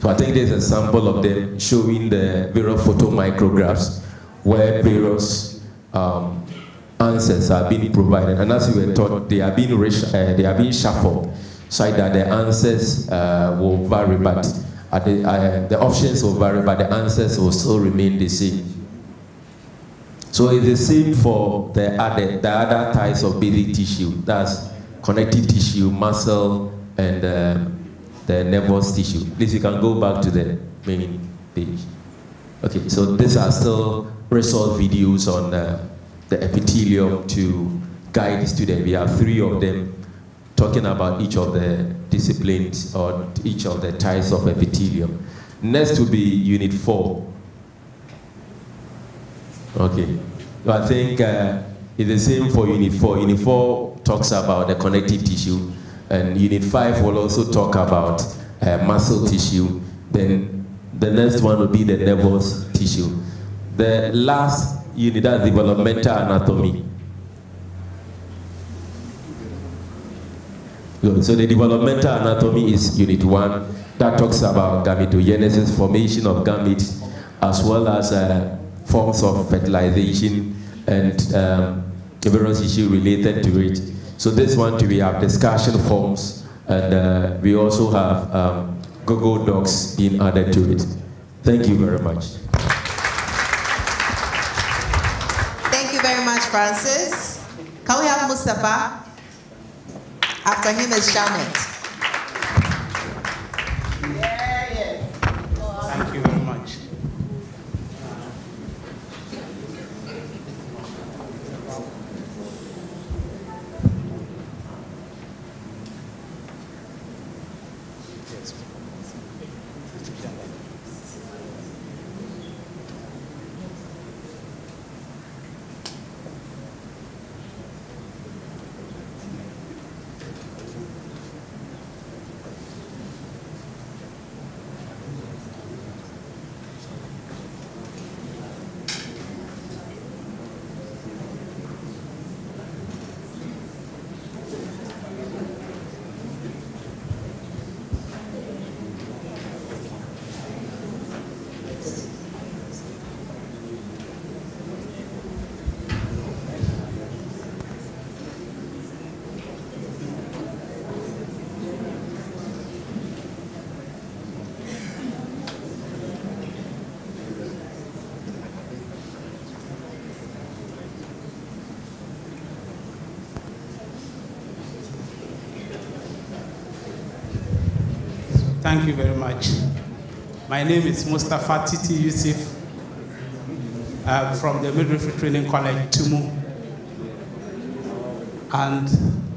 So I think there's a sample of them showing the various photo micrographs where various um, answers are being provided. And as we were taught, they are being, uh, they are being shuffled so that the answers uh, will vary, but the, uh, the options will vary, but the answers will still remain the same. So it's the same for the other, the other types of basic tissue. That's connective tissue, muscle, and um, the nervous tissue. Please, you can go back to the main page. Okay, so these are still resource videos on uh, the epithelium to guide the student. We have three of them talking about each of the disciplines or each of the types of epithelium. Next will be unit four. Okay, so I think uh, it's the same for unit four. Unit four talks about the connective tissue, and unit five will also talk about uh, muscle tissue. Then the next one will be the nervous tissue. The last unit, that's developmental anatomy. Good. So the developmental anatomy is unit one that talks about gametogenesis, formation of gametes, as well as uh, forms of fertilization and um, issues related to it. So this one we have discussion forms, and uh, we also have um, Google Docs being added to it. Thank you very much. Thank you very much, Francis. Can we have Mustafa? After him is Janet. Thank you very much. Thank you very much. My name is Mustafa Titi Yusuf uh, from the Midwifery Training College, Tumu. And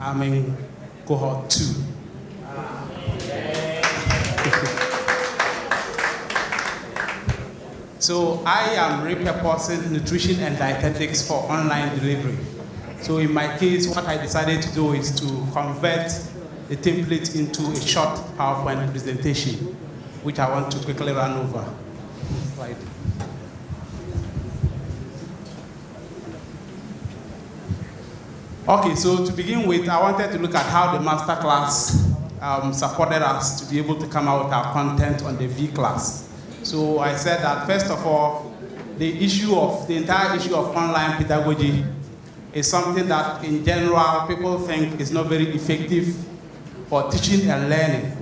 I'm in cohort two. So I am repurposing nutrition and dietetics for online delivery. So in my case, what I decided to do is to convert the template into a short PowerPoint presentation, which I want to quickly run over. Right. Okay, so to begin with, I wanted to look at how the master class um, supported us to be able to come out with our content on the V class. So I said that first of all, the issue of the entire issue of online pedagogy is something that in general people think is not very effective for teaching and learning.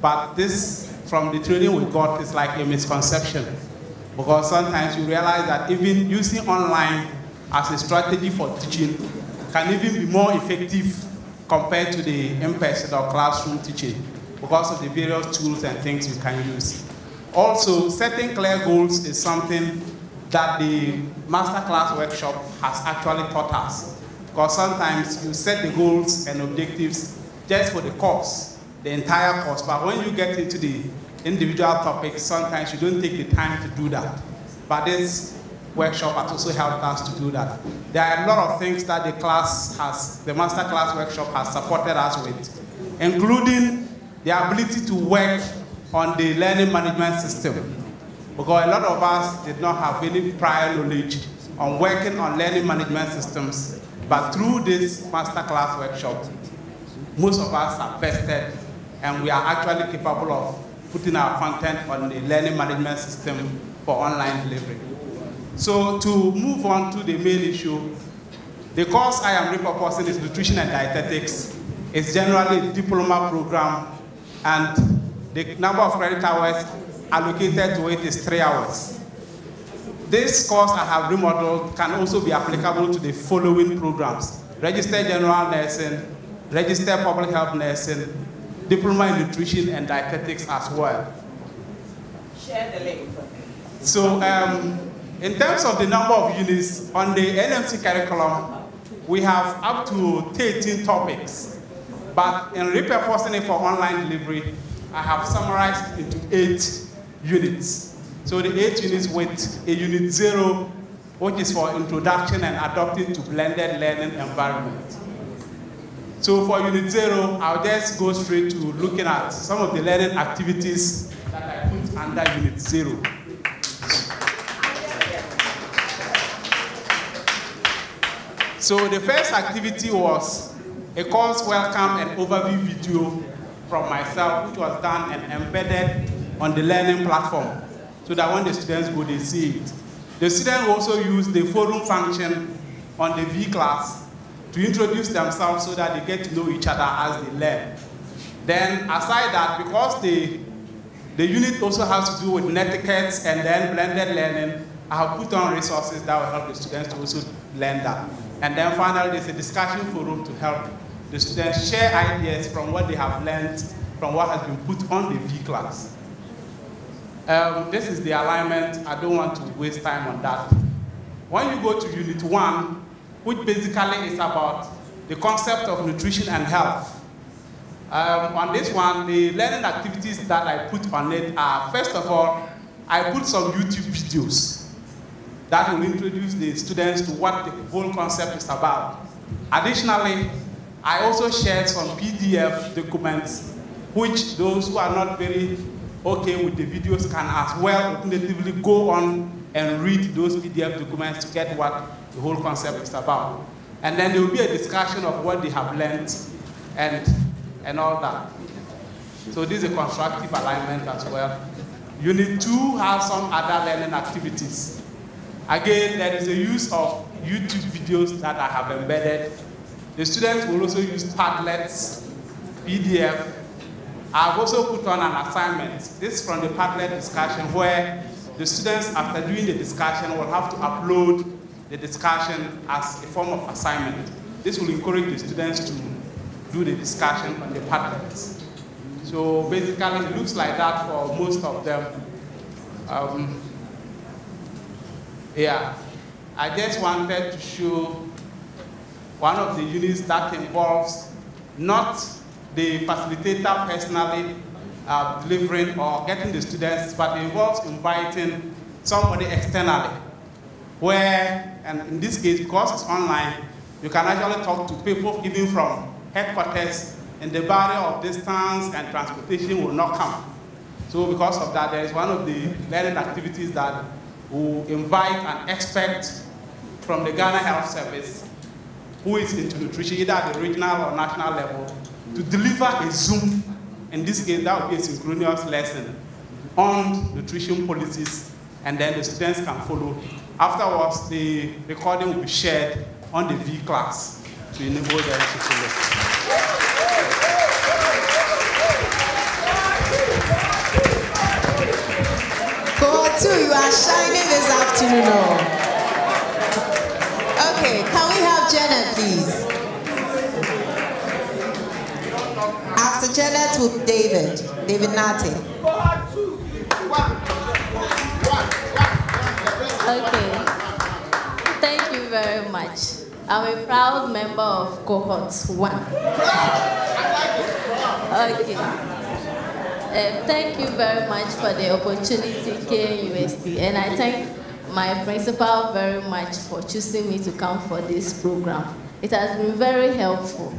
But this, from the training we got, is like a misconception. Because sometimes you realize that even using online as a strategy for teaching can even be more effective compared to the in-person or classroom teaching because of the various tools and things you can use. Also, setting clear goals is something that the masterclass workshop has actually taught us. Because sometimes you set the goals and objectives just for the course, the entire course, but when you get into the individual topics, sometimes you don't take the time to do that. But this workshop has also helped us to do that. There are a lot of things that the class has, the masterclass workshop has supported us with, including the ability to work on the learning management system. Because a lot of us did not have any prior knowledge on working on learning management systems, but through this masterclass workshop, most of us are vested and we are actually capable of putting our content on the learning management system for online delivery. So to move on to the main issue, the course I am repurposing is nutrition and dietetics. It's generally a diploma program and the number of credit hours allocated to it is three hours. this course I have remodeled can also be applicable to the following programs. Registered General Nursing, Registered Public Health Nursing, Diploma in Nutrition and Dietetics as well. Share the link. So um, in terms of the number of units on the NMC curriculum, we have up to 13 topics. But in repurposing it for online delivery, I have summarized into eight units. So the eight units with a unit zero, which is for introduction and adapting to blended learning environment. So for unit zero, I'll just go straight to looking at some of the learning activities that I put under unit zero. So the first activity was a course welcome and overview video from myself, which was done and embedded on the learning platform, so that when the students go, they see it. The students also use the forum function on the V class to introduce themselves so that they get to know each other as they learn. Then aside that, because the, the unit also has to do with netiquette and then blended learning, I have put on resources that will help the students to also learn that. And then finally, there's a discussion forum to help the students share ideas from what they have learned from what has been put on the V class. Um, this is the alignment. I don't want to waste time on that. When you go to Unit 1, which basically is about the concept of nutrition and health, um, on this one, the learning activities that I put on it are, first of all, I put some YouTube videos that will introduce the students to what the whole concept is about. Additionally, I also shared some PDF documents which those who are not very okay with the videos can as well alternatively go on and read those PDF documents to get what the whole concept is about. And then there will be a discussion of what they have learned and, and all that. So this is a constructive alignment as well. Unit 2 has some other learning activities. Again, there is a use of YouTube videos that I have embedded. The students will also use Padlets, PDF. I've also put on an assignment. This is from the Padlet discussion where the students, after doing the discussion, will have to upload the discussion as a form of assignment. This will encourage the students to do the discussion on the Padlets. So basically, it looks like that for most of them. Um, yeah, I just wanted to show one of the units that involves not the facilitator personally uh, delivering or getting the students, but involves inviting somebody externally. Where, and in this case, because it's online, you can actually talk to people even from headquarters, and the barrier of distance and transportation will not come. So because of that, there is one of the learning activities that will invite an expert from the Ghana Health Service who is into nutrition, either at the regional or national level, to deliver a Zoom, in this case, that would be a synchronous lesson on nutrition policies, and then the students can follow. Afterwards, the recording will be shared on the V class to enable them to follow. Cohort two, you are shining this afternoon. Oh. Okay, can we have Janet, please? After Janet will David, David Nati. Okay. Very much. I'm a proud member of cohort one. Okay. Uh, thank you very much for the opportunity, KNUST, and I thank my principal very much for choosing me to come for this program. It has been very helpful,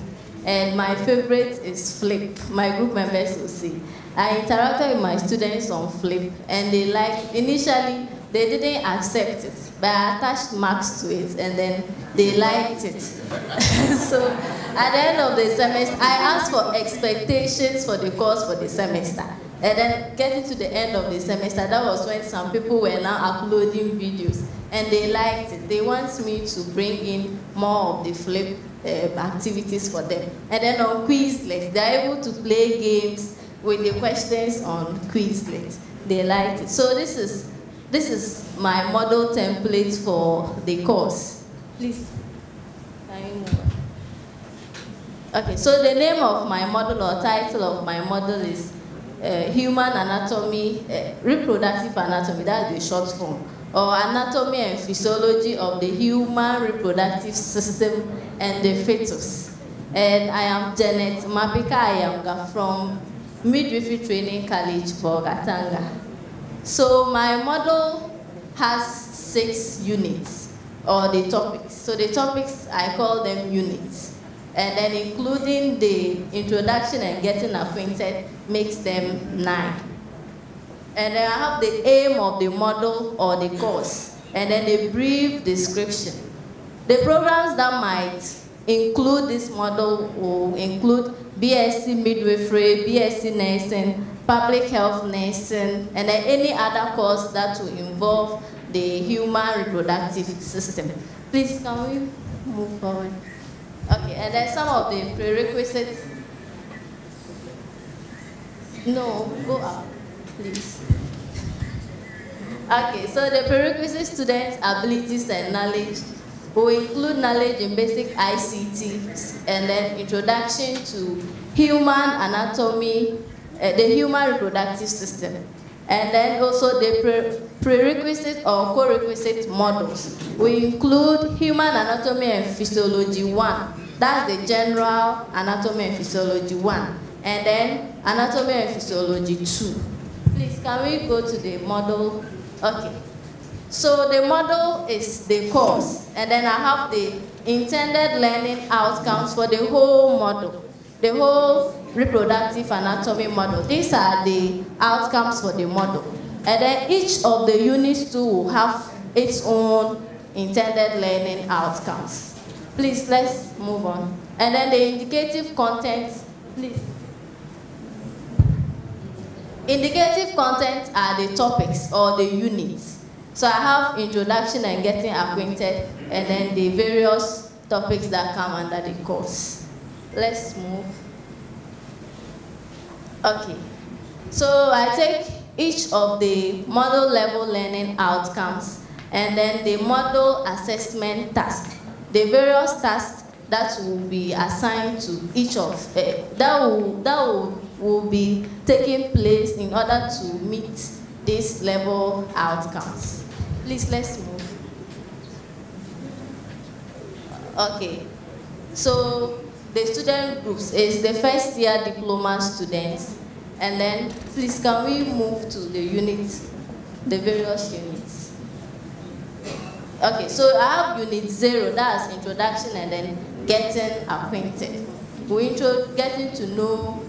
and my favorite is Flip. My group members will see. I interacted with my students on Flip, and they like initially they didn't accept it, but I attached marks to it, and then they liked it. so at the end of the semester, I asked for expectations for the course for the semester. And then getting to the end of the semester, that was when some people were now uploading videos and they liked it. They want me to bring in more of the flip uh, activities for them. And then on Quizlet, they're able to play games with the questions on Quizlet. They liked it. So this is this is my model template for the course. Please, can you move on? Okay, so the name of my model or title of my model is uh, Human Anatomy, uh, Reproductive Anatomy, that's the short form, or Anatomy and Physiology of the Human Reproductive System and the Fetus. And I am Janet Mapika Ayamga from Midwifery Training College, Bolgatanga. So my model has six units, or the topics. So the topics, I call them units. And then including the introduction and getting acquainted makes them nine. And then I have the aim of the model or the course, and then a brief description. The programs that might include this model will include BSc midwifery, BSc nursing, public health nursing, and any other course that will involve the human reproductive system. Please, can we move forward? Okay, and then some of the prerequisites. No, go up, please. Okay, so the prerequisite students' abilities and knowledge will include knowledge in basic ICT and then introduction to human anatomy, uh, the human reproductive system, and then also the pre prerequisite or co-requisite models We include human anatomy and physiology 1, that's the general anatomy and physiology 1, and then anatomy and physiology 2. Please, can we go to the model? Okay. So the model is the course, and then I have the intended learning outcomes for the whole model, the whole reproductive anatomy model. These are the outcomes for the model. And then each of the units too will have its own intended learning outcomes. Please, let's move on. And then the indicative content, please. Indicative content are the topics or the units. So I have introduction and getting acquainted, and then the various topics that come under the course. Let's move. Okay. So I take each of the model level learning outcomes and then the model assessment task, the various tasks that will be assigned to each of, uh, that, will, that will, will be taking place in order to meet these level outcomes. Please, let's move. Okay. So the student groups is the first year diploma students. And then please can we move to the units, the various units. Okay, so I have unit zero, that's introduction and then getting acquainted. We intro getting to know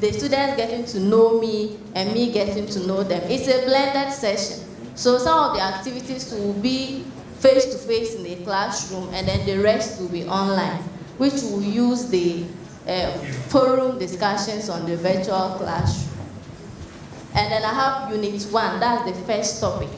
the students getting to know me and me getting to know them. It's a blended session. So some of the activities will be face to face in the classroom and then the rest will be online, which will use the uh, forum discussions on the virtual classroom. And then I have unit one, that's the first topic.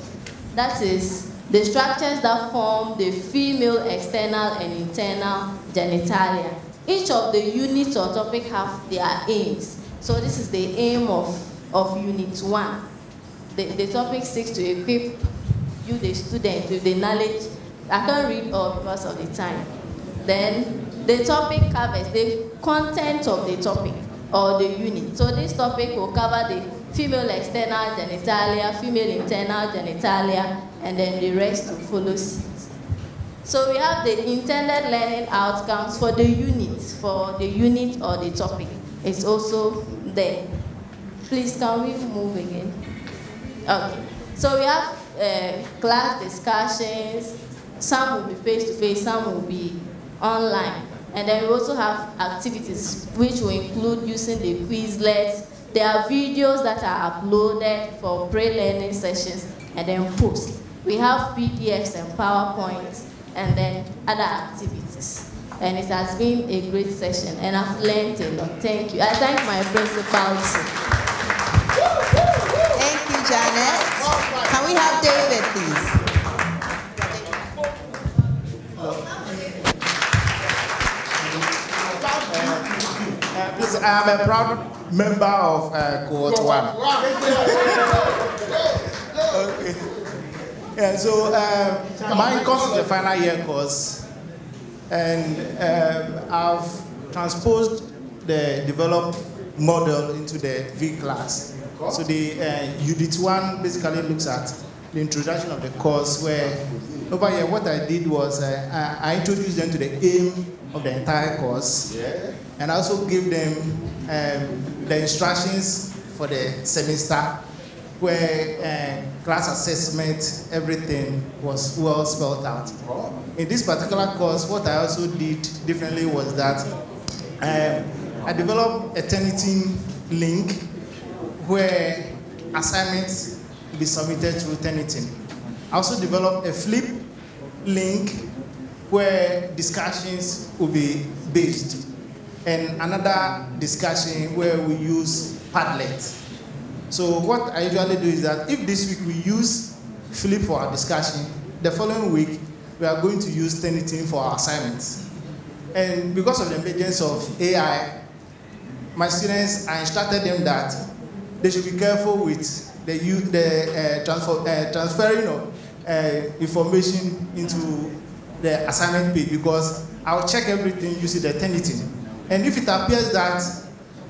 That is the structures that form the female external and internal genitalia. Each of the units or topic have their aims. So this is the aim of, of unit one. The, the topic seeks to equip you, the student, with the knowledge. I can't read all because of the time. Then the topic covers the content of the topic or the unit. So this topic will cover the female external genitalia, female internal genitalia, and then the rest will follow suit. So we have the intended learning outcomes for the unit, for the unit or the topic. It's also there. Please, can we move again? Okay. So we have uh, class discussions. Some will be face-to-face, some will be online. And then we also have activities which will include using the Quizlet. There are videos that are uploaded for pre-learning sessions and then post. We have PDFs and PowerPoints and then other activities. And it has been a great session and I've learned a lot. Thank you. I thank my principal too. Thank you, Janet. Can we have David, please? Please, I am a proud member of uh, Cohort 1. okay. Yeah, so um, my course is a final year course, and um, I've transposed the developed model into the V class. So the uh, unit one basically looks at the introduction of the course where over here what I did was uh, I introduced them to the aim of the entire course and I also give them um, the instructions for the semester where uh, class assessment, everything was well spelled out. In this particular course, what I also did differently was that um, I developed a Turnitin link where assignments be submitted through Turnitin. I also developed a flip link where discussions will be based and another discussion where we use Padlet. So what I usually do is that if this week we use Flip for our discussion, the following week we are going to use Turnitin for our assignments. And because of the emergence of AI, my students, I instructed them that they should be careful with the, the uh, transfer, uh, transferring of uh, information into the assignment page because I'll check everything using the Turnitin. And if it appears that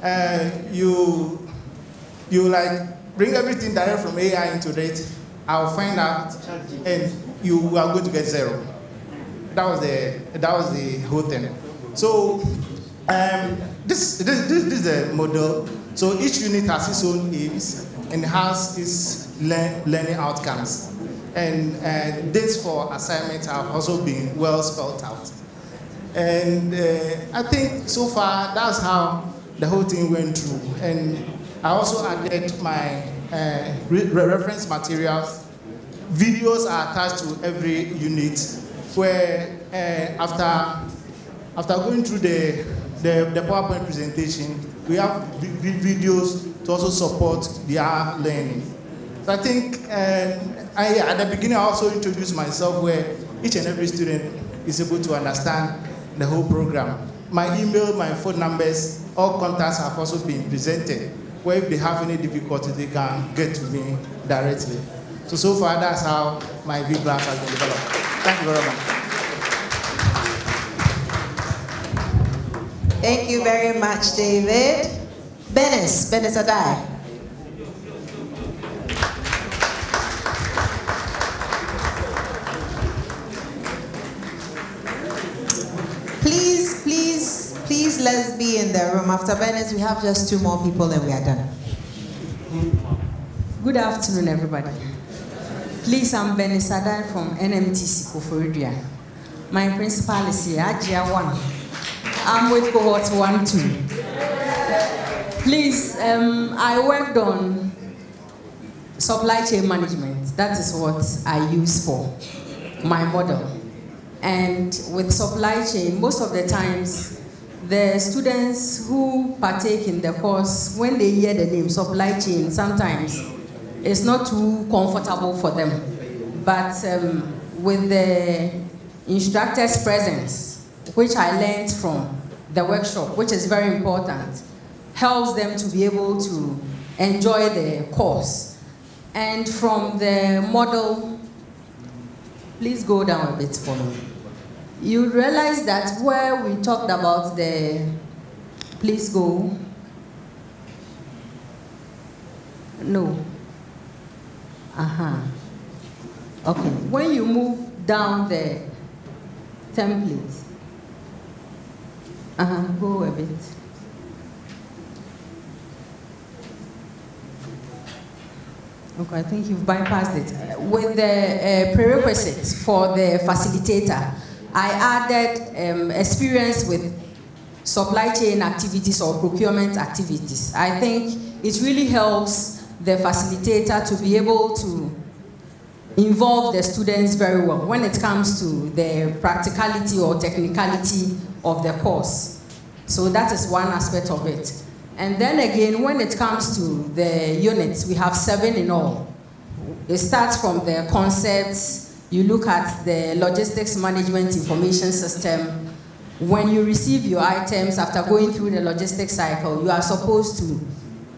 uh, you, you like bring everything direct from AI into it, I'll find out and you are going to get zero. That was the, that was the whole thing. So um, this, this, this, this is the model. So each unit has its own aims and has its le learning outcomes. And uh, dates for assignments have also been well spelled out. And uh, I think so far that's how the whole thing went through. And I also added my uh, re reference materials. Videos are attached to every unit where uh, after, after going through the, the, the PowerPoint presentation, we have videos to also support their learning. So I think uh, I, at the beginning I also introduced myself where each and every student is able to understand the whole program. My email, my phone numbers, all contacts have also been presented where if they have any difficulty they can get to me directly. So, so far that's how my V class has been developed. Thank you very much. Thank you very much, David. Benis, Benis Adai. Please, please, please let's be in the room. After Benis, we have just two more people and we are done. Good afternoon, everybody. Please, I'm Benis Adai from NMTC Koforidua. My principal is here, Ajia 1. I'm with cohort 1 2. Please, um, I worked on supply chain management. That is what I use for my model. And with supply chain, most of the times, the students who partake in the course, when they hear the name supply chain, sometimes it's not too comfortable for them. But um, with the instructor's presence, which I learned from the workshop, which is very important, helps them to be able to enjoy the course. And from the model, please go down a bit for me. You realize that where we talked about the, please go, no, uh-huh, okay. When you move down the template, uh-huh, go a bit. Okay, I think you've bypassed it. With the uh, prerequisites for the facilitator, I added um, experience with supply chain activities or procurement activities. I think it really helps the facilitator to be able to involve the students very well when it comes to the practicality or technicality of the course. So that is one aspect of it. And then again, when it comes to the units, we have seven in all. It starts from the concepts, you look at the logistics management information system. When you receive your items after going through the logistics cycle, you are supposed to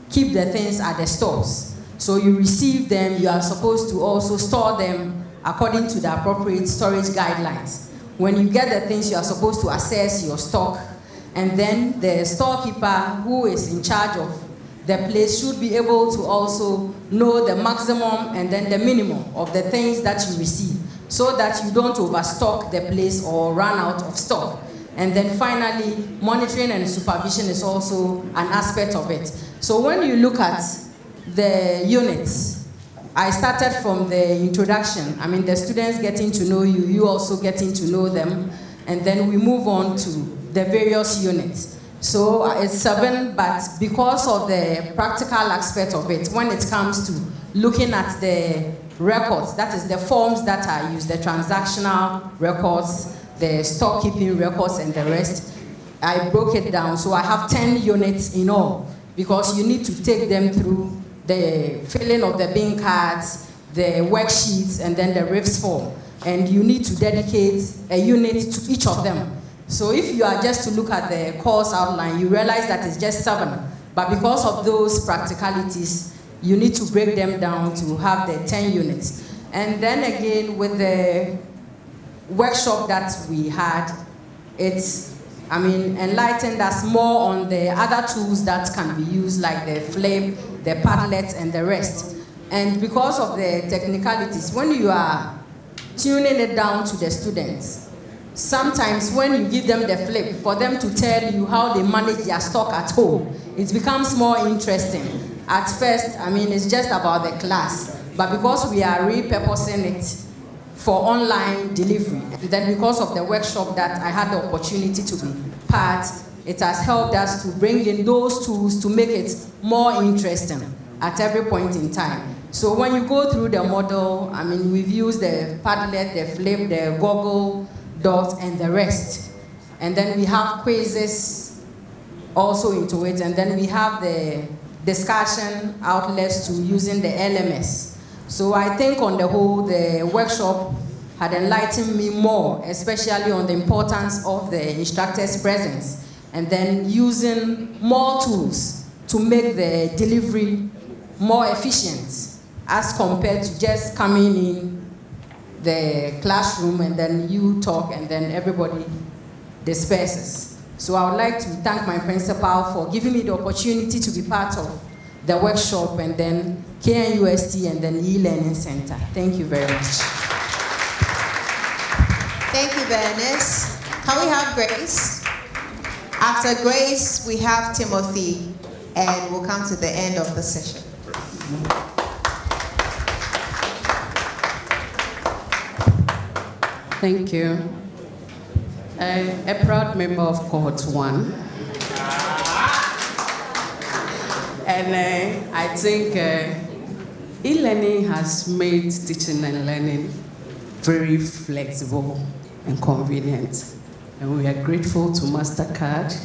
keep the things at the stores. So you receive them, you are supposed to also store them according to the appropriate storage guidelines. When you get the things, you are supposed to assess your stock, and then the storekeeper who is in charge of the place should be able to also know the maximum and then the minimum of the things that you receive so that you don't overstock the place or run out of stock. And then finally, monitoring and supervision is also an aspect of it. So when you look at the units, I started from the introduction. I mean, the students getting to know you, you also getting to know them, and then we move on to the various units. So uh, it's seven, but because of the practical aspect of it, when it comes to looking at the records, that is the forms that are used, the transactional records, the storekeeping records, and the rest, I broke it down. So I have 10 units in all because you need to take them through the filling of the bin cards, the worksheets, and then the RIFs form. And you need to dedicate a unit to each of them. So if you are just to look at the course outline, you realize that it's just seven. But because of those practicalities, you need to break them down to have the 10 units. And then again, with the workshop that we had, it's, I mean, enlightened us more on the other tools that can be used, like the flame, the Padlet, and the rest. And because of the technicalities, when you are tuning it down to the students, sometimes when you give them the flip, for them to tell you how they manage their stock at home, it becomes more interesting. At first, I mean, it's just about the class, but because we are repurposing it for online delivery, then because of the workshop that I had the opportunity to be part, it has helped us to bring in those tools to make it more interesting at every point in time. So when you go through the model, I mean, we've used the Padlet, the Flip, the Google Docs, and the rest. And then we have quizzes also into it, and then we have the discussion outlets to using the LMS. So I think on the whole, the workshop had enlightened me more, especially on the importance of the instructor's presence, and then using more tools to make the delivery more efficient as compared to just coming in the classroom and then you talk and then everybody disperses. So I would like to thank my principal for giving me the opportunity to be part of the workshop and then KNUST and then e-learning center. Thank you very much. Thank you, Bernice. Can we have Grace? After Grace, we have Timothy, and we'll come to the end of the session. Thank you. Uh, a proud member of Cohort 1. And uh, I think uh, e-learning has made teaching and learning very flexible and convenient. And we are grateful to MasterCard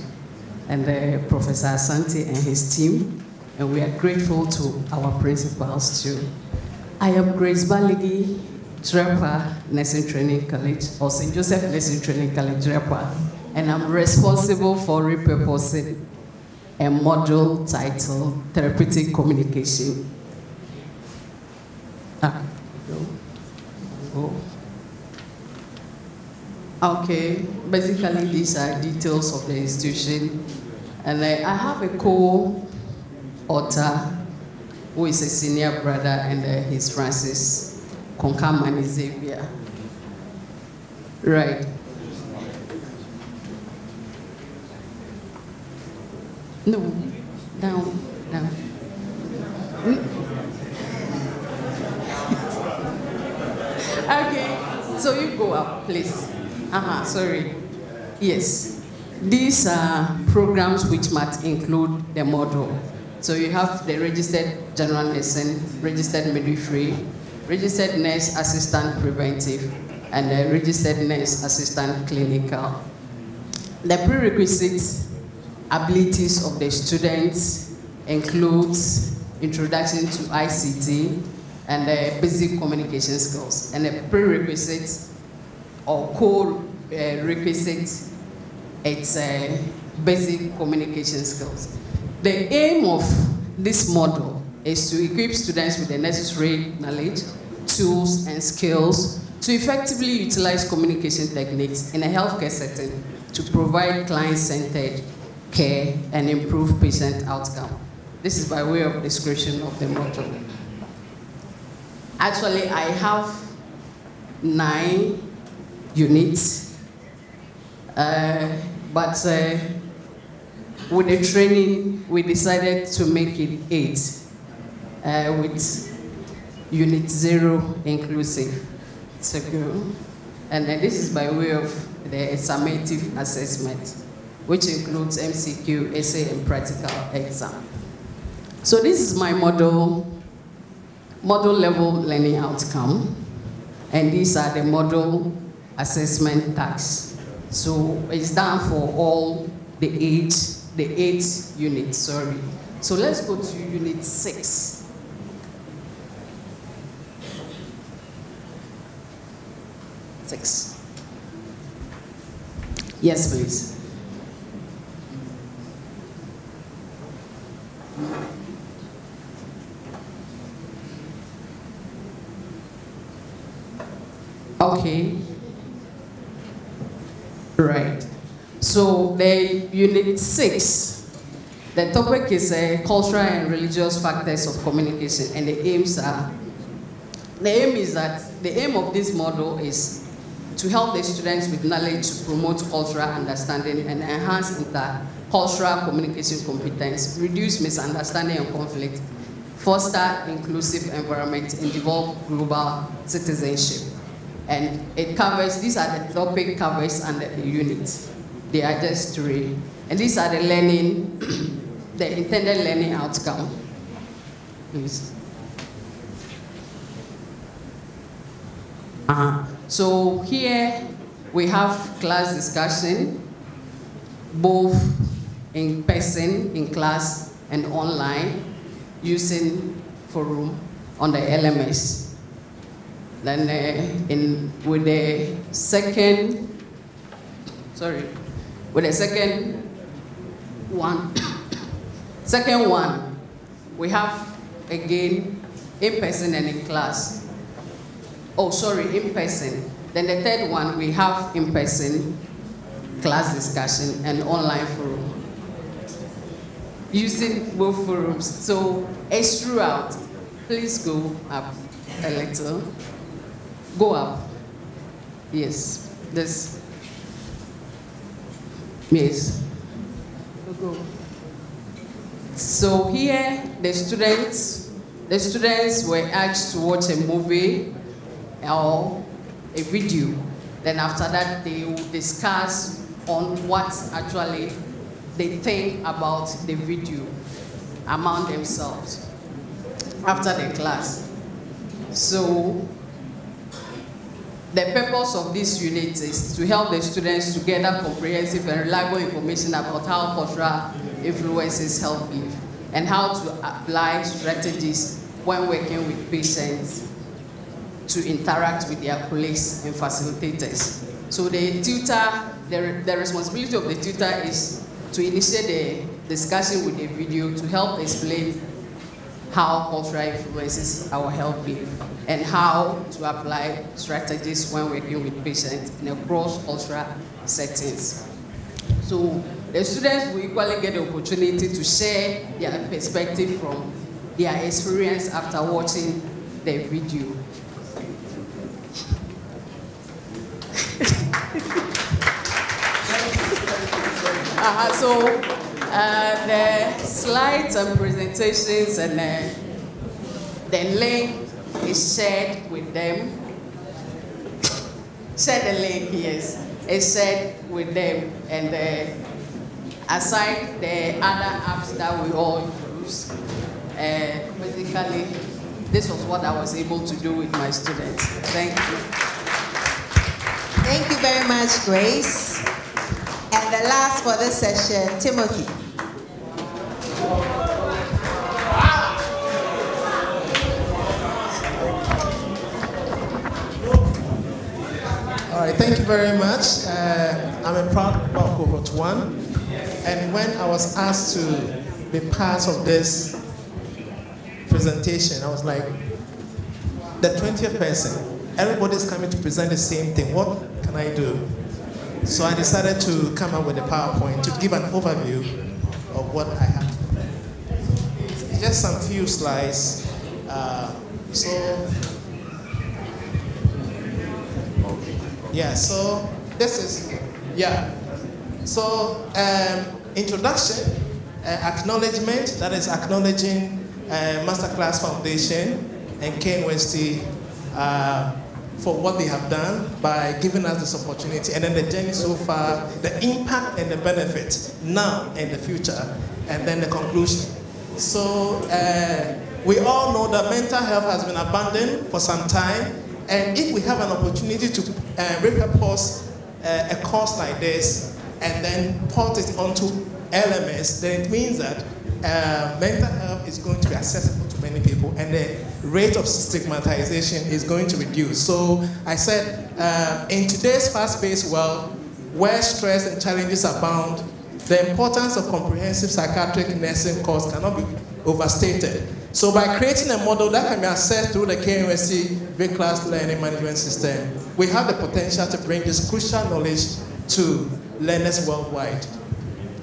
and uh, Professor Asante and his team. And we are grateful to our principals too. I am Grace Baligi, Jirapa Nursing Training College, or St. Joseph Nursing Training College, Jirapa. And I'm responsible for repurposing a module titled Therapeutic Communication. Ah. Okay, basically these are details of the institution. And I, I have a co-author who is a senior brother and uh, he's Francis Konkamani Xavier. Right. No, down, down. Mm. okay, so you go up, please. Uh-huh, sorry. Yes. These are programs which might include the model. So you have the registered general nursing, registered midwifery, registered nurse assistant preventive, and the registered nurse assistant clinical. The prerequisite abilities of the students includes introduction to ICT and the basic communication skills. And the prerequisite or core requisite, it's uh, basic communication skills. The aim of this model is to equip students with the necessary knowledge tools and skills to effectively utilize communication techniques in a healthcare setting to provide client-centered care and improve patient outcome. This is by way of description of the model. Actually, I have nine units, uh, but uh, with the training, we decided to make it eight, uh, with unit zero inclusive. And then this is by way of the summative assessment, which includes MCQ, essay, and practical exam. So this is my model, model level learning outcome, and these are the model assessment tasks. So it's done for all the eight, the eight units, sorry. So let's go to unit six. Six. Yes, please. Okay. Right. So the unit six, the topic is uh, cultural and religious factors of communication, and the aims are. The aim is that the aim of this model is to help the students with knowledge to promote cultural understanding and enhance intercultural communication competence, reduce misunderstanding and conflict, foster inclusive environment, and develop global citizenship. And it covers, these are the topic covers under the unit. They are just three. And these are the learning, the intended learning outcome. Please. Uh-huh. So here we have class discussion, both in person, in class, and online, using forum on the LMS. Then uh, in, with the second, sorry, with the second one, second one, we have again in person and in class. Oh, sorry, in person. Then the third one, we have in person class discussion and online forum. Using both forums. So it's throughout. Please go up a little. Go up. Yes. This. Yes. So here, the students, the students were asked to watch a movie or a video. Then after that, they will discuss on what actually they think about the video among themselves after the class. So the purpose of this unit is to help the students to gather comprehensive and reliable information about how cultural influences help live and how to apply strategies when working with patients to interact with their colleagues and facilitators. So the tutor, the, the responsibility of the tutor is to initiate the discussion with the video to help explain how cultural influences our health and how to apply strategies when working with patients in a cross-cultural settings. So the students will equally get the opportunity to share their perspective from their experience after watching the video. Uh, so uh, the slides and presentations and uh, the link is shared with them. Share the link, yes. It's shared with them. And uh, aside the other apps that we all use, uh, basically, this was what I was able to do with my students. Thank you. Thank you very much, Grace. And the last for this session, Timothy. All right, thank you very much. Uh, I'm a proud of cohort one. And when I was asked to be part of this presentation, I was like, the 20th person. Everybody's coming to present the same thing. What can I do? So I decided to come up with a PowerPoint to give an overview of what I have. Just some few slides. Uh, so, yeah, so this is, yeah. So, um, introduction, uh, acknowledgement, that is acknowledging uh, Masterclass Foundation and KNUST uh, for what they have done by giving us this opportunity, and then the journey so far, the impact and the benefit now and the future, and then the conclusion. So uh, we all know that mental health has been abandoned for some time, and if we have an opportunity to uh, repurpose uh, a course like this and then port it onto LMS, then it means that uh, mental health is going to be accessible to many people, and the rate of stigmatization is going to reduce. So I said, uh, in today's fast-paced world, where stress and challenges abound, the importance of comprehensive psychiatric nursing course cannot be overstated. So by creating a model that can be accessed through the KNUST V-Class Learning Management System, we have the potential to bring this crucial knowledge to learners worldwide.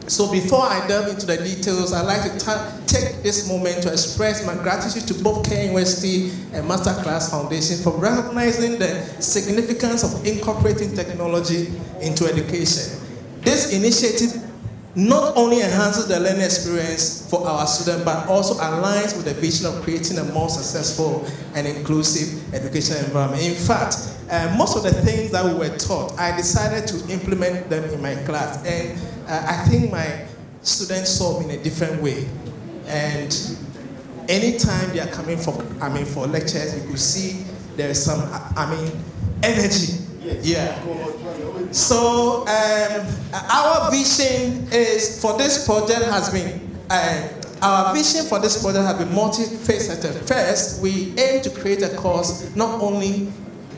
So before I delve into the details, I'd like to take this moment to express my gratitude to both KNUST and Masterclass Foundation for recognizing the significance of incorporating technology into education. This initiative not only enhances the learning experience for our students, but also aligns with the vision of creating a more successful and inclusive educational environment. In fact, uh, most of the things that we were taught, I decided to implement them in my class. And uh, I think my students saw me in a different way. And anytime they are coming for, I mean, for lectures, you could see there is some, I mean, energy. Yeah. So um, our vision is for this project has been uh, our vision for this project has been multifaceted. First, we aim to create a course not only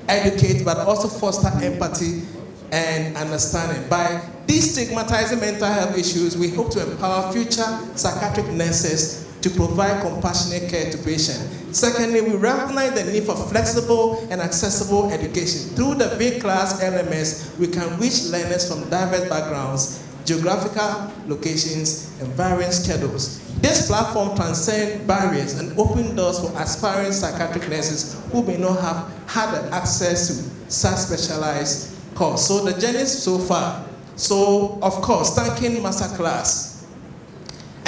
educate but also foster empathy and understanding. By destigmatizing mental health issues, we hope to empower future psychiatric nurses to provide compassionate care to patients. Secondly, we recognize the need for flexible and accessible education. Through the V-Class LMS, we can reach learners from diverse backgrounds, geographical locations, and varying schedules. This platform transcends barriers and opens doors for aspiring psychiatric nurses who may not have had access to such specialized course. So the journey so far. So, of course, thanking Masterclass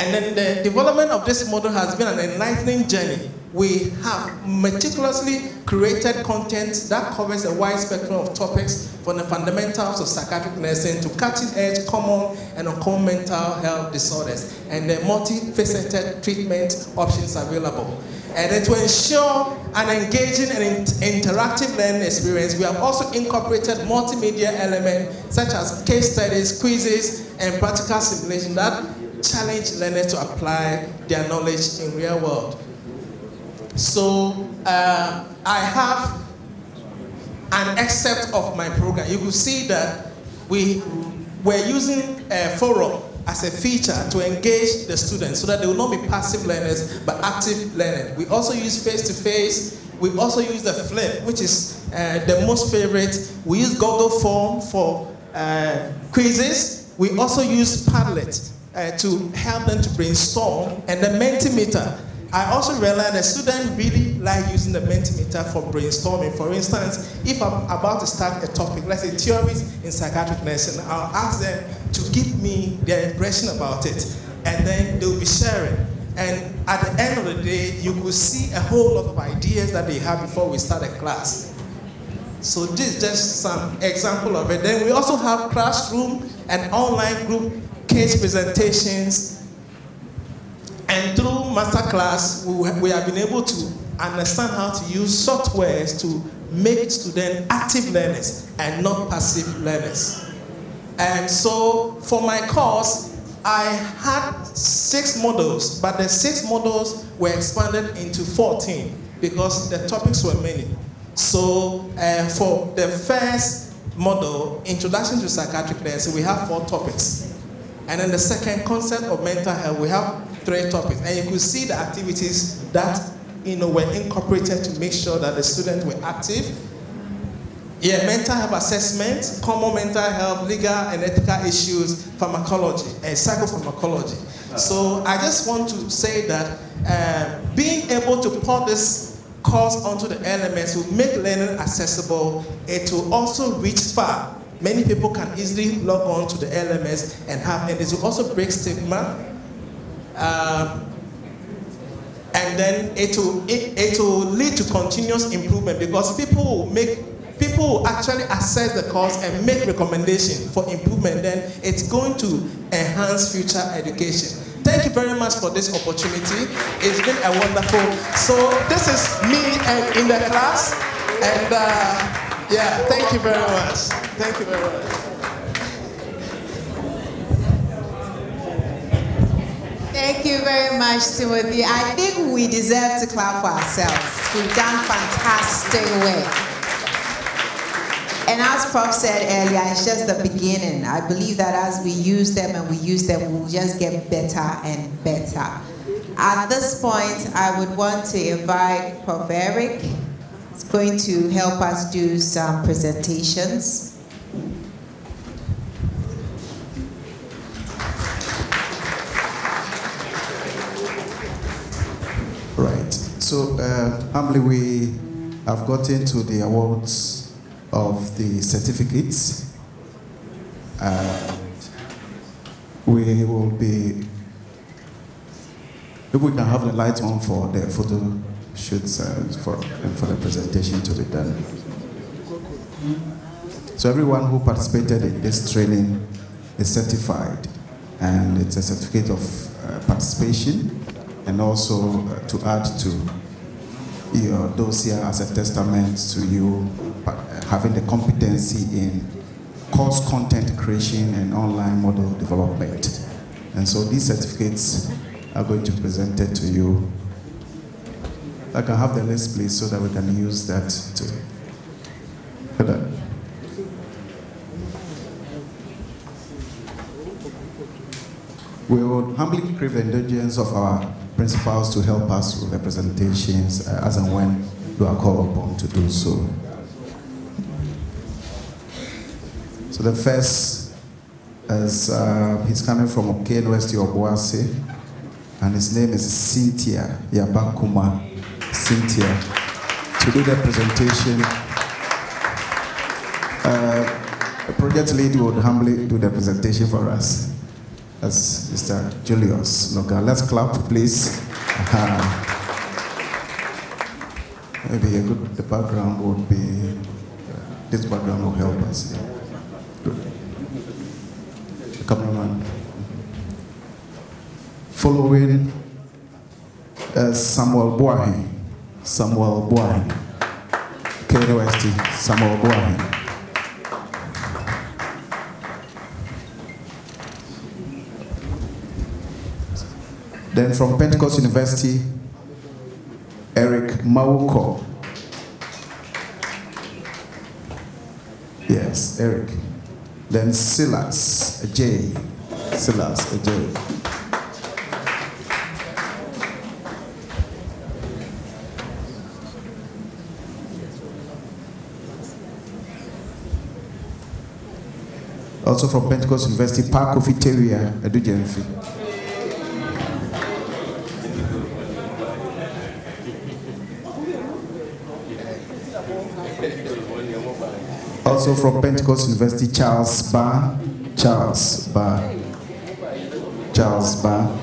and then the development of this model has been an enlightening journey. We have meticulously created content that covers a wide spectrum of topics from the fundamentals of psychiatric nursing to cutting edge common and uncommon mental health disorders and the multifaceted treatment options available. And then to ensure an engaging and interactive learning experience, we have also incorporated multimedia elements such as case studies, quizzes, and practical simulation that challenge learners to apply their knowledge in real world. So uh, I have an excerpt of my program. You will see that we were using a forum as a feature to engage the students so that they will not be passive learners but active learners. We also use face-to-face. We also use the flip, which is uh, the most favorite. We use Google Form for uh, quizzes. We also use Padlet uh, to help them to brainstorm. And the Mentimeter, I also realized that students really like using the Mentimeter for brainstorming. For instance, if I'm about to start a topic, let's say theories in psychiatric nursing, I'll ask them to give me their impression about it, and then they'll be sharing. And at the end of the day, you will see a whole lot of ideas that they have before we start a class. So this is just some example of it. Then we also have classroom and online group case presentations, and through masterclass, we, we have been able to understand how to use softwares to make students active learners and not passive learners. And so for my course, I had six models, but the six models were expanded into 14 because the topics were many. So uh, for the first model, Introduction to Psychiatric Nursing, we have four topics. And then the second concept of mental health, we have three topics. And you could see the activities that you know, were incorporated to make sure that the students were active. Yeah, mental health assessment, common mental health, legal and ethical issues, pharmacology, and psychopharmacology. So I just want to say that uh, being able to put this course onto the LMS will make learning accessible. It will also reach far. Many people can easily log on to the LMS and have, and it will also break stigma. Um, and then it will, it, it will lead to continuous improvement because people make people actually assess the course and make recommendation for improvement. Then it's going to enhance future education. Thank you very much for this opportunity. It's been a wonderful so this is me and in the class. And uh, yeah thank you very much. Thank you very much Thank you very much, Timothy. I think we deserve to clap for ourselves. We've done fantastic work. And as Prof said earlier, it's just the beginning. I believe that as we use them and we use them, we'll just get better and better. At this point, I would want to invite Prof Eric. He's going to help us do some presentations. Right. So, uh, humbly, we have gotten to the awards of the certificates. Uh, we will be, if we can have the lights on for the photo shoots uh, for, and for the presentation to be done. So everyone who participated in this training is certified and it's a certificate of uh, participation and also uh, to add to your dossier as a testament to you having the competency in course content creation and online model development. And so these certificates are going to be presented to you. I can have the list, please, so that we can use that to. We would humbly crave the indulgence of our principals to help us with the presentations uh, as and when you are called upon to do so. So the first is uh, he's coming from OK University of Boise, and his name is Cynthia Yabakuma. Cynthia, to do the presentation. Uh, the project lead would humbly do the presentation for us. That's Mr. Julius Noga. Let's clap, please. Maybe a good the background would be uh, this background will help us. Yeah. Good. Cameraman. Following uh, Samuel Boahi. Samuel Boahi. KNUST, Samuel Boahi. Then from Pentecost University, Eric Mauko. Yes, Eric. Then Silas J. Silas J. Also from Pentecost University, Park Ofiteria, Edu Also from Pentecost University, Charles Ba. Charles Ba. Charles Ba.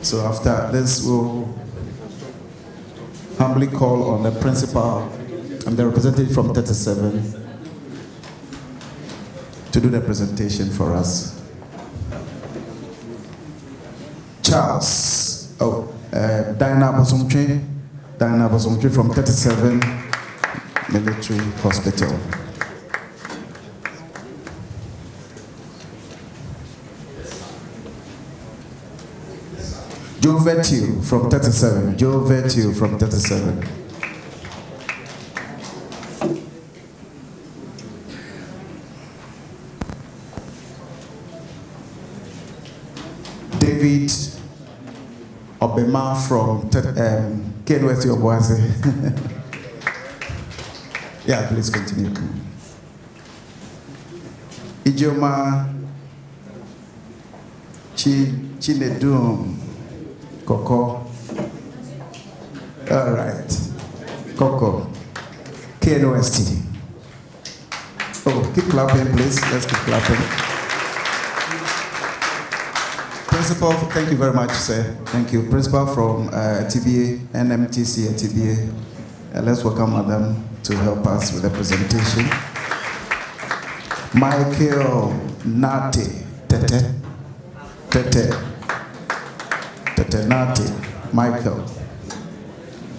So after this, we'll humbly call on the principal and the representative from 37 to do the presentation for us. Charles, Diana Bosumtri from 37 Military Hospital. Joe Vetiu from 37. Joe Vetiu from 37. David From um, KNUST Obuasi. yeah, please continue. Ijoma Chi Chinedum Koko. All right. Coco. KNUST. Oh, keep clapping, please. Let's keep clapping. Principal, thank you very much, sir. Thank you. Principal from uh, TBA, NMTC at TBA. Uh, let's welcome Madam to help us with the presentation. Michael Nate, Tetteh, Tetteh, Tetteh Nate, Michael.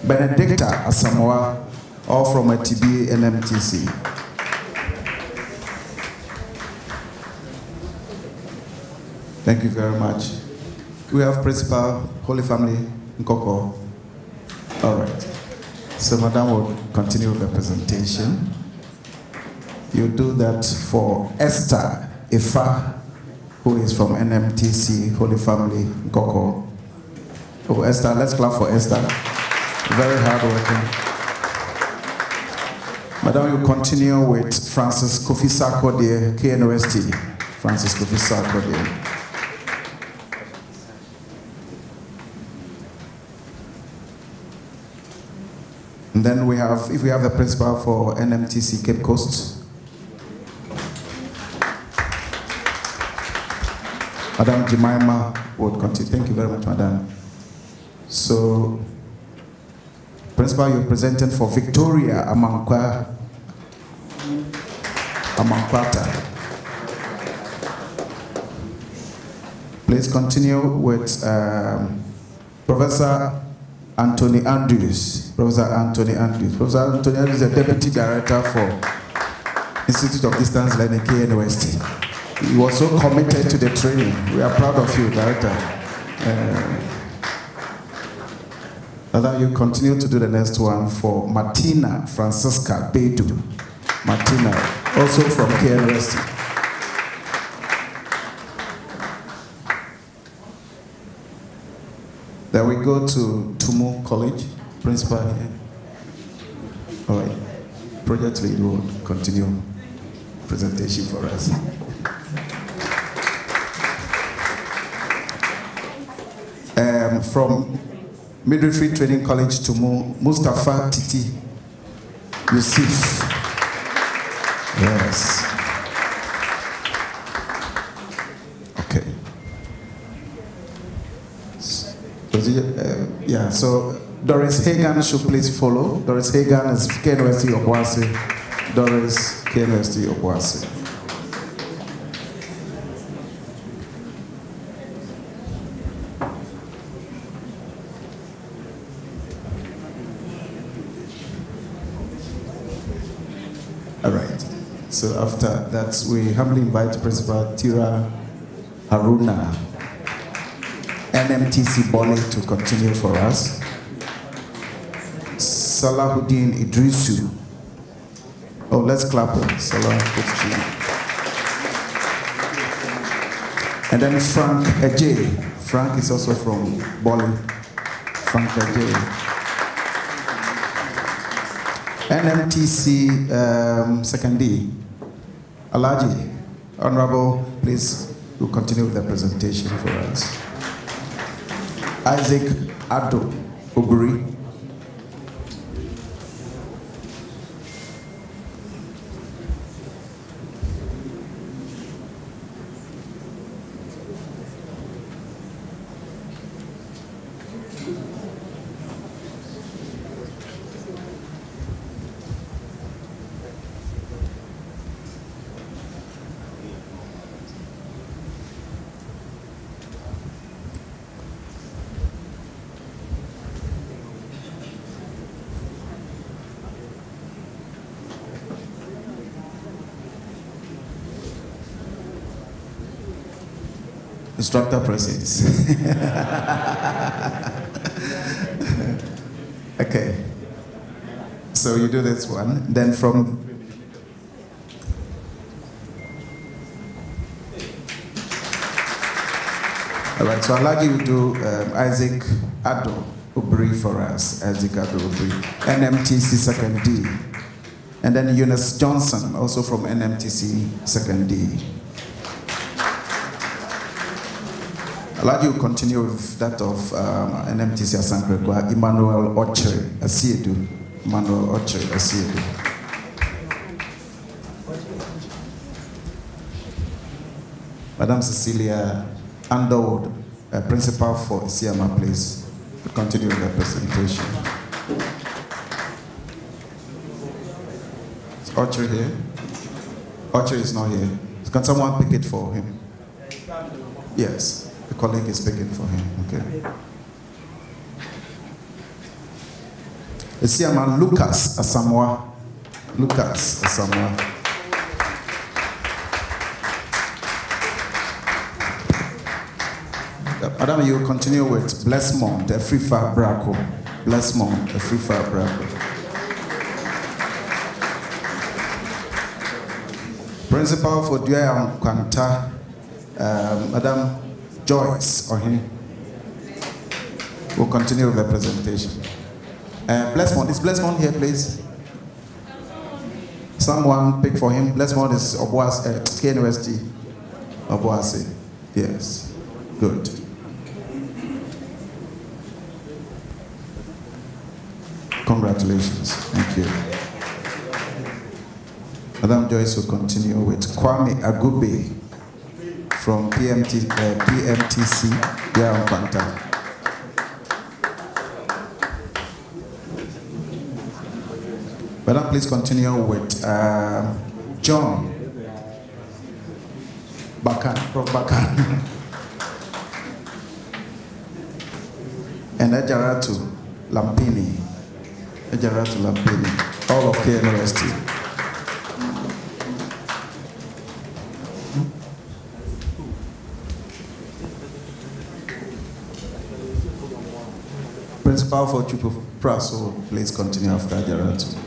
Benedicta Asamoah, all from TBA NMTC. Thank you very much. We have Principal Holy Family Nkawkaw. All right. So Madam will continue with the presentation. You do that for Esther Ifa, who is from NMTC Holy Family Nkawkaw. Oh, Esther, let's clap for Esther. Very hard working. Madam, you continue with Francis Kofi Sarkodie, KNUST. Francis Kofi Sarkodie. And then we have, if we have the principal for NMTC Cape Coast, Madam Jemima would continue. Thank you very much, Madam. So, Principal, you're presenting for Victoria Amankwa, Amankwata. Please continue with um, Professor Anthony Andrews, Professor Anthony Andrews. Professor Anthony Andrews is the Deputy Director for Institute of Distance Learning, KNUST. He was so committed to the training. We are proud of you, Director. Uh, now you continue to do the next one for Martina Francisca Bedu. Martina, also from KNUST. Then we go to Tumu College, principal here. All right. Project lead will continue presentation for us. Um, from Midwifery Training College to Mustafa Titi Yusuf. Yes. Uh, Um, yeah, so Doris Hagan should please follow. Doris Hagan is KNUST Obuasi. Doris KNUST Obuasi. All right. So after that, we humbly invite Principal Tira Haruna NMTC Bonnet to continue for us. Salahuddin Idrisu. Oh, let's clap Salahuddin. And then Frank Adjei. Frank is also from Bali. Frank Adjei. NMTC um, second D. Alhaji, Honorable, please, will continue with the presentation for us. Isaac Ado Oguri. Instructor presence. okay. So you do this one. Then from All right, so to do um, Isaac Addo Ubri for us. Isaac Addo Ubri, NMTC Sekondi. And then Eunice Johnson, also from NMTC Sekondi. Like you continue with that of um, NMTC Asankrekwa, Emmanuel Ochre Asiedu. Emmanuel Ochre Asiedu. Madam Cecilia Underwood, uh, principal for Esiama please continue with the presentation. Is Archer here? Archer is not here. Can someone pick it for him? Yes, colleague is picking for him. Okay. Esiama Lucas Asamoah. Lucas Asamoah. Madam, you continue with Blessmont, a free far braco. Blessmont, a free far braco. Principal for Duya Kwanta, um, Madam Joyce or him. We'll continue with the presentation. Uh, Blessmont, is Blessmont here, please? Someone pick for him. Blessmont is Obuas, uh, KNUST. Obuasi. Yes. Good. Congratulations. Thank you. Madam Joyce will continue with Kwame Agube from PMT, uh, PMTC Yaram Panta. Madam, please continue with uh, John Bakan, Prof. Bakan. and Ajaratu Lampini. Ajaratu Lampini, all of KNUST. Principal for Twifo Praso, please continue after Ajaratu.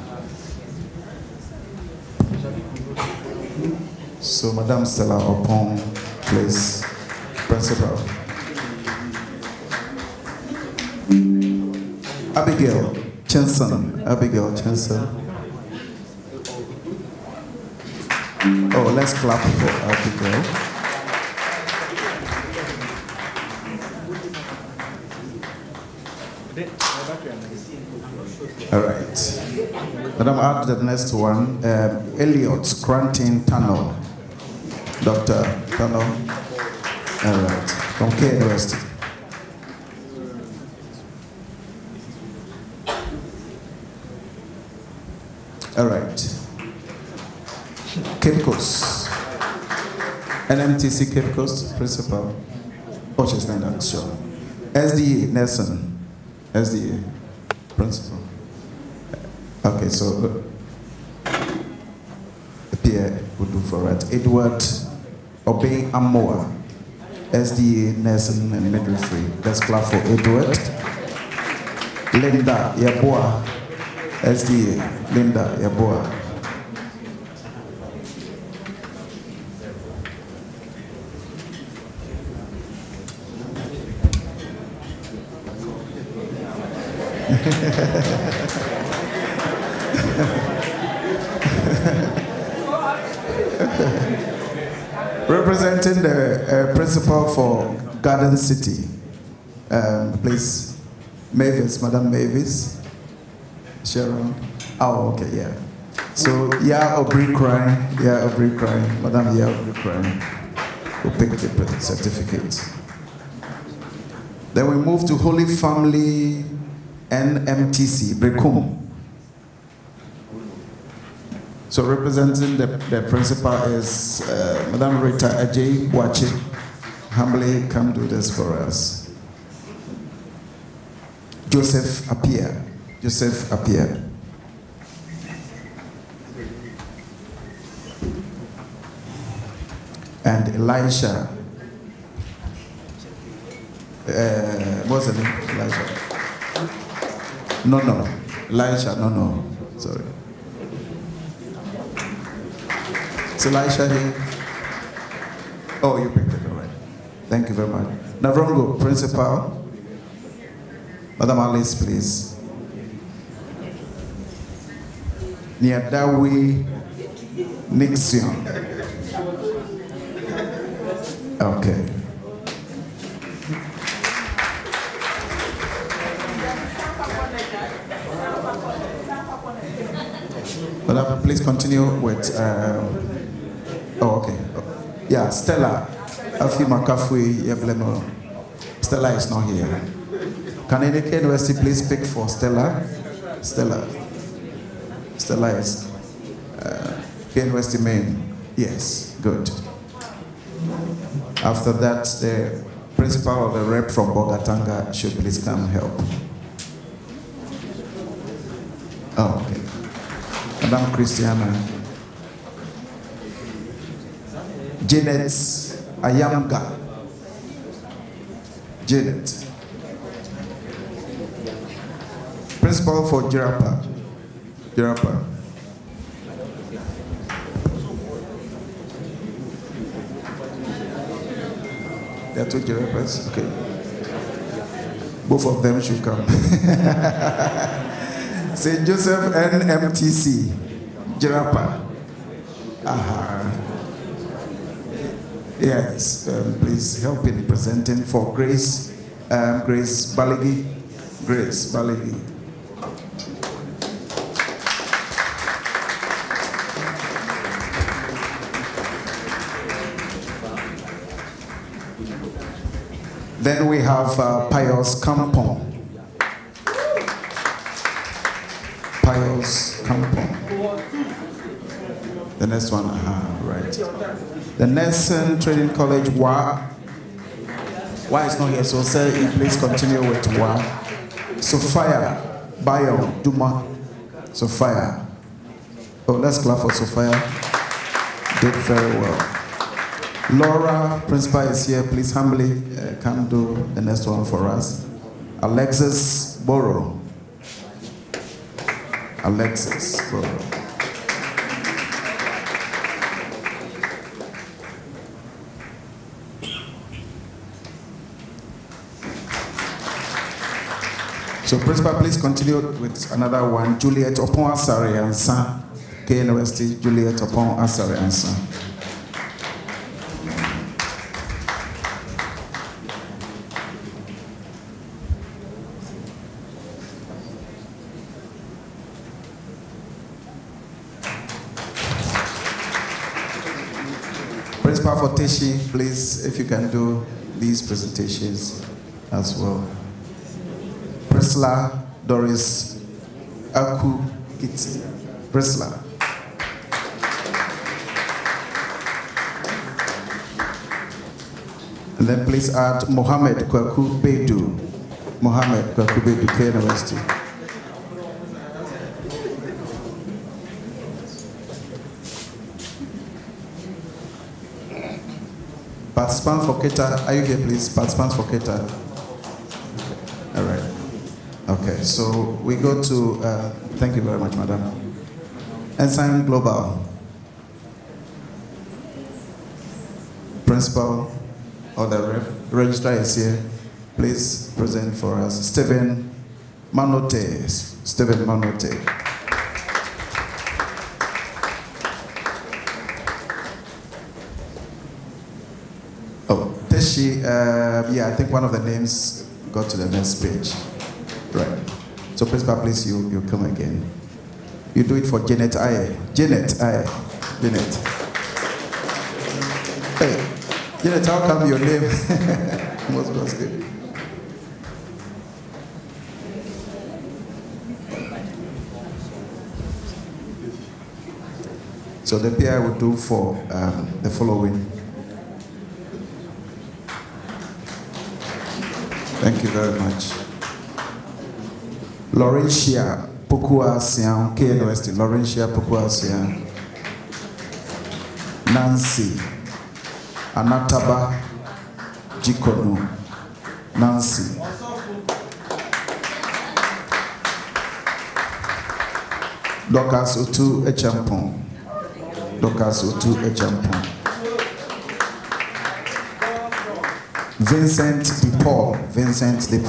So, Madam Stella Opon, please, Principal. Abigail Chenson. Abigail Chenson. Oh, let's clap for Abigail. All right. Madam, add the next one. Um, Elliot Cranton Tunnel. Dr. Tunnel. All right. From K University. All right. Cape Coast. NMTC Cape Coast Principal. She's not sure. SDA Nelson. SDA Principal. Okay, so uh, Pierre will do for it. Edward Obey Amoa. SDA Nelson and Midwifery. Let's clap for Edward. Linda Yaboa. SDA, Linda Yaboa. Representing the uh, principal for Garden City, um, please, Mavis, Madam Mavis. Sharon. Oh, okay, yeah. So, yeah, Aubrey crying. Yeah, Aubrey crying. Madam, yeah, Aubrey crying. We picked the certificate. Then we move to Holy Family NMTC, Berekum. So representing the, the principal is uh, Madam Rita Adjei Wachi. Humbly come do this for us. Joseph appear. Joseph Appiah. And Elisha. Uh, what's the name? Elisha. No, no. Elisha, no, no. Sorry. Is Elisha here? Oh, you picked it. Thank you very much. Navrongo, principal. Madam Alice, please. Niadawi Nixon. Okay. Madam, please continue with. Um, oh, okay. Yeah, Stella. Afi Makafui Yeblemo. Stella is not here. Can NK University please speak for Stella? Stella. Stella is uh, University main. Yes, good. After that, the principal or the rep from Bolgatanga should please come help. Oh, okay. Madam Christiana. Janet Ayamga. Janet. Principal for Jirapa. Jirapa. There are two Jirapas. Okay. Both of them should come. St. Joseph NMTC. Jirapa. Aha. Yes, um, please help in presenting for Grace, um, Grace Baligi. Grace Baligi. Then we have uh, Pius Kampong. Pius. The next one, right. The Nelson Trading College, WA. Why is not here? So, sir, please continue with WA. Sophia Bayo Duma. Sophia. Oh, let's clap for Sophia. Did very well. Lawra, principal, is here. Please humbly uh, come do the next one for us. Alexis Boro. Alexis Boro. So, principal, please continue with another one. Juliet Opon Asari Ansa, KNUST, Juliet Opon Asari Ansa. Principal for please, if you can do these presentations as well. Priscilla Doris Aku Kiti. Priscilla. And then please add Mohammed Kwaku Bedu. Mohammed Kwaku Bedu, University. Participants for Keta, are you here please? Participants for Keta. So we go to, uh, thank you very much, madam. Ensign Global. Principal or the registrar is here. Please present for us. Stephen Manote. Stephen Manote. Oh, Teshie, uh, yeah, I think one of the names got to the next page. Right. So, Principal, please, you, you come again. You do it for Janet Aye. Janet Aye. Janet. Hey, Janet, how come your name? Most name. So the PI will do for um, the following. Thank you very much. Laurentia Pokuasian, KN West, Laurentia Pokuasian, Nancy, Anataba Jikonu, Nancy. Dorcas Otu Echampon, Dorcas Otu Echampon, Vincent De Vincent De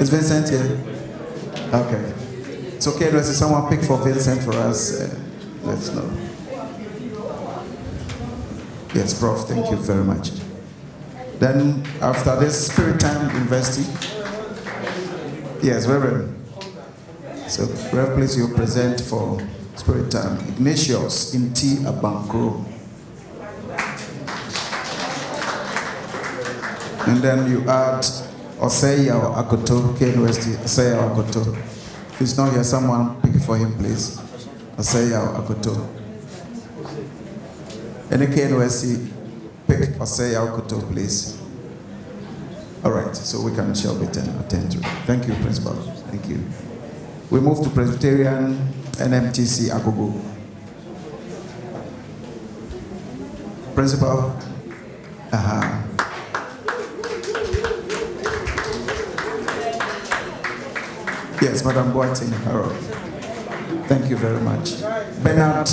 Is Vincent here? Okay. It's okay, Let's someone pick for Vincent for us. Uh, let's know. Yes, Prof. Thank you very much. Then after this Spiritan University. Yes, Reverend. So, Reverend, please you present for Spiritan. Ignatius in T. Abankro. And then you add Oseya Akoto, K University, Oseya Akoto. If he's not here, someone pick for him, please. Oseya Akoto. Any K University, pick Oseya Akoto, please. All right, so we can shall be attend to. Thank you, Principal. Thank you. We move to Presbyterian NMTC Agogo. Principal. Uh-huh. Yes, Madam Boateng Harold. Thank you very much. Bernard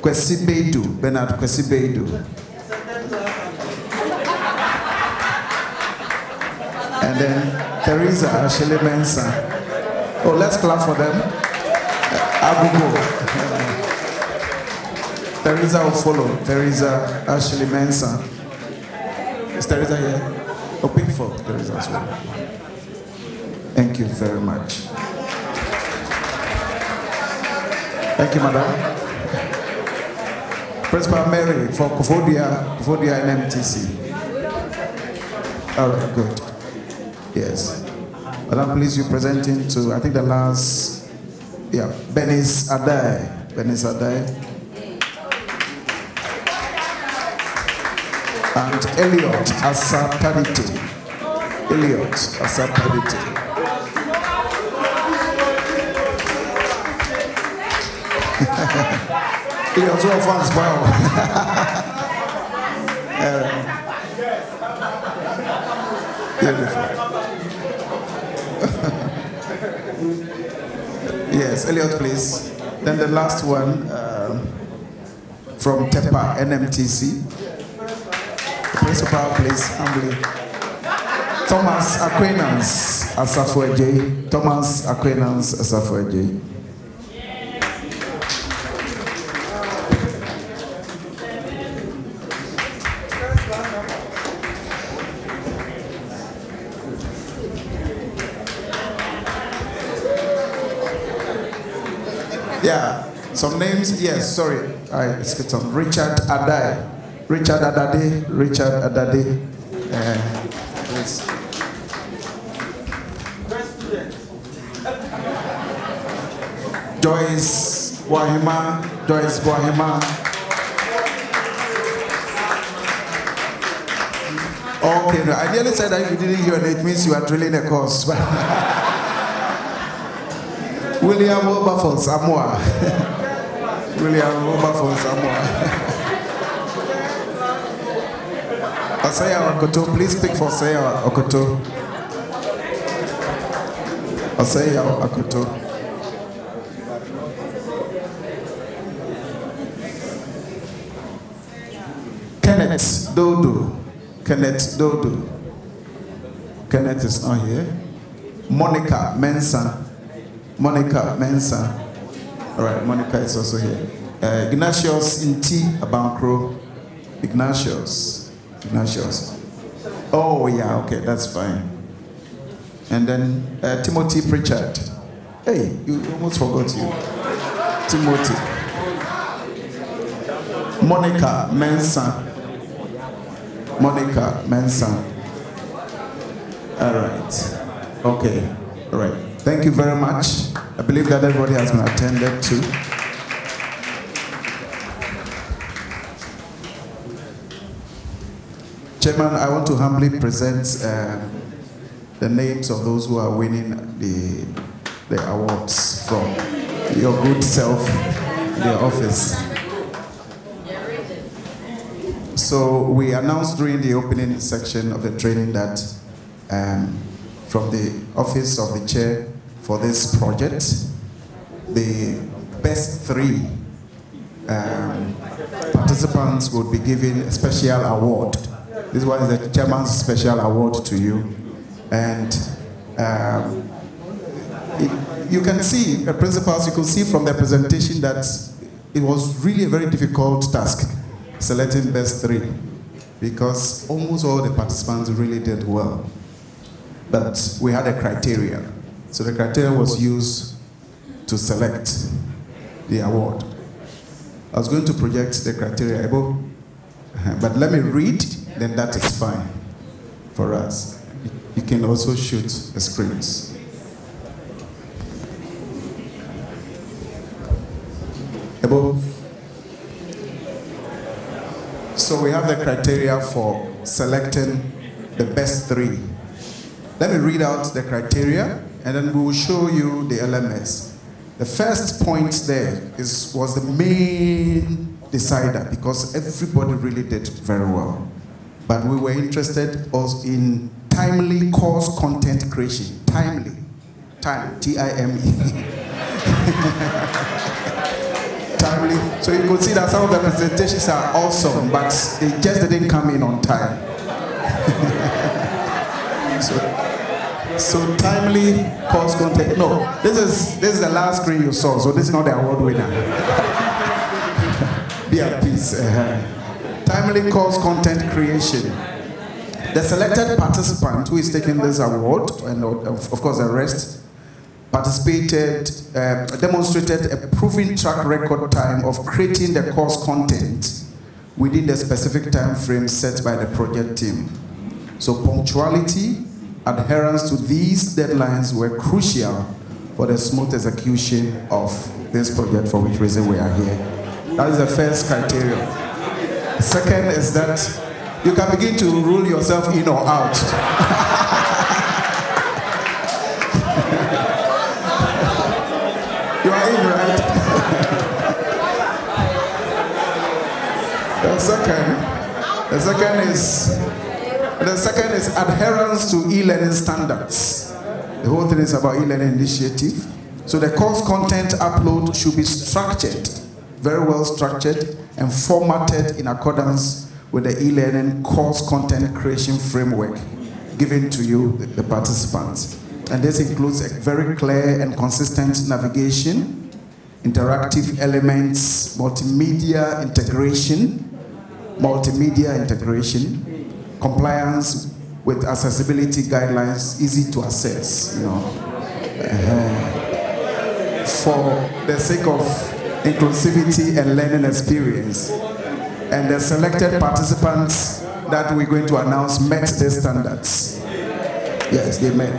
Kwesibedu. Bernard Kwesibedu. And then Teresa Ashley Mensa. Oh, let's clap for them. Abugo. Teresa will follow. Teresa Ashley Mensa. Is Teresa here? Oh, pick for Teresa as well. Thank you very much. Thank you, Madam. Principal Mary for Koforidua, Koforidua NMTC. All oh, right, good. Yes. Madam, please, you presenting to, I think the last, yeah, Benis Adai. Benis Adai. And Elliot Asapadite. Elliot Asapadite. All fans, wow. Beautiful. yes, Elliot, please. Then the last one uh, from TEPA NMTC. The principal, please, humbly. Thomas Aquinas Asafueje. Thomas Aquinas Asafueje. Some names. Yes, sorry, I skipped on. Richard Adai, Richard Adade, Richard Adade. Uh, yes. Joyce Wahima, Joyce Wahima. Okay, no, I nearly said that if you didn't hear it, it means you are drilling a course. William Wilberforce Samoa. William Wilberforce Samoa. Osaya uh, Okoto, please speak for Osaya Okoto. Uh, Osaya Okoto. Kenneth Dodo. Kenneth Dodo. Kenneth is not here. Monica Mensa. Monica Mensa. All right, Monica is also here. Uh, Ignatius Inti Abankro. Ignatius. Ignatius. Oh, yeah, okay, that's fine. And then uh, Timothy Pritchard. Hey, you almost forgot you. Timothy. Monica Mensa. Monica Mensa. All right. Okay. All right. Thank you very much. I believe that everybody has been attended to. Chairman, I want to humbly present uh, the names of those who are winning the, the awards from your good self, the office. So we announced during the opening section of the training that um, from the office of the chair for this project, the best three um, participants would be given a special award. This one is the chairman's special award to you. And um, it, you can see, uh, principals, you can see from the presentation that it was really a very difficult task selecting best three because almost all the participants really did well. But we had a criteria. So the criteria was used to select the award. I was going to project the criteria above, uh-huh, but let me read, then that is fine for us. You can also shoot the screens. Above. So we have the criteria for selecting the best three. Let me read out the criteria and then we will show you the LMS. The first point there is, was the main decider because everybody really did very well. But we were interested also in timely course content creation. Timely. Time. T-I-M-E. timely. So you could see that some of the presentations are awesome, but they just didn't come in on time. so so timely course content. No, this is this is the last screen you saw, so this is not the award winner. Be at peace. Uh-huh. Timely course content creation. The selected participant who is taking this award, and of course the rest, participated, uh, demonstrated a proven track record time of creating the course content within the specific time frame set by the project team. So punctuality, adherence to these deadlines were crucial for the smooth execution of this project for which reason we are here. That is the first criteria. Second is that you can begin to rule yourself in or out. you are in, right? the second, the second is the second is adherence to e-learning standards. The whole thing is about e-learning initiative. So the course content upload should be structured, very well structured and formatted in accordance with the e-learning course content creation framework given to you, the participants. And this includes a very clear and consistent navigation, interactive elements, multimedia integration, multimedia integration, compliance with accessibility guidelines easy to access, you know. Uh, for the sake of inclusivity and learning experience. And the selected participants that we're going to announce met the standards. Yes, they met.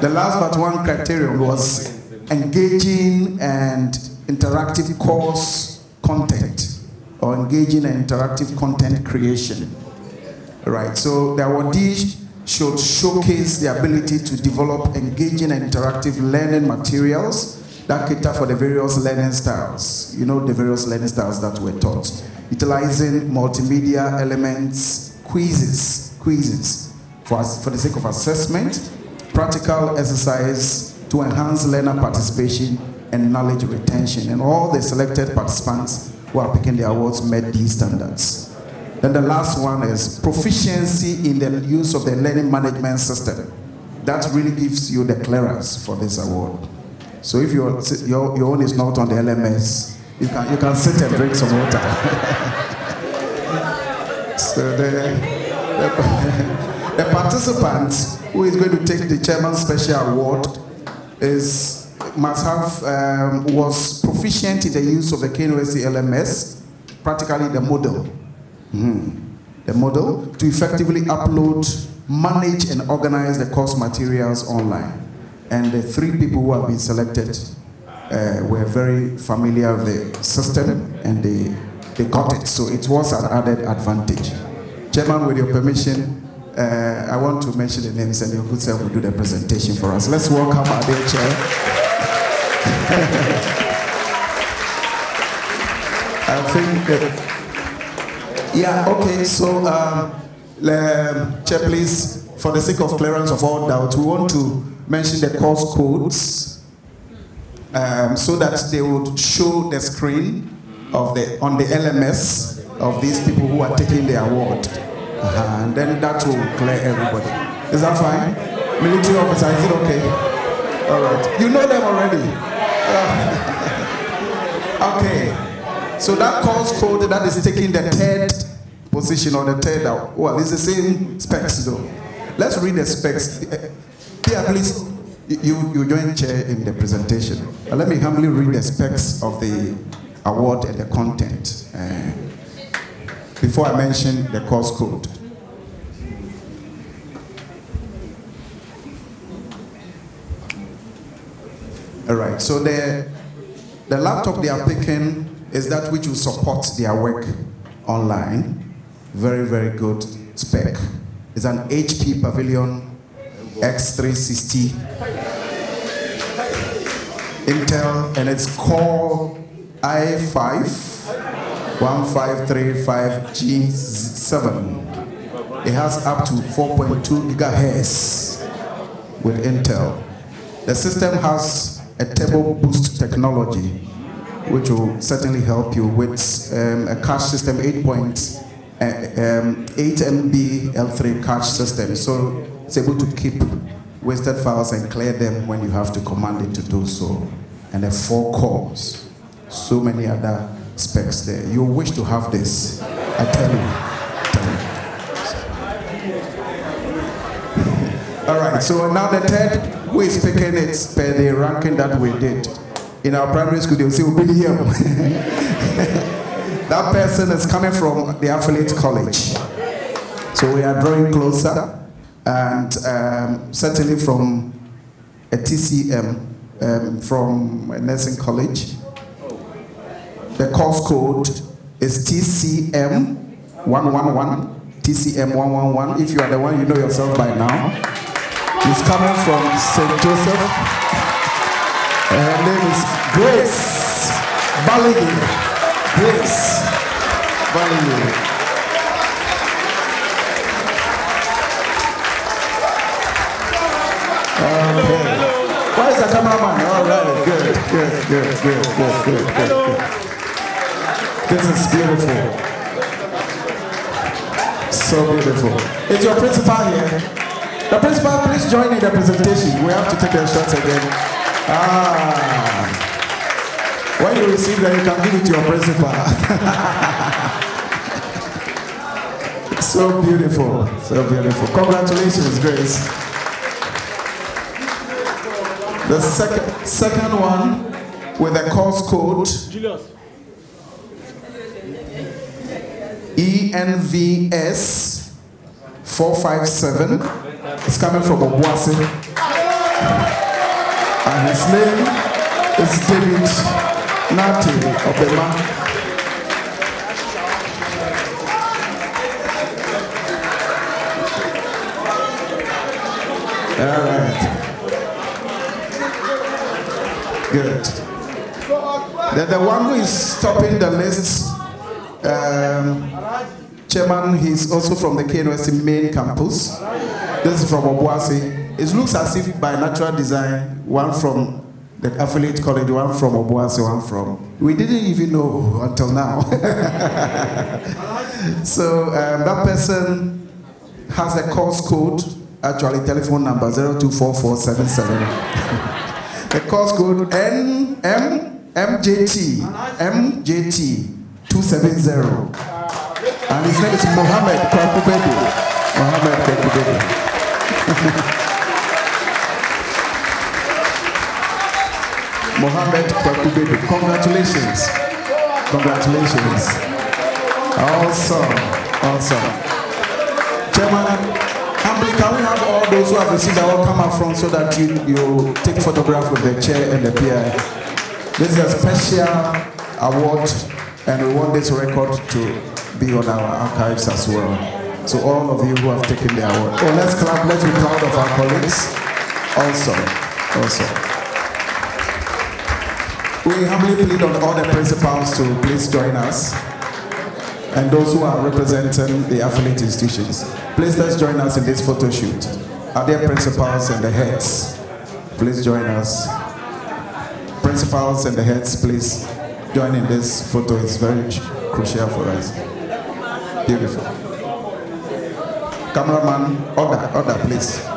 The last but one criterion was engaging and interactive course content or engaging and interactive content creation. Right, so the awardee should showcase the ability to develop engaging and interactive learning materials that cater for the various learning styles. You know, the various learning styles that were taught. Utilizing multimedia elements, quizzes, quizzes for, for the sake of assessment, practical exercise to enhance learner participation and knowledge retention. And all the selected participants who are picking the awards met these standards. Then the last one is proficiency in the use of the learning management system. That really gives you the clearance for this award. So if your, your, your own is not on the LMS, you can, you can sit and drink some water. so the, the, the participant who is going to take the chairman's special award is must have um, was proficient in the use of the KNUST LMS, practically the Moodle. The Moodle to effectively upload, manage, and organize the course materials online. And the three people who have been selected uh, were very familiar with the system and they, they got it. So it was an added advantage. Chairman, with your permission, uh, I want to mention the names and your good self will do the presentation for us. Let's welcome our dear chair. I think that yeah, okay, so um, um, please, for the sake of clearance of all doubt, we want to mention the course codes um, so that they would show the screen of the on the LMS of these people who are taking the award, uh-huh. and then that will clear everybody. Is that fine? Military officer, is it okay? All right. You know them already. Uh, okay. So that course code that is taking the third position or the third out. Well, it's the same specs though. Let's read the specs. Pierre, please. You, you join chair in the presentation. Uh, let me humbly read the specs of the award and the content uh, before I mention the course code. All right, so the, the laptop they are picking is that which will support their work online. Very, very good spec. It's an HP Pavilion X360 Intel, and it's Core i5 1535G7. It has up to 4.2 gigahertz with Intel. The system has a turbo boost technology, which will certainly help you with um, a cache system 8. Point, uh, um, 8 MB L3 cache system. So it's able to keep wasted files and clear them when you have to command it to do so. And the four cores, so many other specs there. You wish to have this, I tell you. All right, so now the third who is picking it per the ranking that we did. In our primary school, they'll say, here. that person is coming from the affiliate college. So we are drawing closer and um, certainly from a TCM, um, from a nursing college. The course code is TCM 111, TCM 111. If you are the one, you know yourself by now. He's coming from St. Joseph. And her name is Grace Baligi. Grace Baligi. Okay. Why is the cameraman? All right, good, good, good, good, good, good, good. good. This is beautiful. So beautiful. Is your principal here? The principal, please join in the presentation. We have to take a shot again. Ah. When you receive that, you can give it to your principal. so beautiful, so beautiful. Congratulations, Grace. The second, second one with the course code ENVS 457. It's coming from Obuasi. And his name is David Nati Obema. All right. Good. The, the one who is topping the list, um, chairman, he's also from the KNUST main campus. This is from Obuasi. It looks as if by natural design, one from the affiliate college, one from Obuasi, one from. We didn't even know until now. so um, that person has a course code, actually telephone number 024477. The course code N M MJT MJT 270. And his name is Mohammed Kwakubedi. Mohammed. Mohammed Kwakubedi. Congratulations. Congratulations. Awesome. Awesome. Chairman, Humbly, can we have all those who have received come up front so that you, you take photograph with the chair and the PI? This is a special award and we want this record to be on our archives as well. So all of you who have taken the award. Oh, let's clap, let's be proud of our colleagues. Also, also. We humbly plead on all the principals to please join us and those who are representing the affiliate institutions. Please let's join us in this photo shoot. Are there principals and the heads? Please join us. Principals and the heads, please. join in this photo is very crucial for us. Beautiful. Cameraman, order, order, please.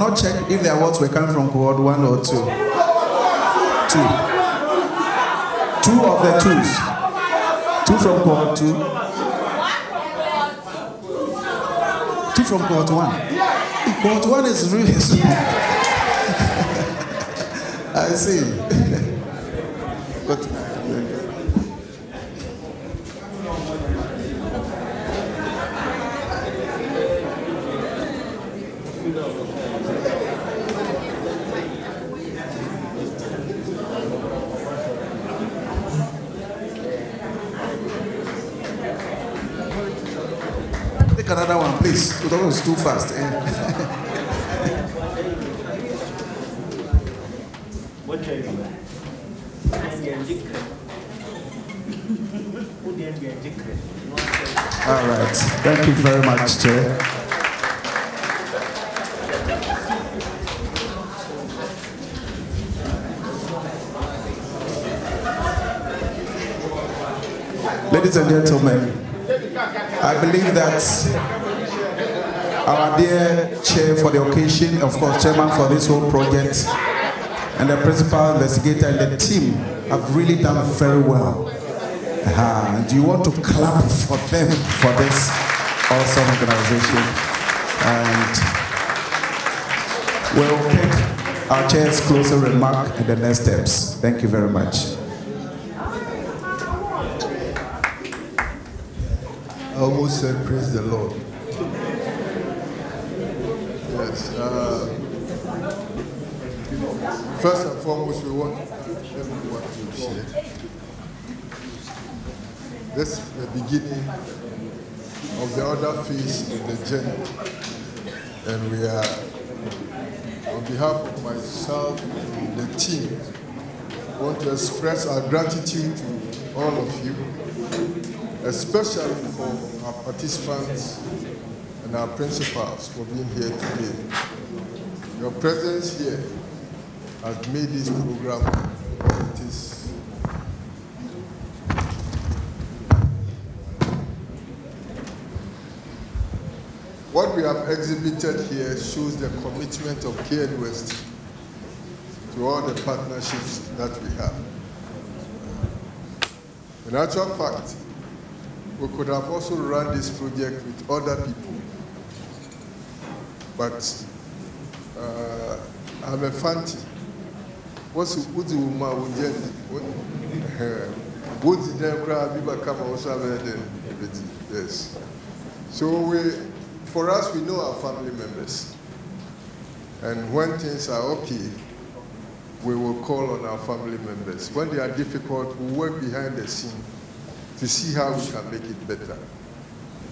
Not checked if the awards were coming from cohort one or two. Two. Two of the twos. Two from cohort two. Two from cohort one. Cohort one is really small. I see. but That was too fast. eh? All right. Thank you very much, Chair. Ladies and gentlemen, I believe that our dear chair for the occasion, of course, chairman for this whole project, and the principal investigator and the team have really done very well. Uh, do you want to clap for them for this awesome organization? And we'll pick our chair's closing remark and the next steps. Thank you very much. I almost said, Praise the Lord. Yes. Uh, first and foremost, we want everyone to share. This is the beginning of the other phase in the journey. And we are, on behalf of myself and the team, want to express our gratitude to all of you especially for our participants and our principals for being here today. Your presence here has made this program what it is. What we have exhibited here shows the commitment of KNUST to all the partnerships that we have. In actual fact, we could have also run this project with other people. But uh, I'm a fancy. What's the woman who did What's the name? Biba come also Yes. So we, for us, we know our family members, and when things are okay, we will call on our family members. When they are difficult, we work behind the scene to see how we can make it better.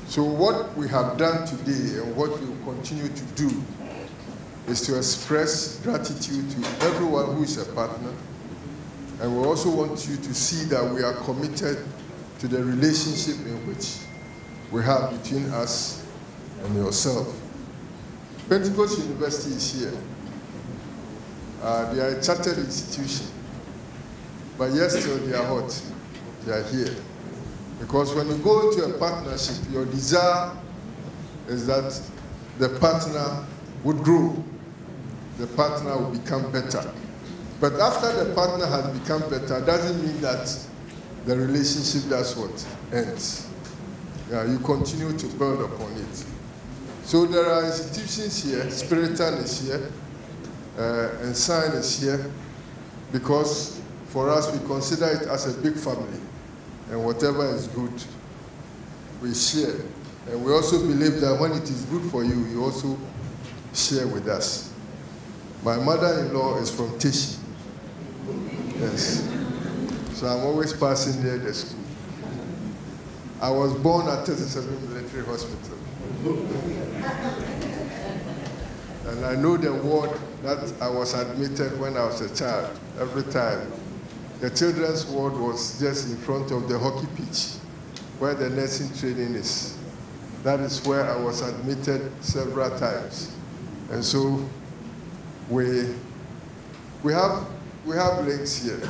So what we have done today and what we will continue to do is to express gratitude to everyone who is a partner. And we also want you to see that we are committed to the relationship in which we have between us and yourself. Pentecost University is here. Uh, they are a chartered institution, but yes, they are hot. They are here. Because when you go into a partnership, your desire is that the partner would grow, the partner would become better. But after the partner has become better, doesn't mean that the relationship does what? Ends. Yeah, you continue to build upon it. So there are institutions here, Spiritan is here, uh, and Sign is here, because for us we consider it as a big family and whatever is good, we share. And we also believe that when it is good for you, you also share with us. My mother-in-law is from Teshie. Yes. So I'm always passing there the school. I was born at 37 Military Hospital. And I know the ward that I was admitted when I was a child, every time. The children's ward was just in front of the hockey pitch, where the nursing training is. That is where I was admitted several times. And so we, we, have, we have links here.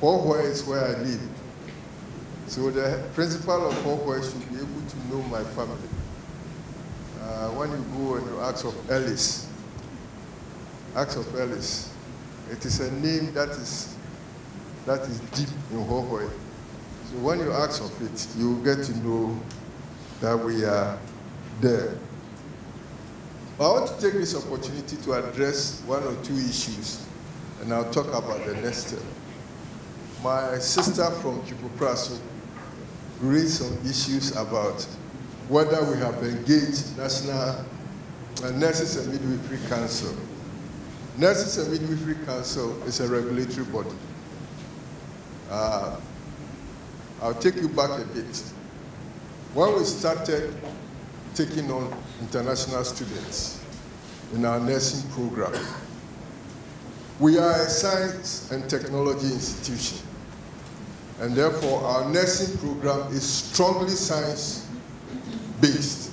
Hallway is where I live. So the principal of Hallway should be able to know my family. Uh, when you go and you ask of Ellis, ask of Ellis, it is a name that is, that is deep in Hallway. So when you ask of it, you get to know that we are there. I want to take this opportunity to address one or two issues, and I'll talk about the next step. My sister from Twifo Praso raised some issues about whether we have engaged National uh, Nurses and Midwifery Council. Nurses and Midwifery Council is a regulatory body. Uh, I'll take you back a bit. When we started taking on international students in our nursing program, we are a science and technology institution. And therefore, our nursing program is strongly science based.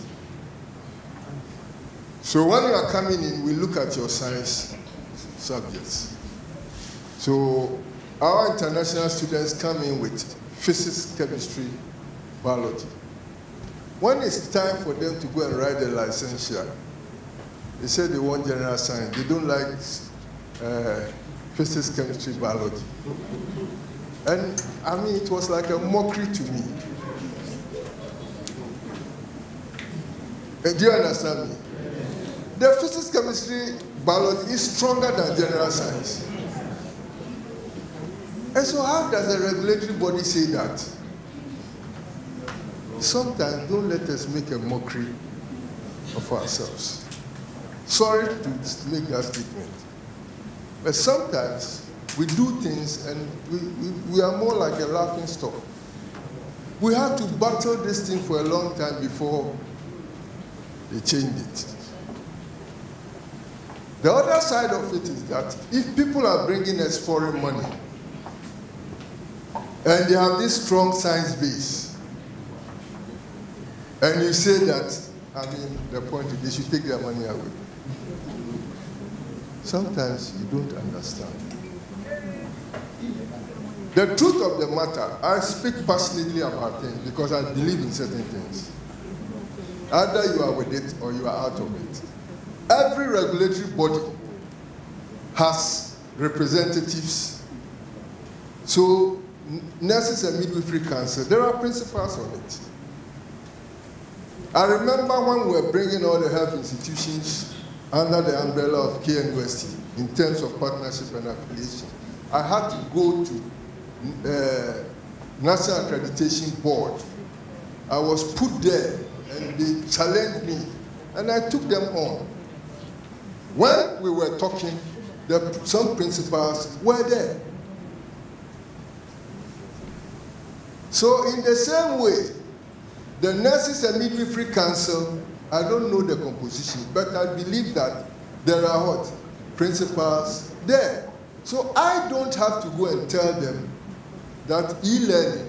So when you are coming in, we look at your science subjects. So our international students come in with physics, chemistry, biology. When it's time for them to go and write the licentiate, they say they want general science. They don't like uh, physics, chemistry, biology. And I mean, it was like a mockery to me. Uh, do you understand me? The physics, chemistry, biology is stronger than general science. And so, how does a regulatory body say that? Sometimes don't let us make a mockery of ourselves. Sorry to make that statement. But sometimes we do things and we, we, we are more like a laughing stock. We had to battle this thing for a long time before they changed it. The other side of it is that if people are bringing us foreign money and they have this strong science base, and you say that, I mean, the point is they should take their money away. Sometimes you don't understand. The truth of the matter, I speak passionately about things because I believe in certain things. Either you are with it or you are out of it. Every regulatory body has representatives. So, nurses and midwifery council, there are principals on it. I remember when we were bringing all the health institutions under the umbrella of KNUST in terms of partnership and affiliation. I had to go to uh, National Accreditation Board. I was put there and they challenged me and I took them on. When we were talking, the, some principals were there. So in the same way, the Nurses and Midwifery Council, I don't know the composition, but I believe that there are what? Principals there. So I don't have to go and tell them that e-learning,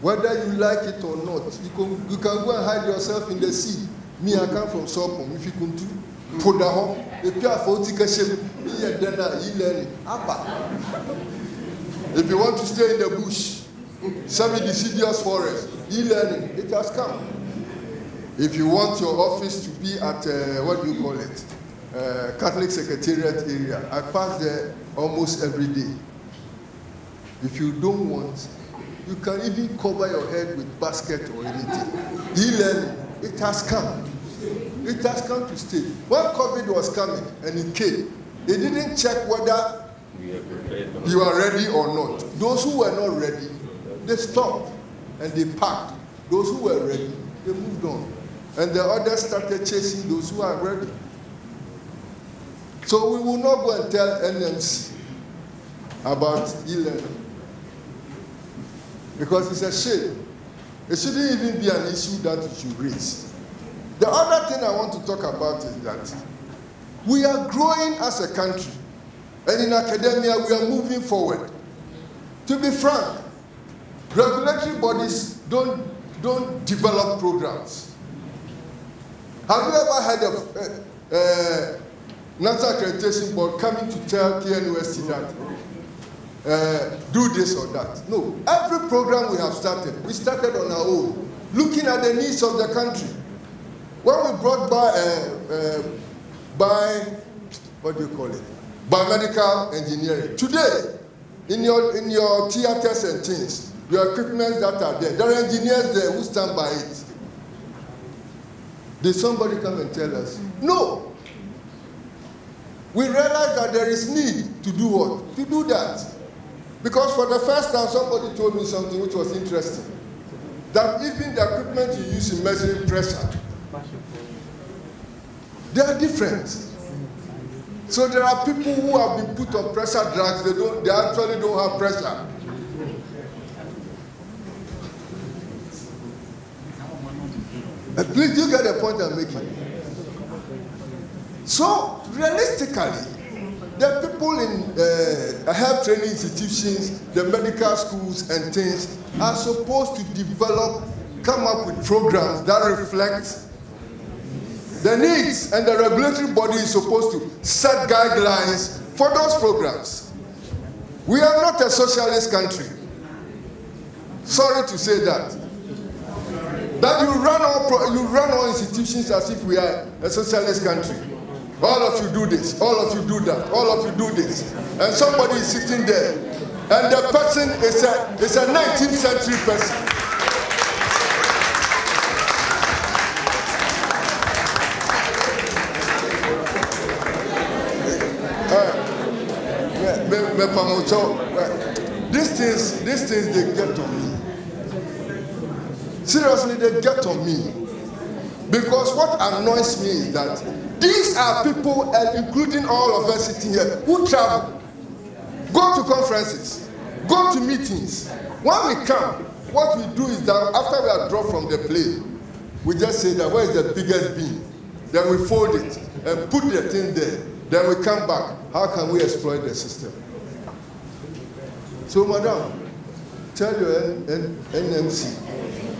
whether you like it or not, you can, you can go and hide yourself in the sea. Me, I come from Sopom, if you can do, put the home, if you have me and then e-learning, If you want to stay in the bush, semi-deciduous forest, e-learning, it has come. If you want your office to be at, uh, what do you call it, uh, Catholic Secretariat area, I pass there almost every day. If you don't want, you can even cover your head with basket or anything. E-learning, it has come. It has come to stay. When COVID was coming and it came, they didn't check whether you are ready or not. Those who were not ready, they stopped and they packed. Those who were ready, they moved on. And the others started chasing those who are ready. So we will not go and tell NMC about e-learning. Because it's a shame. It shouldn't even be an issue that you should raise. The other thing I want to talk about is that we are growing as a country. And in academia, we are moving forward. To be frank, regulatory bodies don't, don't develop programs. Have you ever heard of, uh, uh, National Accreditation Board coming to tell KNUST that uh, do this or that. No, every program we have started, we started on our own, looking at the needs of the country. When we brought by, uh, uh, by what do you call it, biomedical engineering. Today, in your in your theaters and things, your equipment that are there, there are engineers there who stand by it. Did somebody come and tell us? No. We realized that there is need to do what? To do that. Because for the first time, somebody told me something which was interesting. That even the equipment you use in measuring pressure, they are different. So there are people who have been put on pressure drugs, they, don't, they actually don't have pressure. Please, you get the point I'm making? So, realistically, the people in uh, health training institutions, the medical schools and things are supposed to develop, come up with programs that reflect the needs and the regulatory body is supposed to set guidelines for those programs. We are not a socialist country. Sorry to say that. That you run all, you run all institutions as if we are a socialist country. All of you do this, all of you do that, all of you do this. And somebody is sitting there, and the person is a, is a 19th century person. These things, these things, they get on me. Seriously, they get on me. Because what annoys me is that these are people, and including all of us sitting here, who travel, go to conferences, go to meetings. When we come, what we do is that after we are dropped from the plane, we just say that where is the biggest beam? Then we fold it and put the thing there. Then we come back. How can we exploit the system? So, madam, tell your N- N- NMC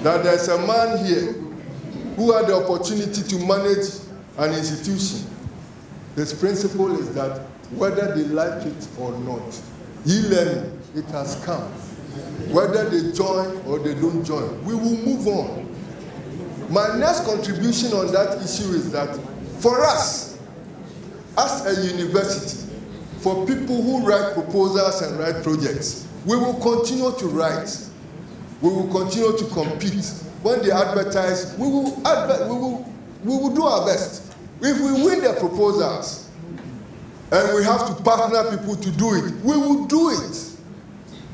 that there's a man here who had the opportunity to manage an institution. His principle is that whether they like it or not, e-learning, it has come. Whether they join or they don't join, we will move on. My next contribution on that issue is that for us, as a university, for people who write proposals and write projects, we will continue to write. We will continue to compete. When they advertise, we will, adver- we will, we will do our best. If we win the proposals and we have to partner people to do it, we will do it.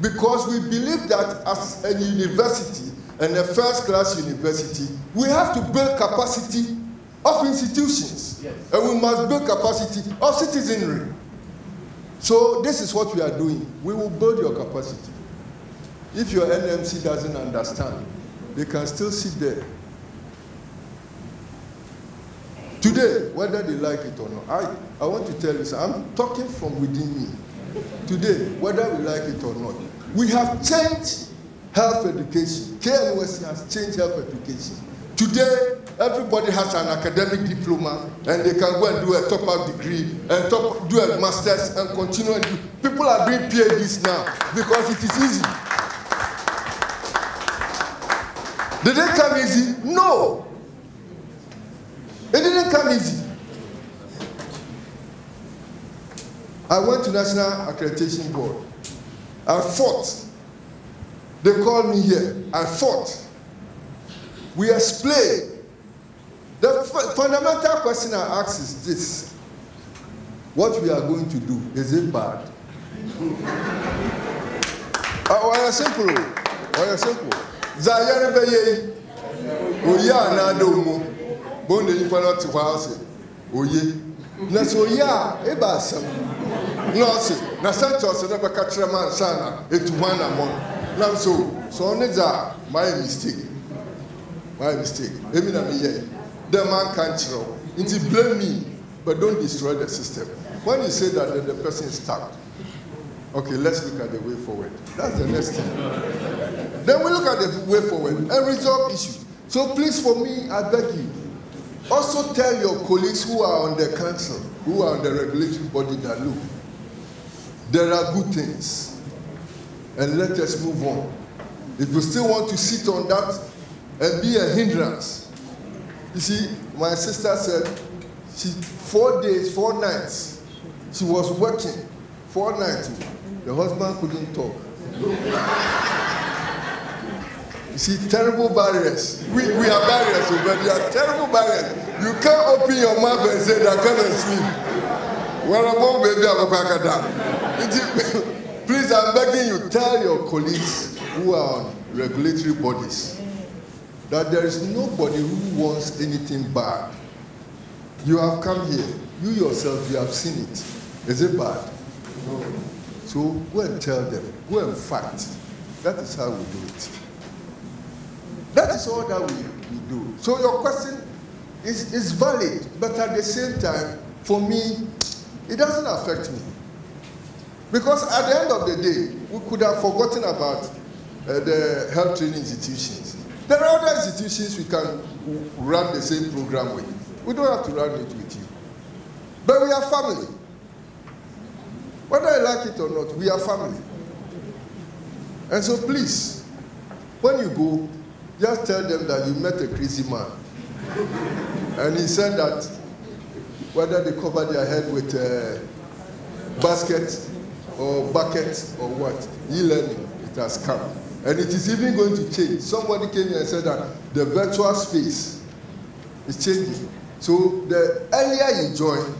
Because we believe that as a university and a first class university, we have to build capacity of institutions. And we must build capacity of citizenry. So this is what we are doing. We will build your capacity. If your NMC doesn't understand, they can still sit there. Today, whether they like it or not, I, I want to tell you, I'm talking from within me. Today, whether we like it or not, we have changed health education. KNUSC has changed health education. Today, everybody has an academic diploma and they can go and do a top-up degree and top, do a master's and continue and do. People are doing PhDs now because it is easy. Did it come easy? No. It didn't come easy. I went to National Accreditation Board. I fought. They called me here. I fought. We explained. The fundamental question I ask is this What we are going to do, is it bad? uh, well, simple. Well, simple. Zayere beye oye anada omo bo na nipa no te hɔ ase oye. Na sɛ oye a eba asɛm na ɔse na sɛnkyɛ ɔse na bɛka kyerɛ ma nsa na etu hɔ anammɔ na nso sɛ ɔne dza mayɛ mistake. Mayɛ mistake. Emi na mi yɛ dɛ man kan kyerɛ o nti blame me but don't destroy the system. When you say that then the person is stuck okay let's look at the way forward that's the next thing then we look at the way forward and resolve issues so please for me i beg you Also tell your colleagues who are on the council, who are on the regulatory body that look, there are good things. And let us move on. If you still want to sit on that and be a hindrance, you see, my sister said she four days, four nights, she was working, four nights. The husband couldn't talk. You see, terrible barriers. We, we are barriers, but they are terrible barriers. You can't open your mouth and say that and sleep. Well, I'm baby, I'm Please, I'm begging you, tell your colleagues who are on regulatory bodies that there is nobody who wants anything bad. You have come here, you yourself, you have seen it. Is it bad? No. So go and tell them, go and fight. That is how we do it. That is all that we, we do. So your question is, is valid, but at the same time, for me, it doesn't affect me. Because at the end of the day, we could have forgotten about uh, the health training institutions. There are other institutions we can run the same program with. We don't have to run it with you. But we are family. Whether I like it or not, we are family. And so please, when you go, just tell them that you met a crazy man. and he said that whether they cover their head with a basket or bucket or what, e-learning, it has come. And it is even going to change. Somebody came here and said that the virtual space is changing. So the earlier you join,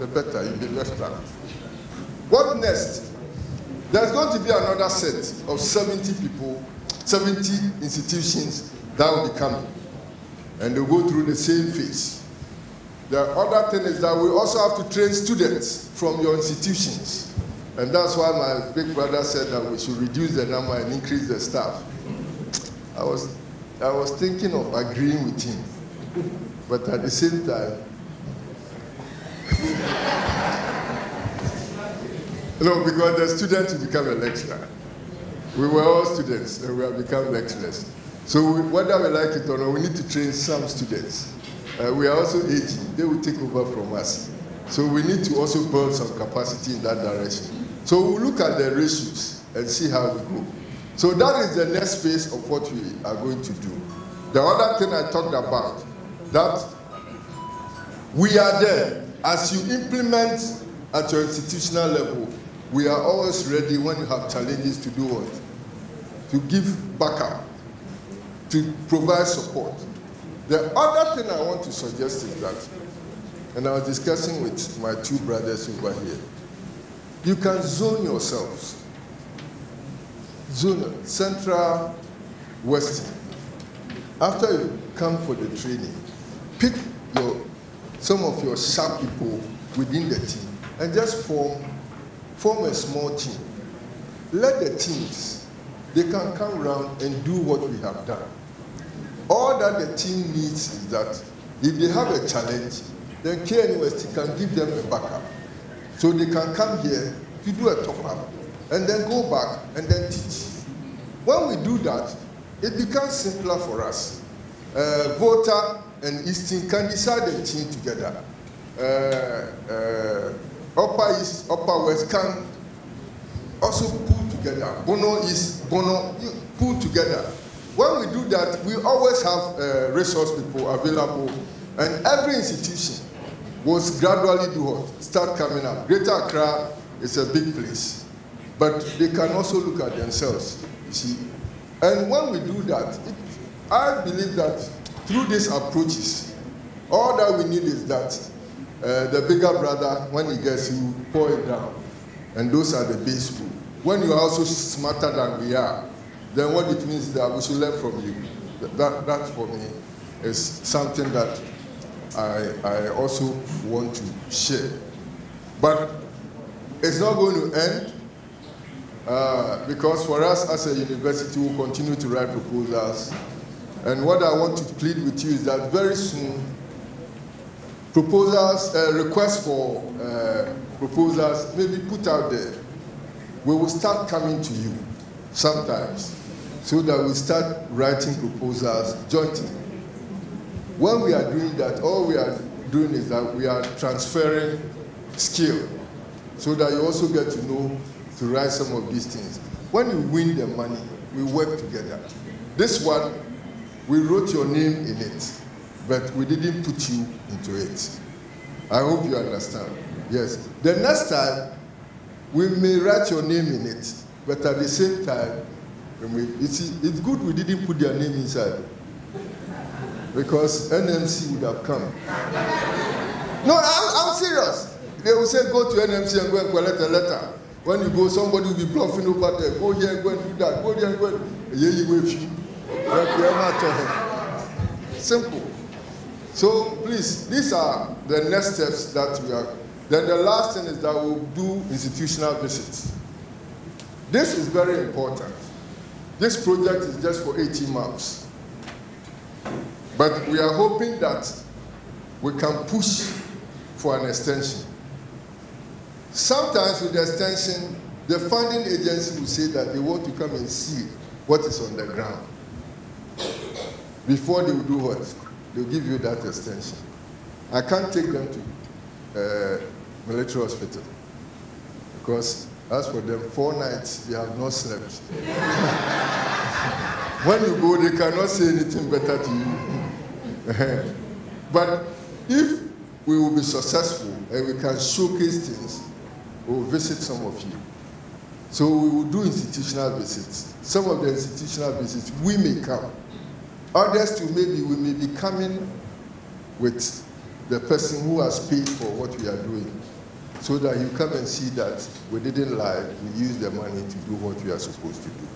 the better you'll be left out. What next? There's going to be another set of 70 people 70 institutions that will be coming. And they'll go through the same phase. The other thing is that we also have to train students from your institutions. And that's why my big brother said that we should reduce the number and increase the staff. I was, I was thinking of agreeing with him. But at the same time, no, because the student will become a lecturer. We were all students and we have become lecturers. So we, whether we like it or not, we need to train some students. Uh, we are also aging. They will take over from us. So we need to also build some capacity in that direction. So we'll look at the ratios and see how we go. So that is the next phase of what we are going to do. The other thing I talked about, that we are there. As you implement at your institutional level, we are always ready when you have challenges to do what? to give backup, to provide support. The other thing I want to suggest is that, and I was discussing with my two brothers over here, you can zone yourselves. Zone central, western. After you come for the training, pick your some of your sharp people within the team and just form form a small team. Let the teams they can come around and do what we have done. All that the team needs is that if they have a challenge, then KNUST can give them a backup. So they can come here to do a top up and then go back and then teach. When we do that, it becomes simpler for us. Uh, Volta and Eastern can decide the team together. Uh, uh, upper East, Upper West can also pull together. Bono is Bono pull together. When we do that, we always have uh, resource people available, and every institution will gradually do what? Start coming up. Greater Accra is a big place, but they can also look at themselves. You see, and when we do that, it, I believe that through these approaches, all that we need is that uh, the bigger brother, when he gets, he will pour it down, and those are the base when you are also smarter than we are, then what it means is that we should learn from you. That, that for me is something that I, I also want to share. But it's not going to end uh, because for us as a university, we'll continue to write proposals. And what I want to plead with you is that very soon, proposals, uh, requests for uh, proposals may be put out there we will start coming to you sometimes so that we start writing proposals jointly. When we are doing that, all we are doing is that we are transferring skill so that you also get to know to write some of these things. When you win the money, we work together. This one, we wrote your name in it, but we didn't put you into it. I hope you understand. Yes. The next time, we may write your name in it, but at the same time, we, it's, it's good we didn't put their name inside because NMC would have come. No, I'm, I'm serious. They will say, go to NMC and go and collect a letter. When you go, somebody will be bluffing over there. Go here and go and do that. Go there and go and yeah, you wait you. Simple. So please, these are the next steps that we are. Then the last thing is that we'll do institutional visits. This is very important. This project is just for 18 months. But we are hoping that we can push for an extension. Sometimes with the extension, the funding agency will say that they want to come and see what is on the ground. Before they will do what? They'll give you that extension. I can't take them to uh, military hospital because as for them, four nights they have not slept. when you go, they cannot say anything better to you. but if we will be successful and we can showcase things, we will visit some of you. So we will do institutional visits. Some of the institutional visits we may come. Others too, maybe we may be coming with the person who has paid for what we are doing so that you come and see that we didn't lie, we used the money to do what we are supposed to do.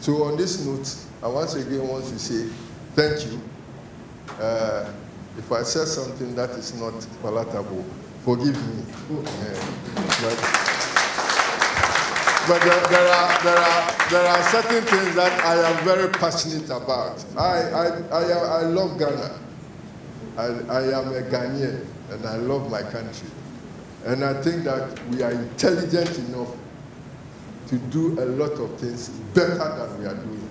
So on this note, I once again want to say thank you uh, if I say something that is not palatable, forgive me. But, but there, there, are, there, are, there are certain things that I am very passionate about. I, I, I, I love Ghana. I, I am a Ghanaian and I love my country. And I think that we are intelligent enough to do a lot of things better than we are doing.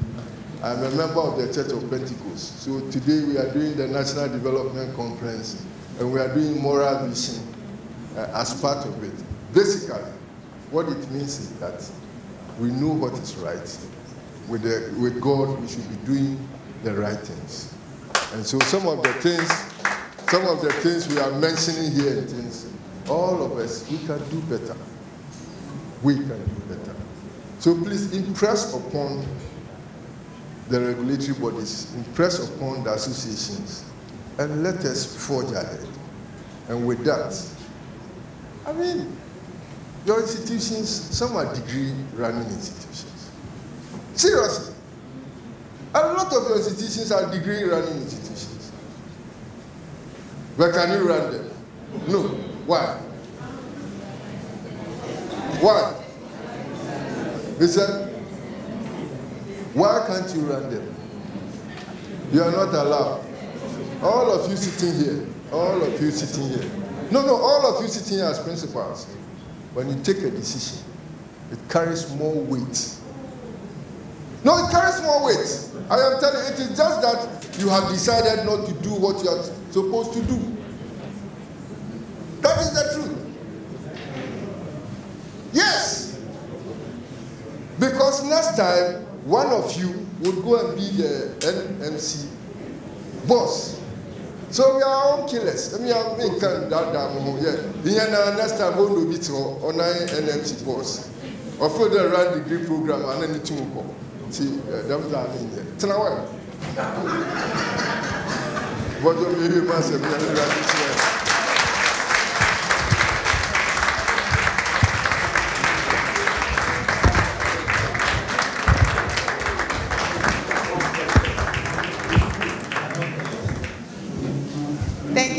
I'm a member of the Church of Pentecost. So today we are doing the National Development Conference and we are doing moral vision uh, as part of it. Basically, what it means is that we know what is right. With, the, with God, we should be doing the right things. And so some of the things, some of the things we are mentioning here things, all of us, we can do better. We can do better. So please impress upon the regulatory bodies, impress upon the associations, and let us forge ahead. And with that, I mean, your institutions, some are degree running institutions. Seriously. A lot of your institutions are degree running institutions. But can you run them? No. Why? Why? He said, why can't you run them? You are not allowed. All of you sitting here, all of you sitting here. No, no, all of you sitting here as principals. When you take a decision, it carries more weight. No, it carries more weight. I am telling you, it is just that you have decided not to do what you are supposed to do. That is the truth. Yes. Because next time, one of you would go and be the NMC boss. So we are all killers. I mean, I mean, can that damn yeah. The next time we'll do it on NMC boss. Or for the run degree program and then the two more. See, that's what I mean. Tell what. But you hear myself, I'm Thank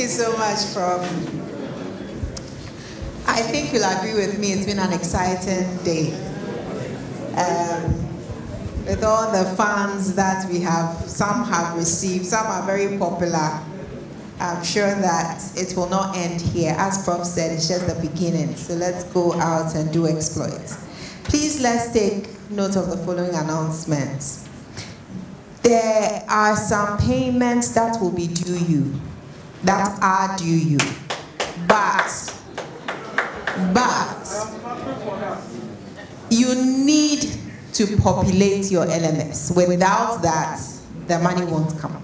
you so much from. I think you'll agree with me, it's been an exciting day. Um, with all the fans that we have, some have received, some are very popular. I'm sure that it will not end here. As Prof said, it's just the beginning. So let's go out and do exploits. Please let's take note of the following announcements. there are some payments that will be due you, that are due you. But, but, you need to populate your LMS. Without that, the money won't come.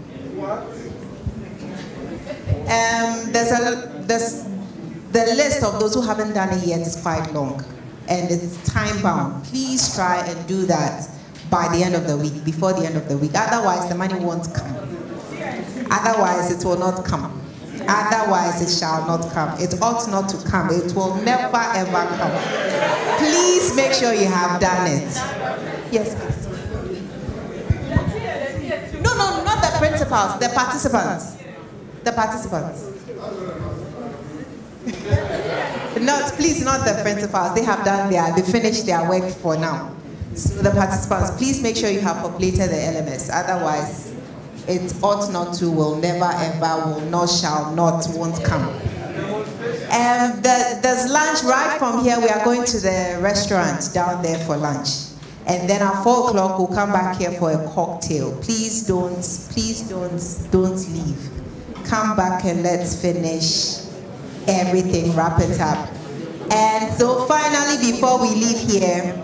Um, there's a, there's, the list of those who haven't done it yet is quite long and it's time bound. Please try and do that by the end of the week, before the end of the week. Otherwise, the money won't come. Otherwise, it will not come. Otherwise, it shall not come. It ought not to come. It will never ever come. Please make sure you have done it. Yes, please. No, no, not the principals, the participants. The participants. not, please, not the principals. They have done their, they finished their work for now. So the participants, please make sure you have populated the LMS. Otherwise, it ought not to, will never, ever, will not, shall not, won't come. And the, there's lunch right from here. We are going to the restaurant down there for lunch. And then at four o'clock, we'll come back here for a cocktail. Please don't, please don't, don't leave. Come back and let's finish everything, wrap it up. And so finally, before we leave here,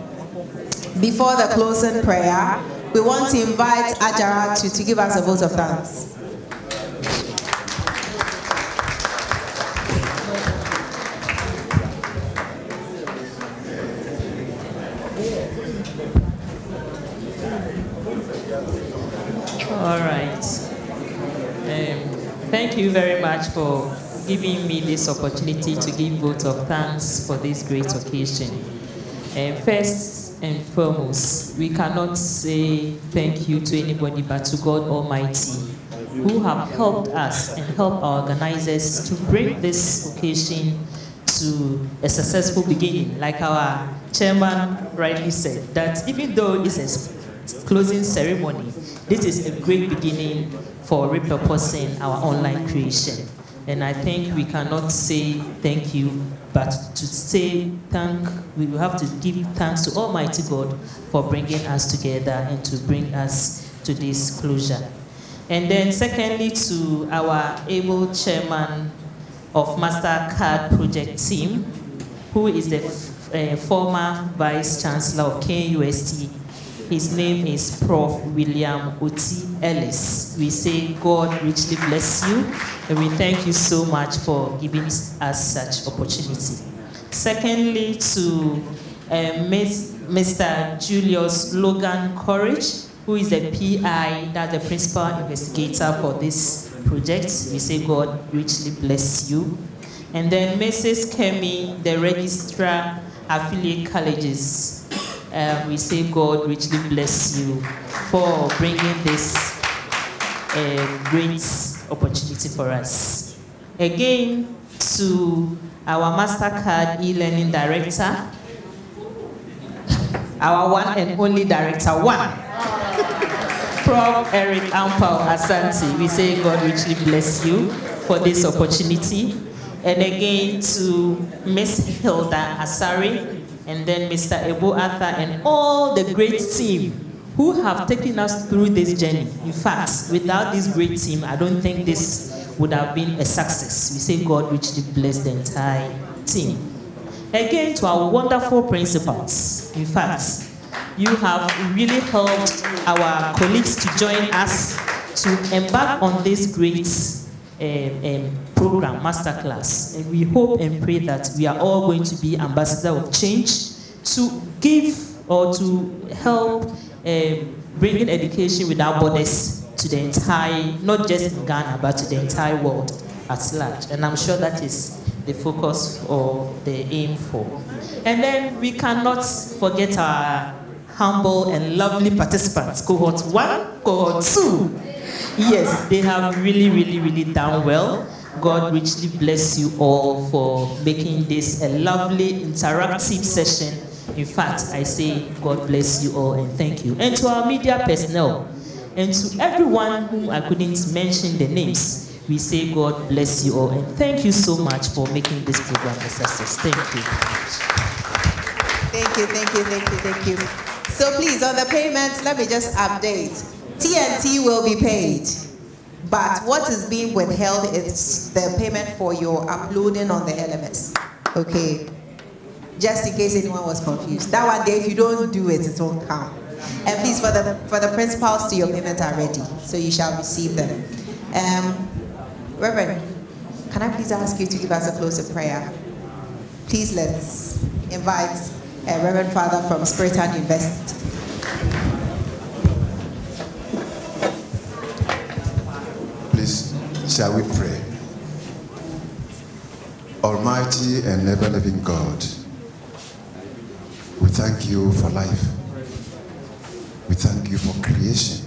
before the closing prayer, we want to invite Ajara to, to give us a vote of thanks. All right. Um, thank you very much for giving me this opportunity to give vote of thanks for this great occasion. And first and foremost, we cannot say thank you to anybody but to God Almighty, who have helped us and helped our organizers to bring this occasion to a successful beginning. Like our chairman rightly said, that even though it's a closing ceremony, this is a great beginning for repurposing our online creation. And I think we cannot say thank you, but to say thank, we will have to give thanks to Almighty God for bringing us together and to bring us to this closure. And then secondly, to our able chairman of MasterCard project team, who is the uh, former vice chancellor of KNUST. His name is Prof. William Otoo Ellis. We say God richly bless you, and we thank you so much for giving us such opportunity. Secondly, to uh, Ms. Mr. Julius Logan Courage, who is the PI, that's the principal investigator for this project. We say God richly bless you. And then Mrs. Kemi, the registrar affiliate colleges. Uh, we say God richly bless you for bringing this uh, great opportunity for us. Again, to our MasterCard e-learning director, our one and only director, one, Prof. Eric Appau Asante. We say God richly bless you for this opportunity. And again to Miss Hilda Asari, and then Mr. Ebo Arthur, and all the great team who have taken us through this journey. In fact, without this great team, I don't think this would have been a success. We say God richly bless the entire team. Again, to our wonderful principals. In fact, you have really helped our colleagues to join us to embark on this great um, um, program, masterclass. And we hope and pray that we are all going to be ambassador of change to give or to help um, bringing education without borders to the entire, not just in Ghana, but to the entire world at large. And I'm sure that is the focus or the aim for. And then we cannot forget our humble and lovely participants, cohort one, cohort two. Yes, they have really, really, really done well. God richly bless you all for making this a lovely interactive session. In fact, I say God bless you all and thank you. And to our media personnel and to everyone whom I couldn't mention the names, we say God bless you all and thank you so much for making this program a success. Thank you. Thank you, thank you, thank you, thank you. So please, on the payments, let me just update. TNT will be paid. But what is being withheld is the payment for your uploading on the LMS. Okay. Just in case anyone was confused. That one day, if you don't do it, it won't count. And please, for the for the principals to your payment are ready, so you shall receive them. Um, Reverend, can I please ask you to give us a close prayer? Please let's invite a Reverend Father from Spiritan University. Shall we pray? Almighty and ever living God, we thank you for life. We thank you for creation.